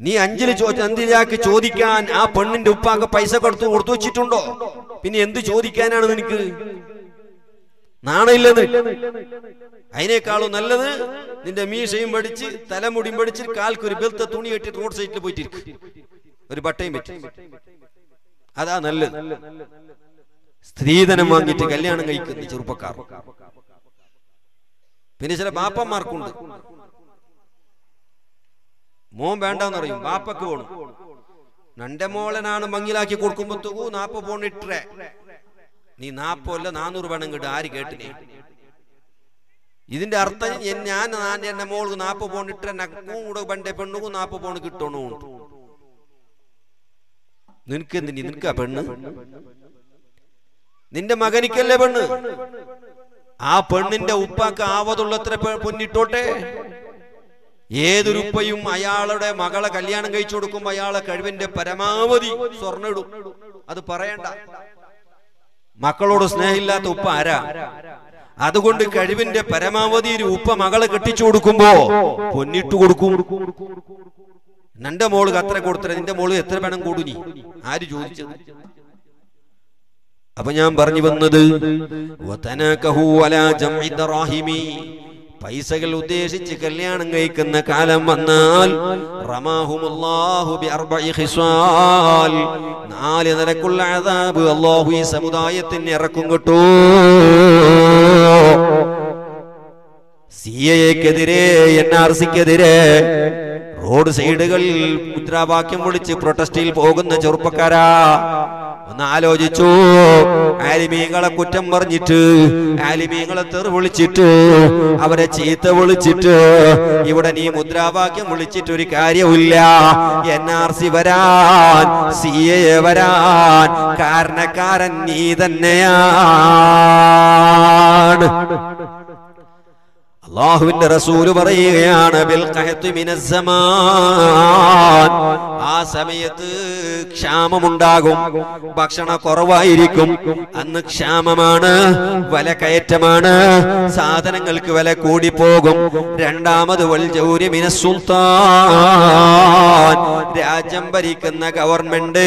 നീ അഞ്ചിൽ അഞ്ചിലാക്ക് ചോദിക്കാൻ ആ പെണ്ണിന്റെ ഉപ്പാക്ക് പൈസ കൊടുത്തു കൊടുത്തു വെച്ചിട്ടുണ്ടോ? പിന്നെ എന്ത് ചോദിക്കാനാണ് നിനക്ക്? നാണയില്ലെന്ന് അതിനേക്കാളും നല്ലത് നിന്റെ മീശയും പഠിച്ച് തലമുടിയും പഠിച്ച് കാൽക്ക് ഒരു ബെൽത്ത തുണി കെട്ടി റോഡ് സൈഡിൽ പോയിട്ടിരിക്കും. ഒരു ബട്ടയും പറ്റി അതാ നല്ലത്. സ്ത്രീധനം വാങ്ങിയിട്ട് കല്യാണം കഴിക്കുന്ന ചെറുപ്പക്കാർ. പിന്നെ ചില ബാപ്പന്മാർക്കുണ്ട്. മോൻ വേണ്ടെന്ന് പറയും ബാപ്പക്ക് പോണു നന്റെ മോളനാണ് മങ്ങിലാക്കി കൊടുക്കുമ്പോ നാപ്പ പോണിട്ടേ നീ നാപ്പല്ല നാനൂറ് വേണം കിട്ടും ആര് കേട്ടിനെ? ഇതിന്റെ അർത്ഥം ഞാൻ എന്റെ മോൾക്ക് നാപ്പ പോണിട്ട് നക്കും കൂടെ പണ്ടേ പെണ്ണുക്കും നാപ്പ പോണ് കിട്ടണു നിനക്ക് എന്തിന് പെണ്ണ്? നിന്റെ മകനിക്കല്ലേ പെണ്ണ്? ആ പെണ്ണിന്റെ ഉപ്പാക്ക് ആവതുള്ളത്ര പൊന്നിട്ടോട്ടെ? ഏതൊരുപ്പയും അയാളുടെ മകളെ കല്യാണം കഴിച്ചു കൊടുക്കുമ്പോ അയാളെ കഴിവിന്റെ പരമാവധി സ്വർണ ഇടും. അത് പറയണ്ട. മക്കളോട് സ്നേഹമില്ലാത്ത ഉപ്പ ആരാ? അതുകൊണ്ട് കഴിവിന്റെ പരമാവധി ഒരു ഉപ്പ മകളെ കെട്ടിച്ചു കൊടുക്കുമ്പോ പൊന്നിട്ട് കൊടുക്കും. നിന്റെ മോൾ അത്ര കൊടുത്തര. നിന്റെ മോൾ എത്ര പണം കൂടുനി ആര് ചോദിച്ചത്? അപ്പൊ ഞാൻ പറഞ്ഞു വന്നത്. പൈസകൾ ഉദ്ദേശിച്ച് കല്യാണം കഴിക്കുന്ന കാലം വന്നാൽ. നാല് നിലക്കുള്ള അതാബ് അള്ളാഹു ഈ സമുദായത്തിന് ഇറക്കും കിട്ടൂ സി എക്കെതിരെ എൻ ആർ സിക്കെതിരെ റോഡ് സൈഡുകളിൽ മുദ്രാവാക്യം വിളിച്ച് പ്രൊട്ടസ്റ്റിൽ പോകുന്ന ചെറുപ്പക്കാരാ. ഒന്ന് ആലോചിച്ചു. ആലിമീങ്ങളെ കുറ്റം പറഞ്ഞിട്ട് ആലിമീങ്ങളെ തെറി വിളിച്ചിട്ട് അവരെ ചീത്ത വിളിച്ചിട്ട് ഇവിടെ നീ മുദ്രാവാക്യം വിളിച്ചിട്ട് ഒരു കാര്യമില്ല എൻ ആർ സി വരാൻ സി എ വരാൻ കാരണക്കാരൻ നീ തന്നെയാണ്. അള്ളാഹുവിന്റെ റസൂൽ പറയുകയാണ് ആ സമയത്ത് ക്ഷാമമുണ്ടാകും ഭക്ഷണ കുറവായിരിക്കും. അന്ന് ക്ഷാമമാണ് വില കയറ്റമാണ് സാധനങ്ങൾക്ക് വില കൂടിപ്പോകും. രണ്ടാമത് വൽജൗര്യമിന ജൗരി സുൽത്താൻ. രാജ്യം ഭരിക്കുന്ന ഗവൺമെന്റ്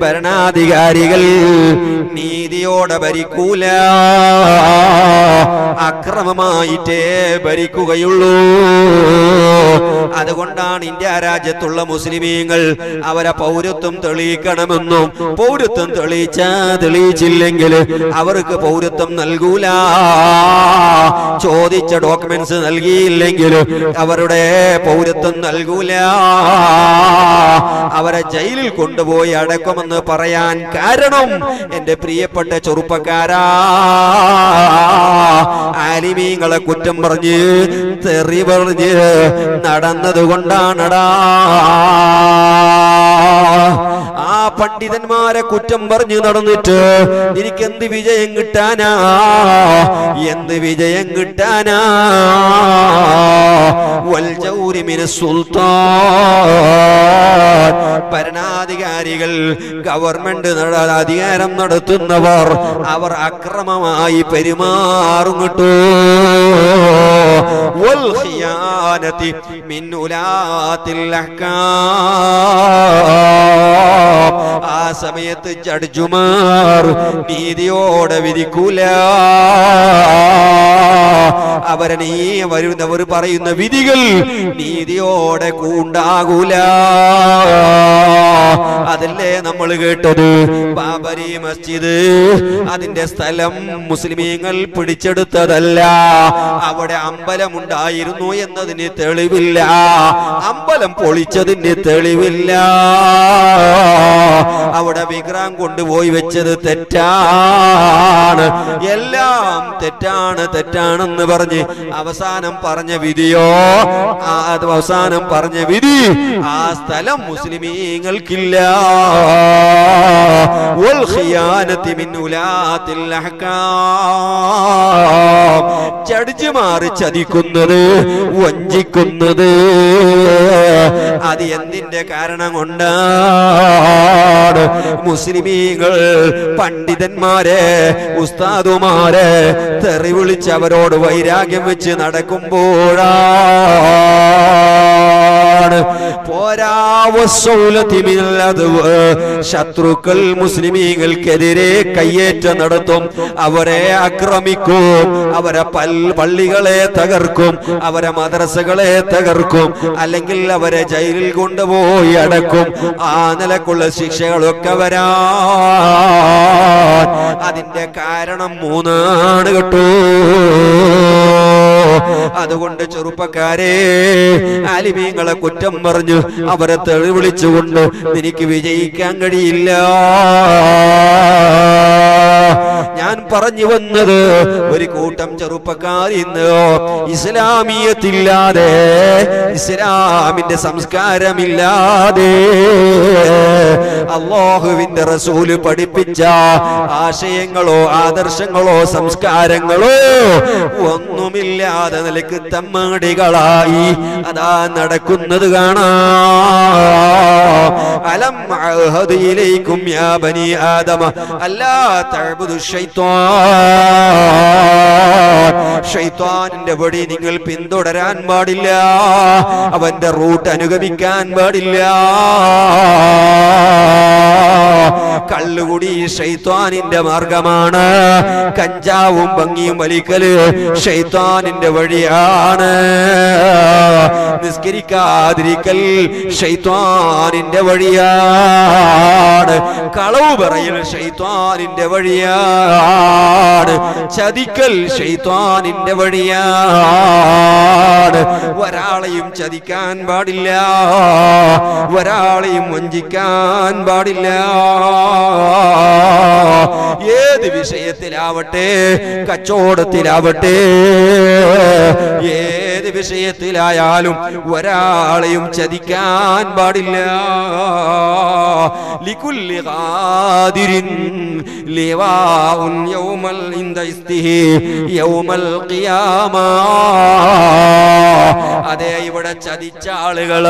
ഭരണാധികാരികൾ നീതിയോടെ ഭരിക്കൂല. അക്രമമായിട്ടേ ഭരിക്കുകയുള്ളൂ. അതുകൊണ്ടാണ് ഇന്ത്യ രാജ്യത്തുള്ള മുസ്ലിമീങ്ങൾ അവരെ പൗരത്വം തെളിയിക്കണമെന്നും പൗരത്വം തെളിയിച്ച തെളിയിച്ചില്ലെങ്കിൽ അവർക്ക് പൗരത്വം നൽകൂല. ചോദിച്ച ഡോക്യുമെന്റ്സ് നൽകിയില്ലെങ്കിൽ അവരുടെ പൗരത്വം നൽകൂല. അവരെ ജയിലിൽ കൊണ്ടുപോയി അടക്കുമെന്ന് പറയാൻ കാരണം എന്റെ പ്രിയപ്പെട്ട ചെറുപ്പക്കാരാ. ആലിമീങ്ങളെ കുറ്റം പറഞ്ഞ് തെറി പറഞ്ഞ് നടന്നത് കൊണ്ടാണടാ. ആ പണ്ഡിതന്മാരെ കുറ്റം പറഞ്ഞു നടന്നിട്ട് എനിക്ക് എന്ത് വിജയം കിട്ടാനാ? എന്ത് വിജയം കിട്ടാനാ? സുൽത്താൻ. ഭരണാധികാരികൾ ഗവൺമെന്റ് അധികാരം നടത്തുന്നവർ അവർ അക്രമമായി പെരുമാറും കിട്ടൂ. ആ സമയത്ത് ജഡ്ജുമാർ നീതിയോടെ വിധിക്കൂല. അവരെ നീ വരുന്നവർ പറയുന്ന വിധികൾ നീതിയോടെ കൂണ്ടാകൂല. അതല്ലേ നമ്മൾ കേട്ടത്? ബാബരി മസ്ജിദ് അതിന്റെ സ്ഥലം മുസ്ലിമീങ്ങൾ പിടിച്ചെടുത്തതല്ല. അവിടെ അമ്പലമുണ്ടായിരുന്നു എന്നതിന് തെളിവില്ല. അമ്പലം പൊളിച്ചതിന് തെളിവില്ല. അവിടെ വിഗ്രഹം കൊണ്ടുപോയി വെച്ചത് തെറ്റാണ്. എല്ലാം തെറ്റാണ് തെറ്റാണെന്ന് പറഞ്ഞ് അവസാനം പറഞ്ഞ വിധിയോ? അത് അവസാനം പറഞ്ഞ വിധി ആ സ്ഥലം മുസ്ലിമീങ്ങൾക്കില്ല. ചടിച്ചു മാറി ചതിക്കുന്നത് വഞ്ചിക്കുന്നത് അത് എന്തിന്റെ കാരണം കൊണ്ടാണ് മുസ്ലിമീങ്ങൾ പണ്ഡിതന്മാരെ ഉസ്താദുമാരെ തെറി വിളിച്ചവരോട് വൈരാഗ്യം വെച്ച് നടക്കുമ്പോഴാണ് പോരാവസൗലത്തിമില്ലത് ശത്രുക്കൾ മുസ്ലിമീങ്ങൾക്കെതിരെ കയ്യേറ്റം നടത്തും. അവരെ ആക്രമിക്കും അവരെ പള്ളികളെ തകർക്കും അവരെ മദ്രസകളെ തകർക്കും അല്ലെങ്കിൽ അവരെ ജയിലിൽ കൊണ്ടുപോയി അടക്കും. ആ നിലക്കുള്ള ശിക്ഷകളൊക്കെ വരാ അതിന്റെ കാരണം മൂന്നാണ് കേട്ടോ. അതുകൊണ്ട് ചെറുപ്പക്കാരെ ആലിമീങ്ങളെ കുറ്റം പറഞ്ഞു അവരെ തെളിവിളിച്ചുകൊണ്ട് എനിക്ക് നിനക്ക് വിജയിക്കാൻ കഴിയില്ല. ഞാൻ പറഞ്ഞു വന്നത് ഒരു കൂട്ടം ചെറുപ്പക്കാർ ഇന്ന് ഇസ്ലാമിയത്തില്ലാതെ ഇസ്ലാമിന്റെ സംസ്കാരമില്ലാതെ അള്ളാഹുവിന്റെ റസൂൽ പഠിപ്പിച്ച ആശയങ്ങളോ ആദർശങ്ങളോ സംസ്കാരങ്ങളോ ഒന്നുമില്ലാതെ നിലയ്ക്ക് തമ്മടികളായി അതാ നടക്കുന്നത് കാണാം. അലം ശൈത്വാൻ വടി നിങ്ങൾ പിന്തുടരാൻ പാടില്ല. അവന്റെ റൂട്ട് അനുഗമിക്കാൻ പാടില്ല. കള്ളുകൂടി ഷൈത്വാനിന്റെ മാർഗമാണ്. കഞ്ചാവും ഭംഗിയും വലിക്കൽ ഷൈത്വാനിന്റെ വഴിയാണ്. നിസ്കരിക്കാതിരിക്കൽ ഷൈത്വാനിന്റെ വഴിയാണ്. കളവ് പറയൽ ഷൈത്വാനിന്റെ വഴിയാണ്. ചതിക്കൽ ശൈത്വാനിന്റെ വഴിയാണ്. ഒരാളെയും ചതിക്കാൻ പാടില്ല. ഒരാളെയും വഞ്ചിക്കാൻ പാടില്ല. ഏത് വിഷയത്തിലാവട്ടെ കച്ചവടത്തിലാവട്ടെ ഏത് വിഷയത്തിലായാലും ഒരാളെയും ചതിക്കാൻ പാടില്ല. അതെ ഇവിടെ ചതിച്ച ആളുകൾ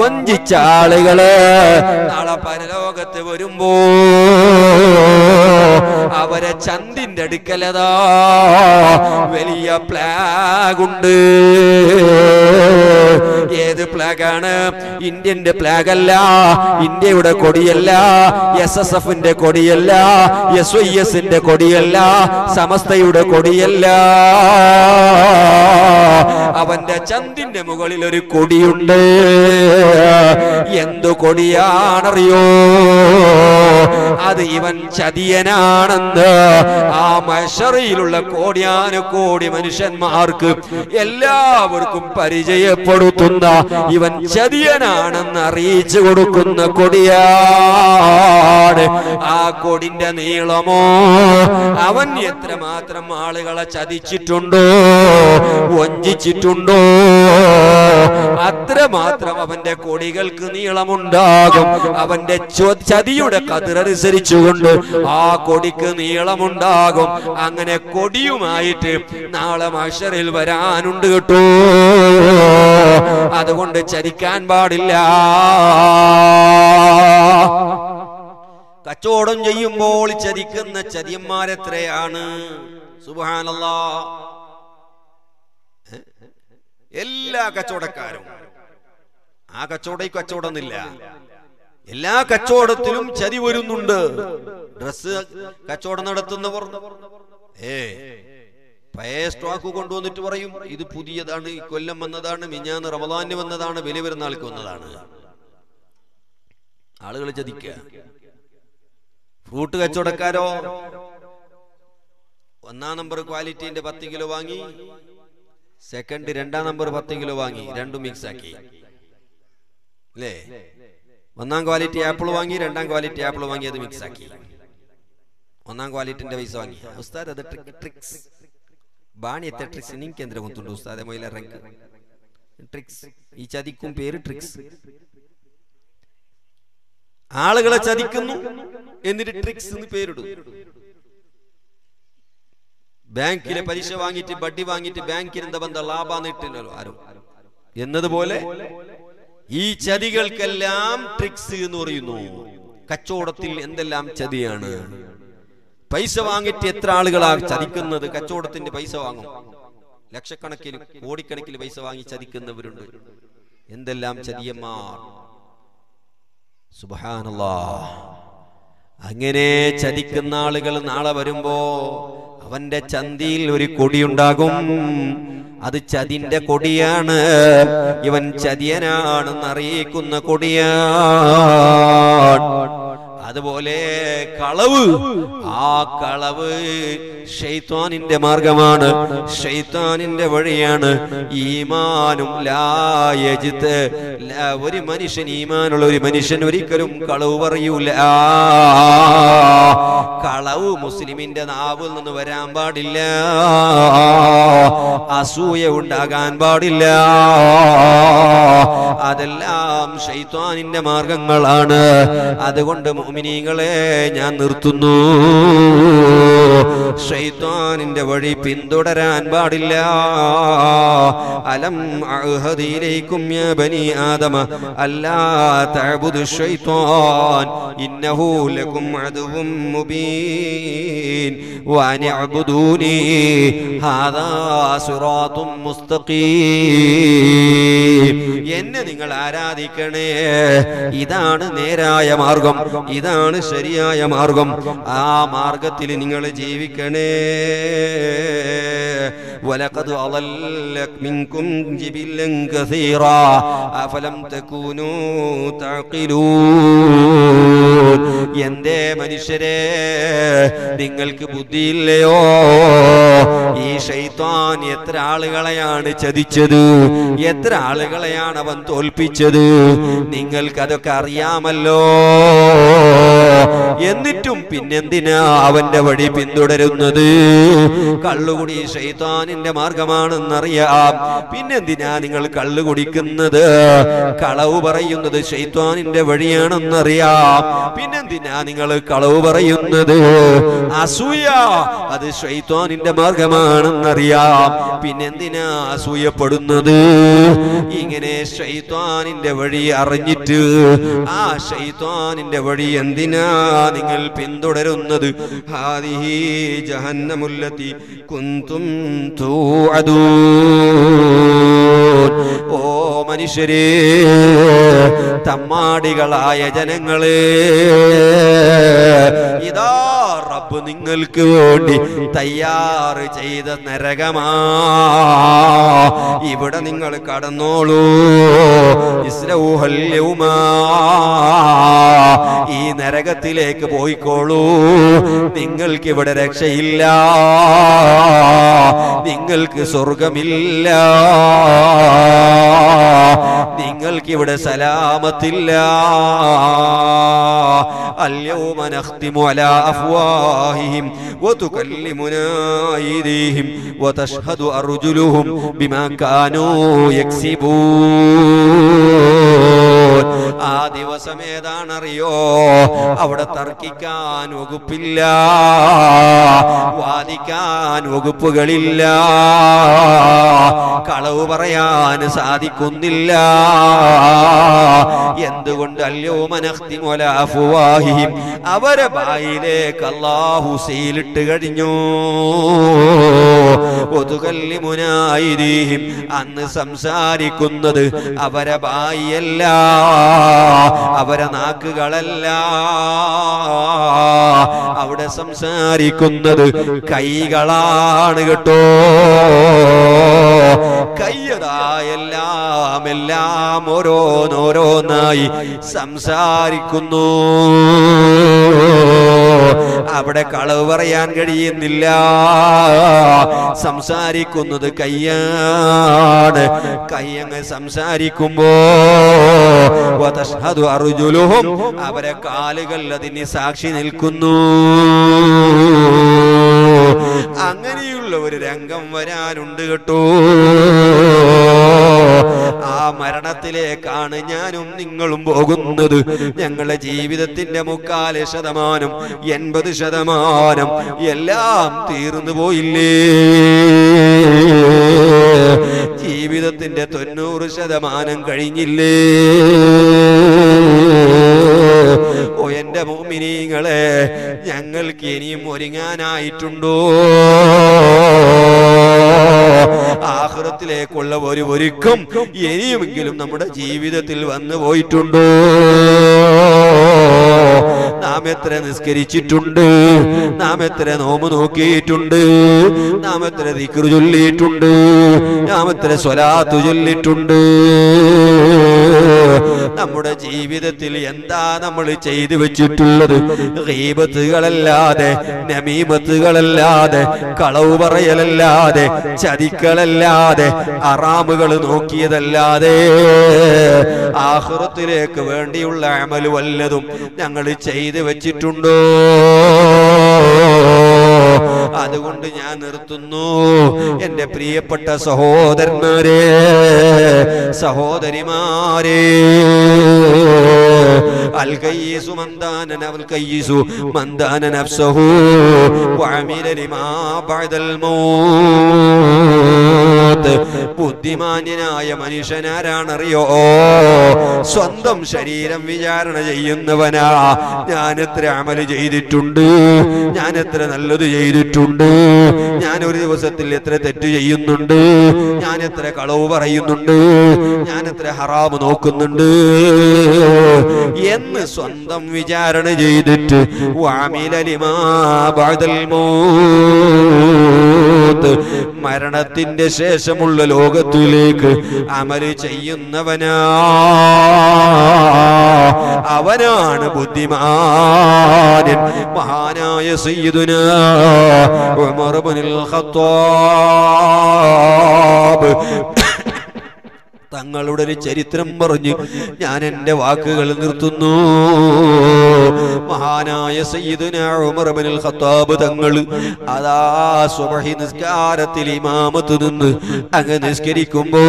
വഞ്ചിച്ച ആളുകൾ നാളെ പരലോകത്ത് വരുമ്പോ അവരെ ചന്തിന്റെ അടുക്കലതാ. വലിയ പ്ലാഗ് ഉണ്ട് ഏത് പ്ലാഗാണ്? ഇന്ത്യന്റെ പ്ലാഗ് അല്ല ഇന്ത്യയുടെ കൊടിയല്ല എസ് എസ് എഫിന്റെ കൊടിയല്ല എസ് ഐ എസിന്റെ കൊടിയല്ല സമസ്തയുടെ കൊടിയല്ല. അവന്റെ ചന്തിന്റെ മുകളിൽ ഒരു കൊടിയുണ്ട്. എന്തു കൊടിയാണറിയോ? അത് ഇവൻ ചതിയനാണെന്ന് ആ മഷറിയിലുള്ള കോടിയാനു കോടി മനുഷ്യന്മാർക്ക് എല്ലാവർക്കും പരിചയപ്പെടുത്തുന്ന ഇവൻ ചതിയനാണെന്ന് അറിയിച്ചു കൊടുക്കുന്ന കൊടിയാണ്. ആ കൊടിന്റെ നീളമോ? അവൻ എത്രമാത്രം ആളുകളെ ചതിച്ചിട്ടുണ്ടോ? വഞ്ചിച്ചിട്ടുണ്ടോ? അത്രമാത്രം അവന്റെ കൊടികൾക്ക് നീളമുണ്ടാകും. അവന്റെ ചതിയുടെ കതിരനുസരിച്ചുകൊണ്ട് ആ കൊടിക്ക് നീളമുണ്ടാകും. അങ്ങനെ കൊടിയുമായിട്ട് നാളെ മഷറിൽ വരാനുണ്ട് കേട്ടോ. അതുകൊണ്ട് ചരിക്കാൻ പാടില്ല. കച്ചവടം ചെയ്യുമ്പോൾ ചരിക്കുന്ന ചതിയന്മാരെത്രയാണ്? സുബാനല്ലാ എല്ലാ കച്ചവടക്കാരും. ആ കച്ചവടം ഈ എല്ലാ കച്ചവടത്തിലും ചതി വരുന്നുണ്ട്. ഡ്രസ് കച്ചവടം നടത്തുന്നവർ. ഏ. പഴയ സ്റ്റോക്ക് കൊണ്ടുവന്നിട്ട് പറയും ഇത് പുതിയതാണ് ഈ കൊല്ലം വന്നതാണ് മിഞ്ഞാന്ന് റമദാന് വന്നതാണ് വലിയ പെരുന്നാൾക്ക് വന്നതാണ്. ആളുകൾ ചതിക്കുക ഫ്രൂട്ട് കച്ചവടക്കാരോ ഒന്നാം നമ്പർ ക്വാളിറ്റിന്റെ പത്ത് കിലോ വാങ്ങി സെക്കൻഡ് രണ്ടാം നമ്പർ പത്ത് കിലോ വാങ്ങി രണ്ടും മിക്സ് ആക്കി. അല്ലേ ഒന്നാം ക്വാളിറ്റി ആപ്പിൾ വാങ്ങി രണ്ടാം ക്വാളിറ്റി ആപ്പിൾ വാങ്ങി അത് മിക്സ് ആക്കി. ഒന്നാം ക്വാളിറ്റിന്റെ പൈസ വാങ്ങി. ഉസ്താദ് അത് ട്രിക്സ് ട്രിക്സ് നിനക്ക് എന്തിനാ കൊണ്ടുണ്ട് ഉസ്താദെ മൊയില റാങ്ക് ട്രിക്സ് ഈ ചതിക്കും പേര് ട്രിക്സ് ആളുകളെ ചതിക്കുന്നു എന്നിട്ട് ട്രിക്സ് എന്ന് പേരിടും. ബാങ്കിലെ പലിശ വാങ്ങിയിട്ട് ബഡ്ഡി വാങ്ങിയിട്ട് ബാങ്കിന് എന്താ ബന്ധം ലാഭാന്ന് ഇട്ടില്ലല്ലോ ആരും. എന്നതുപോലെ ഈ ചതികൾക്കെല്ലാം ട്രിക്സ് എന്ന് പറയുന്നു. കച്ചവടത്തിൽ എന്തെല്ലാം ചതിയാണ്? പൈസ വാങ്ങിയിട്ട് എത്ര ആളുകളാ ചതിക്കുന്നത്? കച്ചവടത്തിന്റെ പൈസ വാങ്ങും. ലക്ഷക്കണക്കിന് കോടിക്കണക്കിന് പൈസ വാങ്ങി ചതിക്കുന്നവരുണ്ട്. എന്തെല്ലാം ചതിയന്മാർ? സുബഹാനല്ലാ. അങ്ങനെ ചതിക്കുന്ന ആളുകൾ നാളെ വരുമ്പോ അവന്റെ ചന്തിയിൽ ഒരു കൊടിയുണ്ടാകും. അത് ചതിന്റെ കൊടിയാണ്. ഇവൻ ചതിയനാണെന്ന് അറിയിക്കുന്ന കൊടിയാണ്. അതുപോലെ കളവ്. ആ കളവ് ഷെയ്ത്താനിന്റെ മാർഗമാണ്. ഷെയ്ത്താനിന്റെ വഴിയാണ്. ഈമാനും ലായജിത്ത് ഒരു മനുഷ്യൻ ഈമാനുള്ള ഒരു മനുഷ്യൻ ഒരിക്കലും കളവ് പറയൂല. കളവ് മുസ്ലിമിന്റെ നാവിൽ നിന്ന് വരാൻ പാടില്ല. അസൂയ ഉണ്ടാകാൻ പാടില്ല. അതെല്ലാം ഷെയ്ത്താനിന്റെ മാർഗങ്ങളാണ്. അതുകൊണ്ട് മോമിനികളെ ഞാൻ നിർത്തുന്നു. ഷെയ്ത്താനിന്റെ വഴി പിന്തുടരാൻ പാടില്ല. അലം അഹദിയിലേക്കും ബനി ആദമ അല്ലാ തഅബുദു ഷെയ്ത്താൻ ഇന്നഹു ലകും അദുവും മുബീൻ വഅനി അബ്ദൂനി ഹാദാ സിറാത്തും മുസ്തഖീം. എന്നെ നിങ്ങൾ ആരാധിക്കണേ? ഇതാണ് നേരായ മാർഗം ഇതാണ് ശരിയായ മാർഗം. ആ മാർഗത്തിൽ നിങ്ങൾ ജീവിക്കണേ ولقد أضل منكم جبلا كثيرا أفلم تكونوا تعقلون എന്തേ മനുഷ്യരെ? നിങ്ങൾക്ക് ബുദ്ധിയില്ലയോ? ഈ ഷൈത്താൻ എത്ര ആളുകളെയാണ് ചതിച്ചത്? എത്ര ആളുകളെയാണ് അവൻ തോൽപ്പിച്ചത്? നിങ്ങൾക്കതൊക്കെ അറിയാമല്ലോ. എന്നിട്ടും പിന്നെന്തിനാ അവന്റെ വഴി പിന്തുടരുന്നത്? കള്ളുകുടി ഷെയ്ത്താനിന്റെ മാർഗമാണെന്നറിയാം. പിന്നെന്തിനാ നിങ്ങൾ കള്ളുകുടിക്കുന്നത് കളവ് പറയുന്നത് ഷെയ്ത്താനിന്റെ വഴിയാണെന്നറിയാം. പിന്നെന്തിനാ നിങ്ങൾ കളവ് പറയുന്നത്? അസൂയ അത് ഷൈത്താനിന്റെ മാർഗമാണെന്നറിയാം. പിന്നെന്തിനാ അസൂയപ്പെടുന്നത്? ഇങ്ങനെ ഷൈത്താനിന്റെ വഴി അറിഞ്ഞിട്ട് ആ ശൈത്വാനിന്റെ വഴി എന്തിനാ നിങ്ങൾ പിന്തുടരുന്നത്? ഹാദിഹി ജഹന്നമുല്ലത്തി കുന്തും തൂ ഓ മനുഷ്യരേ തമ്മാടികളായ ജനങ്ങളെ ഇതാ റബ്ബ് നിങ്ങൾക്ക് വേണ്ടി തയ്യാർ ചെയ്ത നരകമാ. ഇവിടെ നിങ്ങൾ കടന്നോളൂ. ഈ നരകത്തിലേക്ക് പോയിക്കോളൂ. നിങ്ങൾക്ക് ഇവിടെ രക്ഷയില്ല. നിങ്ങൾക്ക് സ്വർഗമില്ല. നിങ്ങൾക്ക് ഇവിടെ സലാമത്തില്ല അല്ലയോ മനഃത്തിമോ അല അഫ്വാ. أفواههم وتكلمنا أيديهم وتشهد أرجلهم بما كانوا يكسبون ആ ദിവസം ഏതാണറിയോ അവിടെ തർക്കിക്കാൻ വകുപ്പില്ല വാദിക്കാൻ വകുപ്പുകളില്ല. കളവ് പറയാൻ സാധിക്കുന്നില്ല. എന്തുകൊണ്ട് അല്ലയോ മനഃത്തിമൊലാഫുവാഹിം അവരെ ബായിലേക്ക് അള്ളാഹു സീലിട്ട് കഴിഞ്ഞു. ഒതുകല്ലിമുനായിരിക്കും അന്ന് സംസാരിക്കുന്നത് അവരെ ബായിയല്ല അവരെ നാക്കുകളല്ല. അവിടെ സംസാരിക്കുന്നത് കൈകളാണ് കേട്ടോ. കയ്യതാ എല്ലാം എല്ലാം ഓരോന്നോരോന്നായി സംസാരിക്കുന്നു. അവിടെ കളവ് പറയാൻ കഴിയുന്നില്ല. സംസാരിക്കുന്നത് കയ്യാണ്. കയ്യങ്ങ് സംസാരിക്കുമ്പോ അർജുലുഹും അവരെ കാലുകൾ അതിന് സാക്ഷി നിൽക്കുന്നു അങ്ങനെയുള്ള ഒരു രംഗം വരാനുണ്ട് കേട്ടോ. ആ മരണത്തിലേക്കാണ് ഞാനും നിങ്ങളും പോകുന്നത്. ഞങ്ങളുടെ ജീവിതത്തിന്റെ മുക്കാൽ ശതമാനം എൺപത് ശതമാനം എല്ലാം തീർന്നു പോയില്ലേ? ജീവിതത്തിന്റെ തൊണ്ണൂറ് ശതമാനം കഴിഞ്ഞില്ലേ? എന്റെ മോമിനീങ്ങളെ ഞങ്ങൾക്ക് ഇനിയും ഒരുങ്ങാനായിട്ടുണ്ടോ? ആഹ്റത്തിലേക്കുള്ള ഒരു ഒരുക്കം ഇനിയുമെങ്കിലും നമ്മുടെ ജീവിതത്തിൽ വന്നു പോയിട്ടുണ്ടോ? നാം എത്ര നിസ്കരിച്ചിട്ടുണ്ട്? നാം എത്ര നോമ്പ് നോക്കിയിട്ടുണ്ട്? നാം എത്ര ദിക്റ് ചൊല്ലിയിട്ടുണ്ട്? നാം എത്ര സ്വലാത്തു ചൊല്ലിയിട്ടുണ്ട്? നമ്മുടെ ജീവിതത്തിൽ എന്താ നമ്മൾ ചെയ്തു വെച്ചിട്ടുള്ളത്? ഹീബത്തുകളല്ലാതെ നമീമത്തുകളല്ലാതെ കളവ് പറയലല്ലാതെ ചതിക്കളല്ലാതെ അറാമുകൾ നോക്കിയതല്ലാതെ. ആഹൃത്തിലേക്ക് വേണ്ടിയുള്ള അമൽ വല്ലതും ഞങ്ങൾ ചെയ്തു വെച്ചിട്ടുണ്ടോ? അതുകൊണ്ട് ഞാൻ നിർത്തുന്നു. എന്റെ പ്രിയപ്പെട്ട സഹോദരന്മാരെ സഹോദരിമാരെ. അൽ കയ്യിസു മന്ദാന അൽ കയ്യിസു മന്ദാന നഫ്സഹു വഅമില ലിമാ ബഅദൽ മൗത്ത് ബുദ്ധിമാന്യനായ മനുഷ്യനാരാണറിയോ? സ്വന്തം ശരീരം വിചാരണ ചെയ്യുന്നവനാ. ഞാൻ എത്ര അമൽ ചെയ്തിട്ടുണ്ട്? ഞാൻ എത്ര നല്ലത് ചെയ്തിട്ടുണ്ട്? ഞാൻ ഒരു ദിവസത്തിൽ എത്ര തെറ്റ് ചെയ്യുന്നുണ്ട്? ഞാൻ എത്ര കളവ് പറയുന്നുണ്ട്? ഞാൻ എത്ര ഹറാമ് നോക്കുന്നുണ്ട്? എന്ന് സ്വന്തം വിചാരണ ചെയ്തിട്ട് വാമിലലിമാ ലിമാ ബഅദൽ മൗത്ത് മരണത്തിന്റെ ശേഷമുള്ള ലോകത്തിലേക്ക് അമൽ ചെയ്യുന്നവനാ. അവനാണ് ബുദ്ധിമാനൻ മഹാനായ സയ്യിദുന ഉമർ ഖത്താബ്. തങ്ങളുടെ ഒരു ചരിത്രം പറഞ്ഞു ഞാൻ എന്റെ വാക്കുകൾ നിർത്തുന്നു. മഹാനായ സയ്യിദുന ഉമർ ഇബ്നുൽ ഖത്താബ് തങ്ങൾ അതാ സുബഹി നിസ്കാരത്തിൽ ഇമാമത്ത് നിന്ന് അങ്ങ് നിസ്കരിക്കുമ്പോ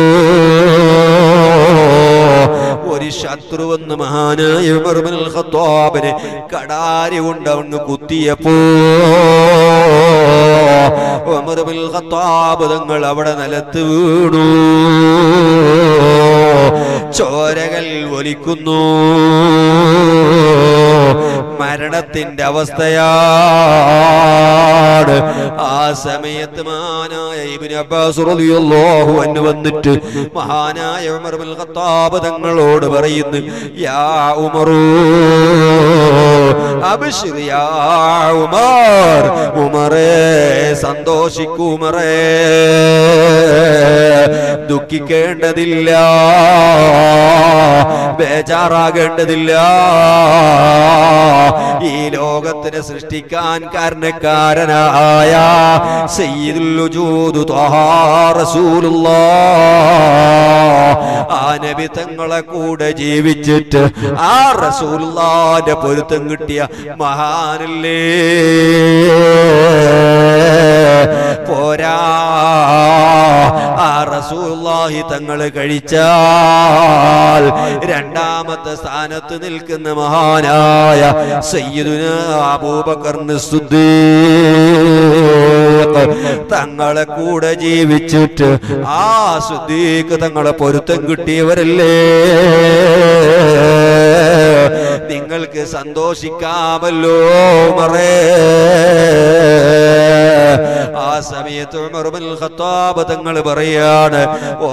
ഒരു ശത്രു വന്ന് മഹാനായ ഉമർ ഇബ്നുൽ ഖത്താബിനെ കടാരി കൊണ്ട് അവന് കുത്തിയപ്പോ ഉമർ ഇബ്നുൽ ഖത്താബ് തങ്ങൾ അവിടെ നിലത്ത് വീണു. ചോരകൾ ഒലിക്കുന്നു. മരണത്തിന്റെ അവസ്ഥയാണ്. ആ സമയത്ത് ഇബ്നു അബ്ബാസ് റളിയല്ലാഹു അൻഹു വന്നിട്ട് മഹാനായ ഉമർ ബിൻ ഖത്താബ് തങ്ങളോട് പറയുന്നു യാ ഉമറു അബ്ശിർ ഉമർ ഉമറേ സന്തോഷിക്കൂ ഉമറേ ദുഃഖിക്കേണ്ടതില്ല ബേജാറാകേണ്ടതില്ല ഈ ലോകത്തിനെ സൃഷ്ടിക്കാൻ കാരണക്കാരനായ ആ നബി തങ്ങളെ കൂടെ ജീവിച്ചിട്ട് ആ റസൂലുള്ളാന്റെ പൊരുത്തം കിട്ടിയ മഹാനല്ലേ. പോരാ ആ റസൂലുള്ളാഹി തങ്ങൾ കഴിച്ചാൽ രണ്ടാമത്തെ സ്ഥാനത്ത് നിൽക്കുന്ന മഹാനായ സയ്യിദുന അബൂബക്കറിന് തങ്ങളെ കൂടെ ജീവിച്ചിട്ട് ആ സുദ്ദീഖ് തങ്ങളെ പൊരുത്തം കിട്ടിയവരല്ലേ? നിങ്ങൾക്ക് സന്തോഷിക്കാമല്ലോ മറേ. ആ സമയത്ത് ഉമർ ബിൻ ഖത്താബ് തങ്ങൾ പറയാണ് ഓ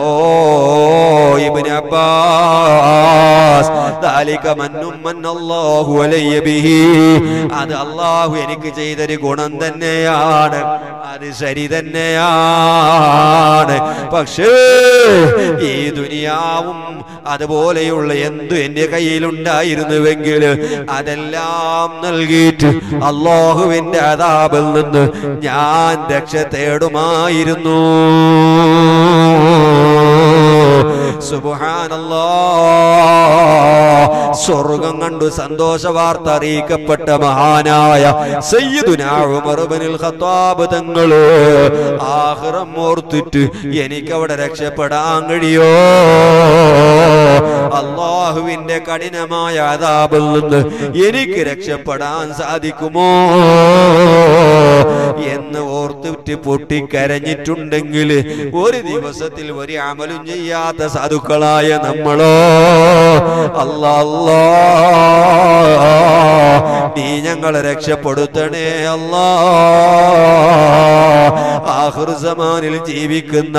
ഇബ്നു അബ്ബാസ് ദാലിക മന്നും മന്നല്ലാഹു അലയ്യ ബിഹി. അത് അല്ലാഹു എനിക്ക് ചെയ്തൊരു ഗുണം തന്നെയാണ്. അത് ശരി തന്നെയാണ്. പക്ഷേ ഈ ദുനിയാവും അതുപോലെയുള്ള എന്തു എന്റെ കയ്യിലുണ്ടായിരുന്നുവെങ്കിൽ അതെല്ലാം നൽകിയിട്ട് അള്ളാഹുവിന്റെ അതാപിൽ നിന്ന് ഞാൻ രക്ഷ തേടുമായിരുന്നു. സ്വർഗം കണ്ടു സന്തോഷ വാർത്ത അറിയിക്കപ്പെട്ട മഹാനായ സയ്യിദുനാ ഉമർ ഇബ്നുൽ ഖത്താബ് ആഖിറം ഓർത്തിട്ട് എനിക്കവിടെ രക്ഷപ്പെടാൻ കഴിയോ? അള്ളാഹുവിന്റെ കഠിനമായ അതാപിൽ നിന്ന് എനിക്ക് രക്ഷപ്പെടാൻ സാധിക്കുമോ എന്ന് ഓർത്തിട്ട് പൊട്ടിക്കരഞ്ഞിട്ടുണ്ടെങ്കിൽ ഒരു ദിവസത്തിൽ ഒരു അമലും ചെയ്യാത്ത സാധുക്കളായ നമ്മളോ? അല്ലാ നീ ഞങ്ങളെ രക്ഷപ്പെടുത്തണേ അല്ലാ ആ ആഹുർ ജീവിക്കുന്ന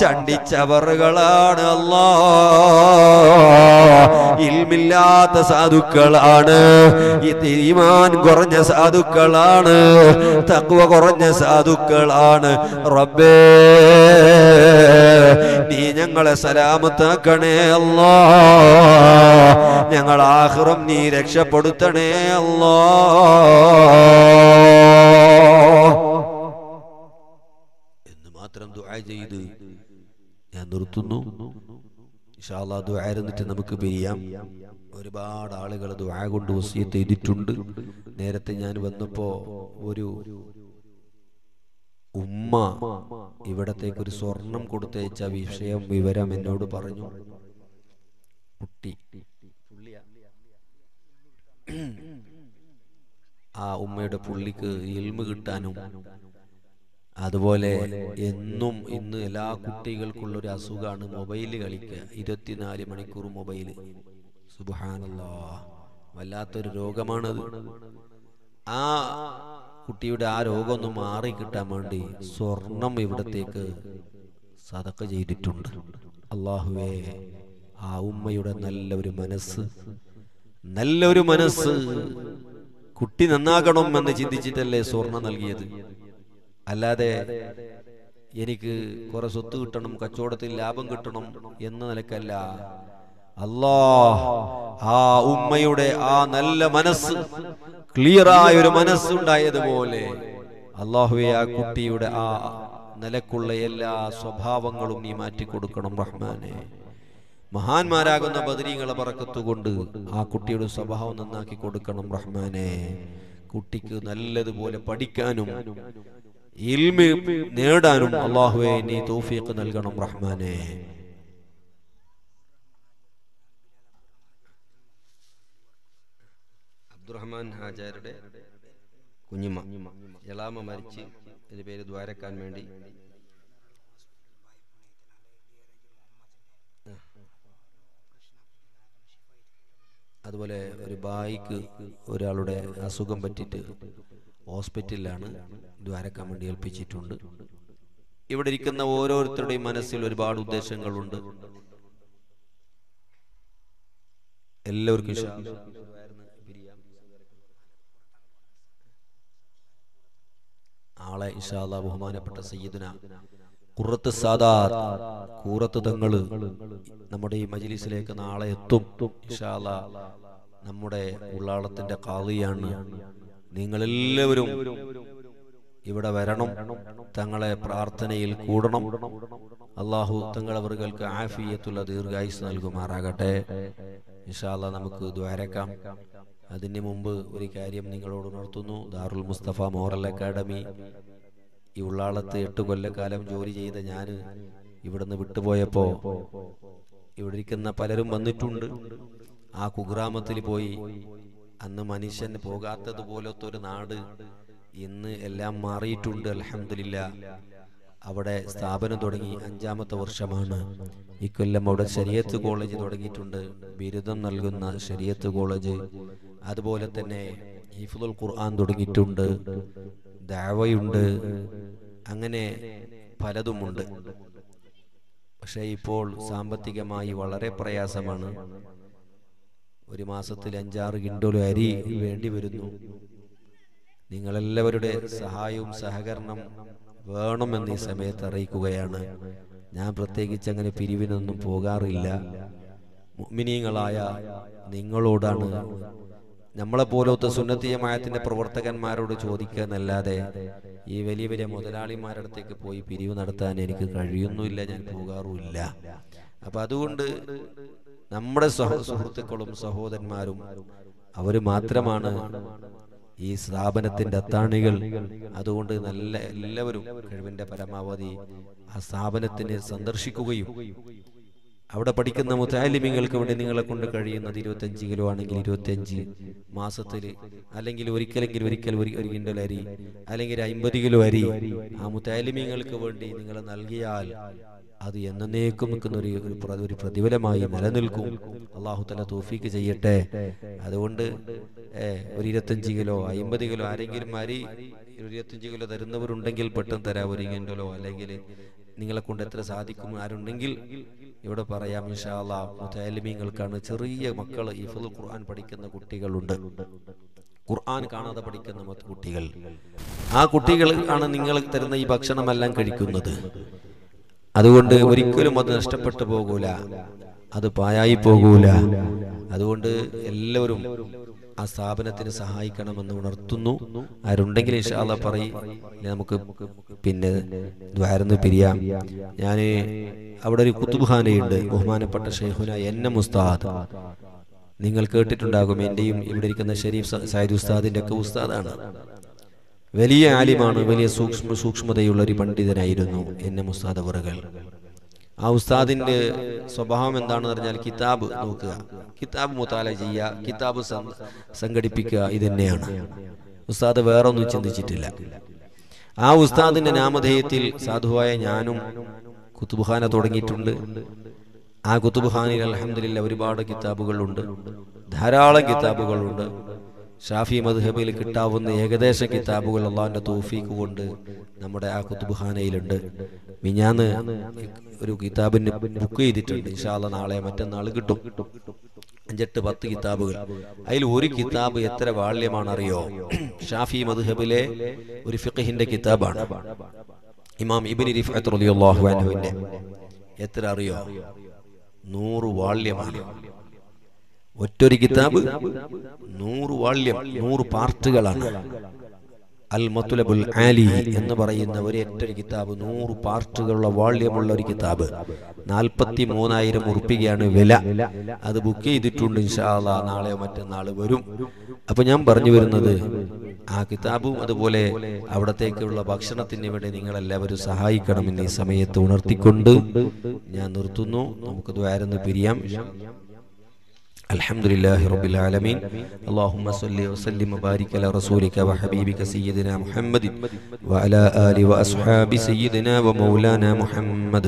ചണ്ടിച്ചവറുകളാണ് അല്ലാ ഇൽമില്ലാത്ത സാധുക്കളാണ്. ഇമാൻ കുറഞ്ഞ സാധുക്കളാണ്. തക്വ കുറഞ്ഞ സാധുക്കളാണ്. റബ്ബേ നീ ഞങ്ങളെ സലാമത്താക്കണേ അല്ലോ. ഞങ്ങൾ ആഹ്റം നീ രക്ഷപ്പെടുത്തണേ അല്ലോ. എന്ന് മാത്രം ദുആ ചെയ്ത് ഞാൻ നിർത്തുന്നു. ഇൻഷാ അല്ലാഹ് ദുആ ഇരുന്നിട്ട് നമുക്ക് പിരിയാം ഒരുപാട് ആളുകൾ ദുആ കൊണ്ട് വസിയത്ത് ചെയ്തിട്ടുണ്ട് നേരത്തെ ഞാൻ വന്നപ്പോ ഒരു ഉമ്മ ഇവിടത്തേക്ക് ഒരു സ്വർണം കൊടുത്തയച്ച വിഷയം വിവരം എന്നോട് പറഞ്ഞു. കുട്ടി. ആ ഉമ്മയുടെ പുള്ളിക്ക് ഇൽമ കിട്ടാനും അതുപോലെ എന്നും ഇന്ന് എല്ലാ കുട്ടികൾക്കുള്ള ഒരു അസുഖമാണ് മൊബൈൽ കളിക്കുക. ഇരുപത്തിനാല് മണിക്കൂർ മൊബൈൽ സുബാനല്ലോ വല്ലാത്തൊരു രോഗമാണത്. ആ കുട്ടിയുടെ ആ രോഗം ഒന്ന് മാറി കിട്ടാൻ വേണ്ടി സ്വർണം ഇവിടത്തേക്ക് സതക്ക ചെയ്തിട്ടുണ്ട്. അള്ളാഹുവേ ആ ഉമ്മയുടെ നല്ല ഒരു മനസ്സ് നല്ലൊരു മനസ്സ് കുട്ടി നന്നാകണം എന്ന് ചിന്തിച്ചിട്ടല്ലേ സ്വർണം നൽകിയത്? അല്ലാതെ എനിക്ക് കുറെ സ്വത്ത് കിട്ടണം കച്ചവടത്തിൽ ലാഭം കിട്ടണം എന്ന നിലക്കല്ല. അല്ലാ ആ ഉമ്മയുടെ ആ നല്ല മനസ്സ് ക്ലിയറായ ഒരു മനസ്സുണ്ടായതുപോലെ അള്ളാഹുവെ ആ കുട്ടിയുടെ ആ നിലക്കുള്ള എല്ലാ സ്വഭാവങ്ങളും നീ മാറ്റിക്കൊടുക്കണം റഹ്മാനെ. മഹാന്മാരാകുന്ന ബദരീങ്ങളെ പറക്കത്തുകൊണ്ട് ആ കുട്ടിയുടെ സ്വഭാവം നന്നാക്കി കൊടുക്കണം റഹ്മാനെ. കുട്ടിക്ക് നല്ലതുപോലെ പഠിക്കാനും ഇൽമി നേടാനും അള്ളാഹുവെ നീ തൗഫീഖ് നൽകണം റഹ്മാനെ. അബ്ദുറഹ്മാൻ ഹാജാരുടെ കുഞ്ഞിമ എളാമ മരിച്ച് ഇതിന് പേര് ദ്വാരക്കാൻ വേണ്ടി. അതുപോലെ ഒരു ബായിക്ക് ഒരാളുടെ അസുഖം പറ്റിയിട്ട് ഹോസ്പിറ്റലിലാണ് ദ്വാരക്കാൻ വേണ്ടി ഏൽപ്പിച്ചിട്ടുണ്ട്. ഇവിടെ ഇരിക്കുന്ന ഓരോരുത്തരുടെയും മനസ്സിൽ ഒരുപാട് ഉദ്ദേശങ്ങളുണ്ട്. എല്ലാവർക്കും ആളെ ഇഷാദ ബഹുമാനപ്പെട്ട സയ്യിദുന കുറത്ത് സാദാത്ത് കൂറത്ത് തങ്ങൾ നമ്മുടെ ഈ മജിലിസിലേക്ക് നാളെ എത്തും. ഇഷാല നമ്മുടെ ഉള്ളാളത്തിന്റെ കാളിയാണ് നിങ്ങളെല്ലാവരും ഇവിടെ വരണം. തങ്ങളെ പ്രാർത്ഥനയിൽ കൂടണം. അള്ളാഹു തങ്ങളവർക്ക് ആഫിയത്തുള്ള ദീർഘായുസ് നൽകുമാറാകട്ടെ. ഇഷാല്ല നമുക്ക് ദ്വാരക്കാം. അതിന് മുമ്പ് ഒരു കാര്യം നിങ്ങളോട് ഉണർത്തുന്നു. Darul Mustafa moral academy. ഈ ഉള്ളാളത്ത് എട്ട് കൊല്ലക്കാലം ജോലി ചെയ്ത ഞാൻ ഇവിടുന്ന് വിട്ടുപോയപ്പോ ഇവിടെ ഇരിക്കുന്ന പലരും വന്നിട്ടുണ്ട്. ആ കുഗ്രാമത്തിൽ പോയി അന്ന് മനുഷ്യൻ പോകാത്തതുപോലത്തെ ഒരു നാട് ഇന്ന് എല്ലാം മാറിയിട്ടുണ്ട് അലഹമില്ല അവിടെ സ്ഥാപനം തുടങ്ങി അഞ്ചാമത്തെ വർഷമാണ്. ഇക്കൊല്ലം അവിടെ ശരിയത്ത് കോളേജ് തുടങ്ങിയിട്ടുണ്ട്. ബിരുദം നൽകുന്ന ശരിയത്ത് കോളേജ്. അതുപോലെ തന്നെ ഹിഫുൽ ഖുർആൻ തുടങ്ങിയിട്ടുണ്ട്. ദാവയുണ്ട്. അങ്ങനെ പലതുമുണ്ട്. പക്ഷേ ഇപ്പോൾ സാമ്പത്തികമായി വളരെ പ്രയാസമാണ്. ഒരു മാസത്തിൽ അഞ്ചാറ് കിൻഡോലും അരി വേണ്ടി വരുന്നു. നിങ്ങളെല്ലാവരുടെ സഹായവും സഹകരണം വേണമെന്ന് ഈ സമയത്ത് അറിയിക്കുകയാണ്. ഞാൻ പ്രത്യേകിച്ച് അങ്ങനെ പിരിവിനൊന്നും പോകാറില്ല. മുഅ്മിനീങ്ങളായ നിങ്ങളോടാണ് നമ്മളെ പോലത്തെ സുന്നത്തീയമായത്തിന്റെ പ്രവർത്തകന്മാരോട് ചോദിക്കുക എന്നല്ലാതെ ഈ വലിയ വലിയ മുതലാളിമാരുടെ അടുത്തേക്ക് പോയി പിരിവ് നടത്താൻ എനിക്ക് കഴിയുന്നുമില്ല. ഞാൻ പോകാറുമില്ല. അപ്പൊ അതുകൊണ്ട് നമ്മുടെ സഹ- സുഹൃത്തുക്കളും സഹോദരന്മാരും അവർ മാത്രമാണ് ഈ സ്ഥാപനത്തിന്റെ അത്താണികൾ. അതുകൊണ്ട് നല്ല എല്ലാവരും കഴിവിന്റെ പരമാവധി ആ സ്ഥാപനത്തിനെ സന്ദർശിക്കുകയും അവിടെ പഠിക്കുന്ന മുത്താലിമ്യങ്ങൾക്ക് വേണ്ടി നിങ്ങളെ കൊണ്ട് കഴിയുന്നത് ഇരുപത്തഞ്ച് കിലോ ആണെങ്കിൽ ഇരുപത്തഞ്ച് മാസത്തിൽ അല്ലെങ്കിൽ ഒരിക്കലെങ്കിൽ ഒരിക്കൽ ഒരു അരി അല്ലെങ്കിൽ അമ്പത് കിലോ അരി ആ മുത്താലിമികൾക്ക് വേണ്ടി നിങ്ങൾ നൽകിയാൽ അത് എന്നേക്കും നിൽക്കുന്ന ഒരു ഒരു പ്ര- പ്രതിഫലമായി നിലനിൽക്കും. അള്ളാഹു തല തോഫീക്ക് ചെയ്യട്ടെ. അതുകൊണ്ട് ഒരു ഇരുപത്തഞ്ച് കിലോ അമ്പത് കിലോ ആരെങ്കിലും മാറി ഇരുപത്തഞ്ച് കിലോ തരുന്നവരുണ്ടെങ്കിൽ പെട്ടെന്ന് തരാം ഒരു കിലോ അല്ലെങ്കിൽ നിങ്ങളെ കൊണ്ട് എത്ര സാധിക്കും ആരുണ്ടെങ്കിൽ ഇവിടെ പറയാം. മുതാലിമീങ്ങൾക്കാണ് ചെറിയ മക്കൾ ഈ ഖുർആൻ പഠിക്കുന്ന കുട്ടികളുണ്ട്. ഖുർആൻ കാണാതെ പഠിക്കുന്ന കുട്ടികൾ. ആ കുട്ടികൾ ആണ് നിങ്ങൾ തരുന്ന ഈ ഭക്ഷണമെല്ലാം കഴിക്കുന്നത്. അതുകൊണ്ട് ഒരിക്കലും അത് നഷ്ടപ്പെട്ടു പോകൂല. അത് പായായി പോകൂല. അതുകൊണ്ട് എല്ലാവരും ആ സ്ഥാപനത്തിന് സഹായിക്കണമെന്ന് ഉണർത്തുന്നു. ആരുണ്ടെങ്കിൽ ഇഷാല പറയും. നമുക്ക് പിന്നെ ദ്വാരന്ന് പിരിയാം. ഞാൻ അവിടെ ഒരു കുത്തുബുഹാനയുണ്ട് ബഹുമാനപ്പെട്ട ഷെയ്ഹുന എൻ എം ഉസ്താദ്. നിങ്ങൾ കേട്ടിട്ടുണ്ടാകും. എന്റെയും ഇവിടെ ഇരിക്കുന്ന ഷരീഫ് സായിദ് സയ്യിദ് ഉസ്താദിന്റെ ഒക്കെ ഉസ്താദാണ്. വലിയ ആലിമാണ് വലിയ സൂക്ഷ്മ സൂക്ഷ്മതയുള്ള ഒരു പണ്ഡിതനായിരുന്നു എന്നെ മുസ്താദ് അവറുകൾ ആ ഉസ്താദിന്റെ സ്വഭാവം എന്താണെന്ന് പറഞ്ഞാൽ കിതാബ് നോക്കുക. കിതാബ് മുത്താല ചെയ്യുക കിതാബ് സംഘടിപ്പിക്കുക ഇതന്നെയാണ്. തന്നെയാണ് ഉസ്താദ് വേറെ ഒന്നും ചിന്തിച്ചിട്ടില്ല. ആ ഉസ്താദിന്റെ നാമധേയത്തിൽ സാധുവായ ഞാനും കുത്തുബുഖാന തുടങ്ങിയിട്ടുണ്ട്. ആ കുത്തുബുഖാനിൽ അലഹമില്ല ഒരുപാട് കിതാബുകളുണ്ട്. ധാരാളം കിതാബുകളുണ്ട്. ഷാഫി മദ്ഹബിൽ കിട്ടാവുന്ന ഏകദേശ കിതാബുകൾ അള്ളാഹിന്റെ തോഫീക്ക് കൊണ്ട് നമ്മുടെ ആ കുത്തുബുഖാനയിലുണ്ട്. മിഞ്ഞാന്ന് ഒരു കിതാബിന് ബുക്ക് ചെയ്തിട്ടുണ്ട്. ഇൻഷാല്ല നാളെ മറ്റന്നാൾ കിട്ടും. അഞ്ചെട്ട് പത്ത് കിതാബുകൾ. അതിൽ ഒരു കിതാബ് എത്ര വാള്യമാണ് അറിയോ ഷാഫി മദ്ഹബിലെ ഒരു ഫിഖഹിന്റെ കിതാബാണ്. ഇമാം ഇബിൻ അൻഹുവിന്റെ. എത്ര അറിയോ? നൂറ് വാള്യമാണ് ഒറ്റൊരു കിതാബ് നൂറ് വാള്യം നൂറ് പാർട്ടുകളാണ്. അൽ മത്തുലബുൽ ആലി എന്ന് പറയുന്ന ഒരു ഒറ്റൊരു കിതാബ് നൂറ് പാർട്ടുകളുള്ള വാള്യമുള്ള ഒരു കിതാബ്. നാൽപ്പത്തി മൂന്നായിരം ഉറുപ്പികയാണ് വില. അത് ബുക്ക് ചെയ്തിട്ടുണ്ട് ഇൻഷാല്ല നാളെ മറ്റന്നാൾ വരും. അപ്പൊ ഞാൻ പറഞ്ഞു വരുന്നത് ആ കിതാബും അതുപോലെ അവിടത്തേക്കുള്ള ഭക്ഷണത്തിന് വേണ്ടി നിങ്ങൾ എല്ലാവരും സഹായിക്കണമെന്ന് ഈ സമയത്ത് ഉണർത്തിക്കൊണ്ട് ഞാൻ നിർത്തുന്നു. നമുക്ക് ദ്വാരന്ന് പിരിയാം. الحمد لله رب العالمين اللهم صل وسلم وبارك على رسولك وحبيبك سيدنا محمد وعلى آل وأصحاب سيدنا ومولانا محمد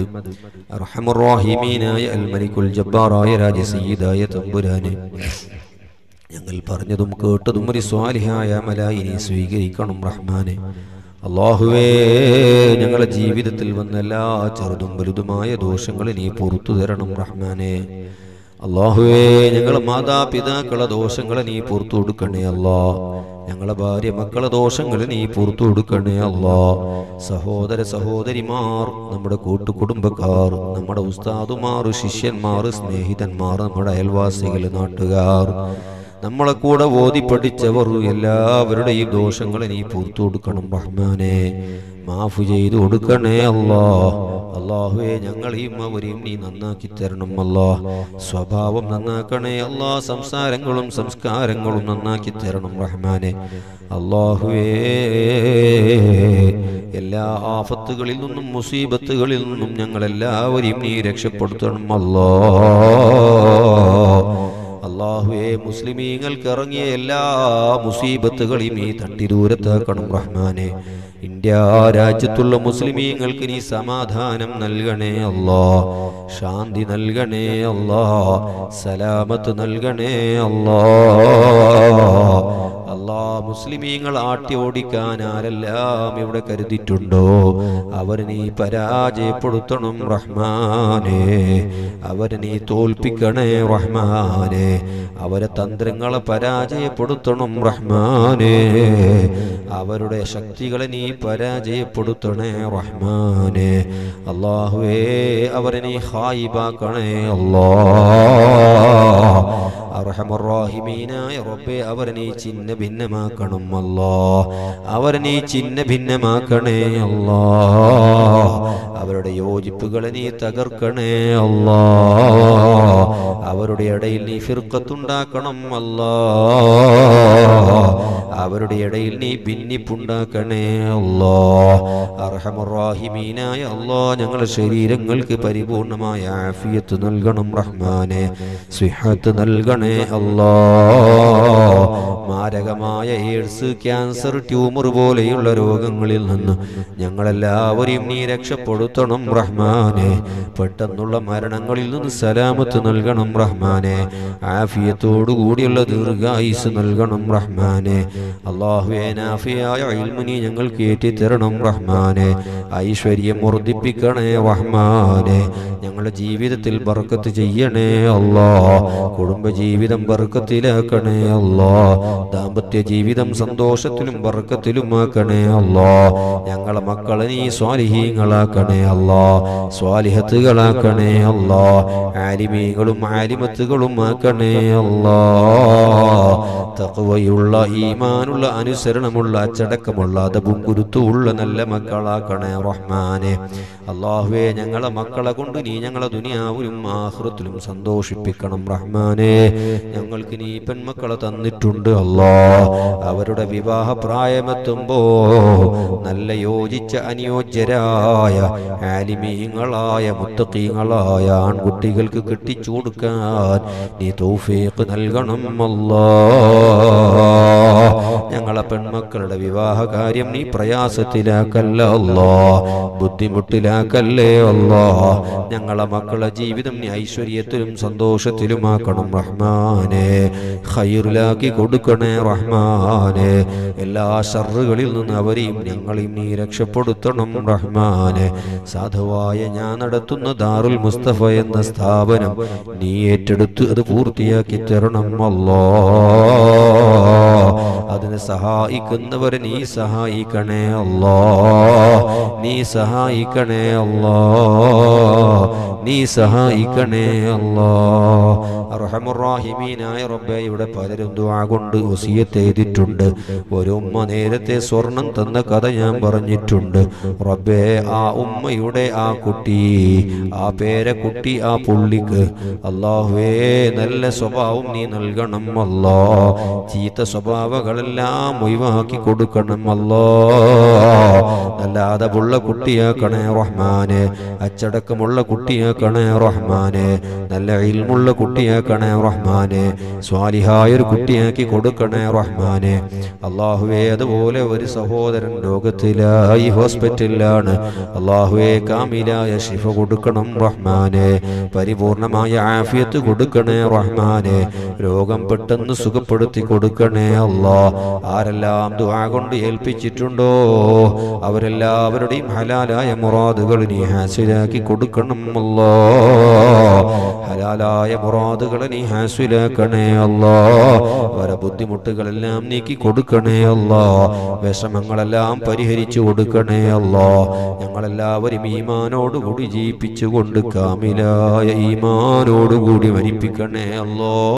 أرحم الراحمين يا الملك الجبار يا راج سيدا يا تنبراني ഞങ്ങൾ പറഞ്ഞതും കേട്ടതും ഒരു സ്വാലിഹായ മലായിനെ സ്വീകരിക്കണം റഹ്മാനെ അള്ളാഹുവേ ഞങ്ങളുടെ ജീവിതത്തിൽ വന്ന എല്ലാ ചെറുതും വലുതുമായ ദോഷങ്ങളെ നീ പുറത്തു തരണം റഹ്മാനെ അള്ളാഹുവേ ഞങ്ങളെ മാതാപിതാക്കളെ ദോഷങ്ങളെ നീ പുറത്തു കൊടുക്കണേ അല്ലാ. ഞങ്ങളെ ഭാര്യ മക്കളെ ദോഷങ്ങൾ നീ പുറത്തു കൊടുക്കണേ അല്ലാ. സഹോദര സഹോദരിമാർ നമ്മുടെ കൂട്ടുകുടുംബക്കാർ നമ്മുടെ ഉസ്താദുമാർ ശിഷ്യന്മാർ സ്നേഹിതന്മാർ നമ്മുടെ അയൽവാസികൾ നാട്ടുകാർ നമ്മളെ കൂടെ ഓതി പഠിച്ചവർ എല്ലാവരുടെയും ദോഷങ്ങളെ നീ പുറത്തു കൊടുക്കണം റഹ്മാനെ. മാഫ് ചെയ്തു കൊടുക്കണേ അല്ലോ. അള്ളാഹുവെ ഞങ്ങളെയും അവരെയും നീ നന്നാക്കി തരണം അല്ലോ. സ്വഭാവം നന്നാക്കണേ അല്ലാ. സംസാരങ്ങളും സംസ്കാരങ്ങളും നന്നാക്കി തരണം റഹ്മാനെ. അള്ളാഹുവേ എല്ലാ ആഫത്തുകളിൽ നിന്നും മുസീബത്തുകളിൽ നിന്നും ഞങ്ങൾ എല്ലാവരെയും നീ രക്ഷപ്പെടുത്തണം അല്ലാ. അള്ളാഹുവെ മുസ്ലിമീങ്ങൾക്ക് ഇറങ്ങിയ എല്ലാ മുസീബത്തുകളെയും ഈ തട്ടി ദൂരത്താക്കണം റഹ്മാനെ. ഇന്ത്യ രാജ്യത്തുള്ള മുസ്ലിമീങ്ങൾക്ക് നീ സമാധാനം നൽകണേ അല്ലാ ശാന്തി നൽകണേ അല്ലാ സലാമത്ത് നൽകണേ അല്ലാ അല്ലാ മുസ്ലിമീങ്ങൾ ആട്ടി ഓടിക്കാൻ ആരെല്ലാം ഇവിടെ കരുതിയിട്ടുണ്ടോ? അവർ നീ പരാജയപ്പെടുത്തണം റഹ്മാനെ. അവരെ നീ തോൽപ്പിക്കണേ റഹ്മാനെ. അവരെ തന്ത്രങ്ങളെ പരാജയപ്പെടുത്തണം റഹ്മാനെ. അവരുടെ ശക്തികളെ നീ പരാജയപ്പെടുത്തണേ റഹ്മാനെ. അള്ളാഹുവേ അവരെ നീ ഹായിബാക്കണേ അല്ലാ നീ നീ അവരുടെ യോജിപ്പുകളെ നീ തകർക്കണേ അല്ലാ. അവരുടെ ഇടയിൽ നീ ഫിർക്കത്തുണ്ടാക്കണം അല്ലാ. അവരുടെ ഇടയിൽ നീ ഭിന്നിപ്പുണ്ടാക്കണേ അല്ലോ അർഹമുറാഹിമീനായ അല്ലോ ഞങ്ങളുടെ ശരീരങ്ങൾക്ക് പരിപൂർണമായ ആഫിയത്ത് നൽകണം റഹ്മാനെ. സ്വിഹത്ത് നൽകണേ അല്ലാ മാരകമായ എയ്ഡ്സ് ക്യാൻസർ ട്യൂമർ പോലെയുള്ള രോഗങ്ങളിൽ നിന്ന് ഞങ്ങളെല്ലാവരെയും നീ രക്ഷപ്പെടുത്തണം റഹ്മാനെ. പെട്ടെന്നുള്ള മരണങ്ങളിൽ നിന്ന് സലാമത്ത് നൽകണം റഹ്മാനെ. ആഫിയത്തോടു കൂടിയുള്ള ദീർഘായുസ് നൽകണം റഹ്മാനെ. അള്ളാഹുവേനാഫിയായ ഇൽമു നീ ഞങ്ങൾക്ക് ഏറ്റിത്തരണം റഹ്മാനെ. ഐശ്വര്യം വർദ്ധിപ്പിക്കണേ റഹ്മാനെ. ഞങ്ങളുടെ ജീവിതത്തിൽ ബർക്കത്ത് ചെയ്യണേ അല്ലാ കുടുംബജീവിതം ബർക്കത്തിലാക്കണേ അല്ലാ ദാമ്പത്യ ജീവിതം സന്തോഷത്തിലും വർക്കത്തിലുമാക്കണേ അല്ലോ. ഞങ്ങളെ മക്കളെ നീ സ്വാലിഹീങ്ങളാക്കണേ അല്ലോ. സ്വാലിഹത്തുകളാക്കണേ അല്ലോ. ആലിമീകളും ആലിമത്തുകളും ആക്കണേ അല്ലാ. തഖ്വയുള്ള ഈമാനുള്ള അനുസരണമുള്ള അച്ചടക്കമുള്ള അതവും ഗുരുത്വമുള്ള നല്ല മക്കളാക്കണേ റഹ്മാനെ. അള്ളാഹുവെ ഞങ്ങളെ മക്കളെ കൊണ്ട് നീ ഞങ്ങളെ ദുനിയാവിലും ആഹൃത്തിലും സന്തോഷിപ്പിക്കണം റഹ്മാനെ. ഞങ്ങൾക്ക് നീ പെൺമക്കളെ തന്നിട്ടുണ്ട് അല്ലാ അവരുടെ വിവാഹ പ്രായമെത്തുമ്പോ നല്ല യോജിച്ച അനുയോജ്യരായ ആലിമീങ്ങളായ മുത്തക്കീങ്ങളായ ആൺകുട്ടികൾക്ക് കെട്ടിച്ചു കൊടുക്കാൻ നീ തൗഫീഖ് നൽകണം അല്ലാ Oh. ഞങ്ങളെ പെൺമക്കളുടെ വിവാഹ കാര്യം നീ പ്രയാസത്തിലാക്കല്ല അല്ലാ ബുദ്ധിമുട്ടിലാക്കല്ലേ അല്ലോ ഞങ്ങളെ മക്കളെ ജീവിതം നീ ഐശ്വര്യത്തിലും സന്തോഷത്തിലുമാക്കണം റഹ്മാനെ. ഹൈറിലാക്കി കൊടുക്കണേ റഹ്മാനെ. എല്ലാ ഷറുകളിൽ നിന്ന് അവരെയും ഞങ്ങളെയും നീ രക്ഷപ്പെടുത്തണം റഹ്മാനെ. സാധുവായ ഞാൻ നടത്തുന്ന ദാറുൽ മുസ്തഫ എന്ന സ്ഥാപനം നീ ഏറ്റെടുത്ത് അത് പൂർത്തിയാക്കി തരണം അല്ലാ അതിനെ സഹായിക്കുന്നവരെ നീ സഹായിക്കണേ അല്ലോ. നീ സഹായിക്കണേ അല്ലാ. നീ സഹായിക്കണേ അല്ലാ അർഹമുറാഹിമീനായ റബ്ബെ ഇവിടെ പലരും ദുആ കൊണ്ട് എഴുതിയിട്ടുണ്ട്. ഒരു ഉമ്മ നേരത്തെ സ്വർണം തന്ന കഥ ഞാൻ പറഞ്ഞിട്ടുണ്ട്. റബ്ബേ ആ ഉമ്മയുടെ ആ കുട്ടി ആ പേരക്കുട്ടി ആ പുള്ളിക്ക് അള്ളാഹുവേ നല്ല സ്വഭാവം നീ നൽകണം അല്ലാ. ചീത്ത സ്വഭാവങ്ങളെല്ലാം ഒഴിവാക്കി കൊടുക്കണം അല്ലാ. നല്ല അതവുള്ള കുട്ടിയാക്കണേ റഹ്മാനെ. അച്ചടക്കമുള്ള കുട്ടിയാക്കണേ റഹ്മാനെ. നല്ല ഇൽമുള്ള കുട്ടിയാക്കണേ റഹ്മാനെ. സ്വാലിഹായ ഒരു കുട്ടിയാക്കി കൊടുക്കണേ റഹ്മാനെ. അള്ളാഹുവേ അതുപോലെ ഒരു സഹോദരൻ ലോകത്തിലായി ഹോസ്പിറ്റലിലാണ്. അള്ളാഹുവേ കാമിലായ ശിഫ കൊടുക്കണം റഹ്മാനെ. പരിപൂർണമായ ആഫിയത്ത് കൊടുക്കണേ റഹ്മാനെ. രോഗം പെട്ടെന്ന് സുഖപ്പെടുത്തി കൊടുക്കണേ അള്ളാ. ആരെല്ലാം ദുആ കൊണ്ട് ഏൽപ്പിച്ചിട്ടുണ്ടോ? അവരെല്ലാവരുടെയും ഹലാലായ മുറാദുകൾ നീ ഹാസിലാക്കി കൊടുക്കണം അല്ലാ ഹലാലായ മുറാദുകളെ നീ ഹാസിലാക്കണേ അല്ലോ. വര ബുദ്ധിമുട്ടുകളെല്ലാം നീക്കി കൊടുക്കണേ അല്ലോ. വിഷമങ്ങളെല്ലാം പരിഹരിച്ചു കൊടുക്കണേ അല്ലോ. ഞങ്ങളെല്ലാവരും ഈമാനോടുകൂടി ജീവിപ്പിച്ചുകൊണ്ട് കാമിലായ ഈമാനോടുകൂടി മരിപ്പിക്കണേ അല്ലോ.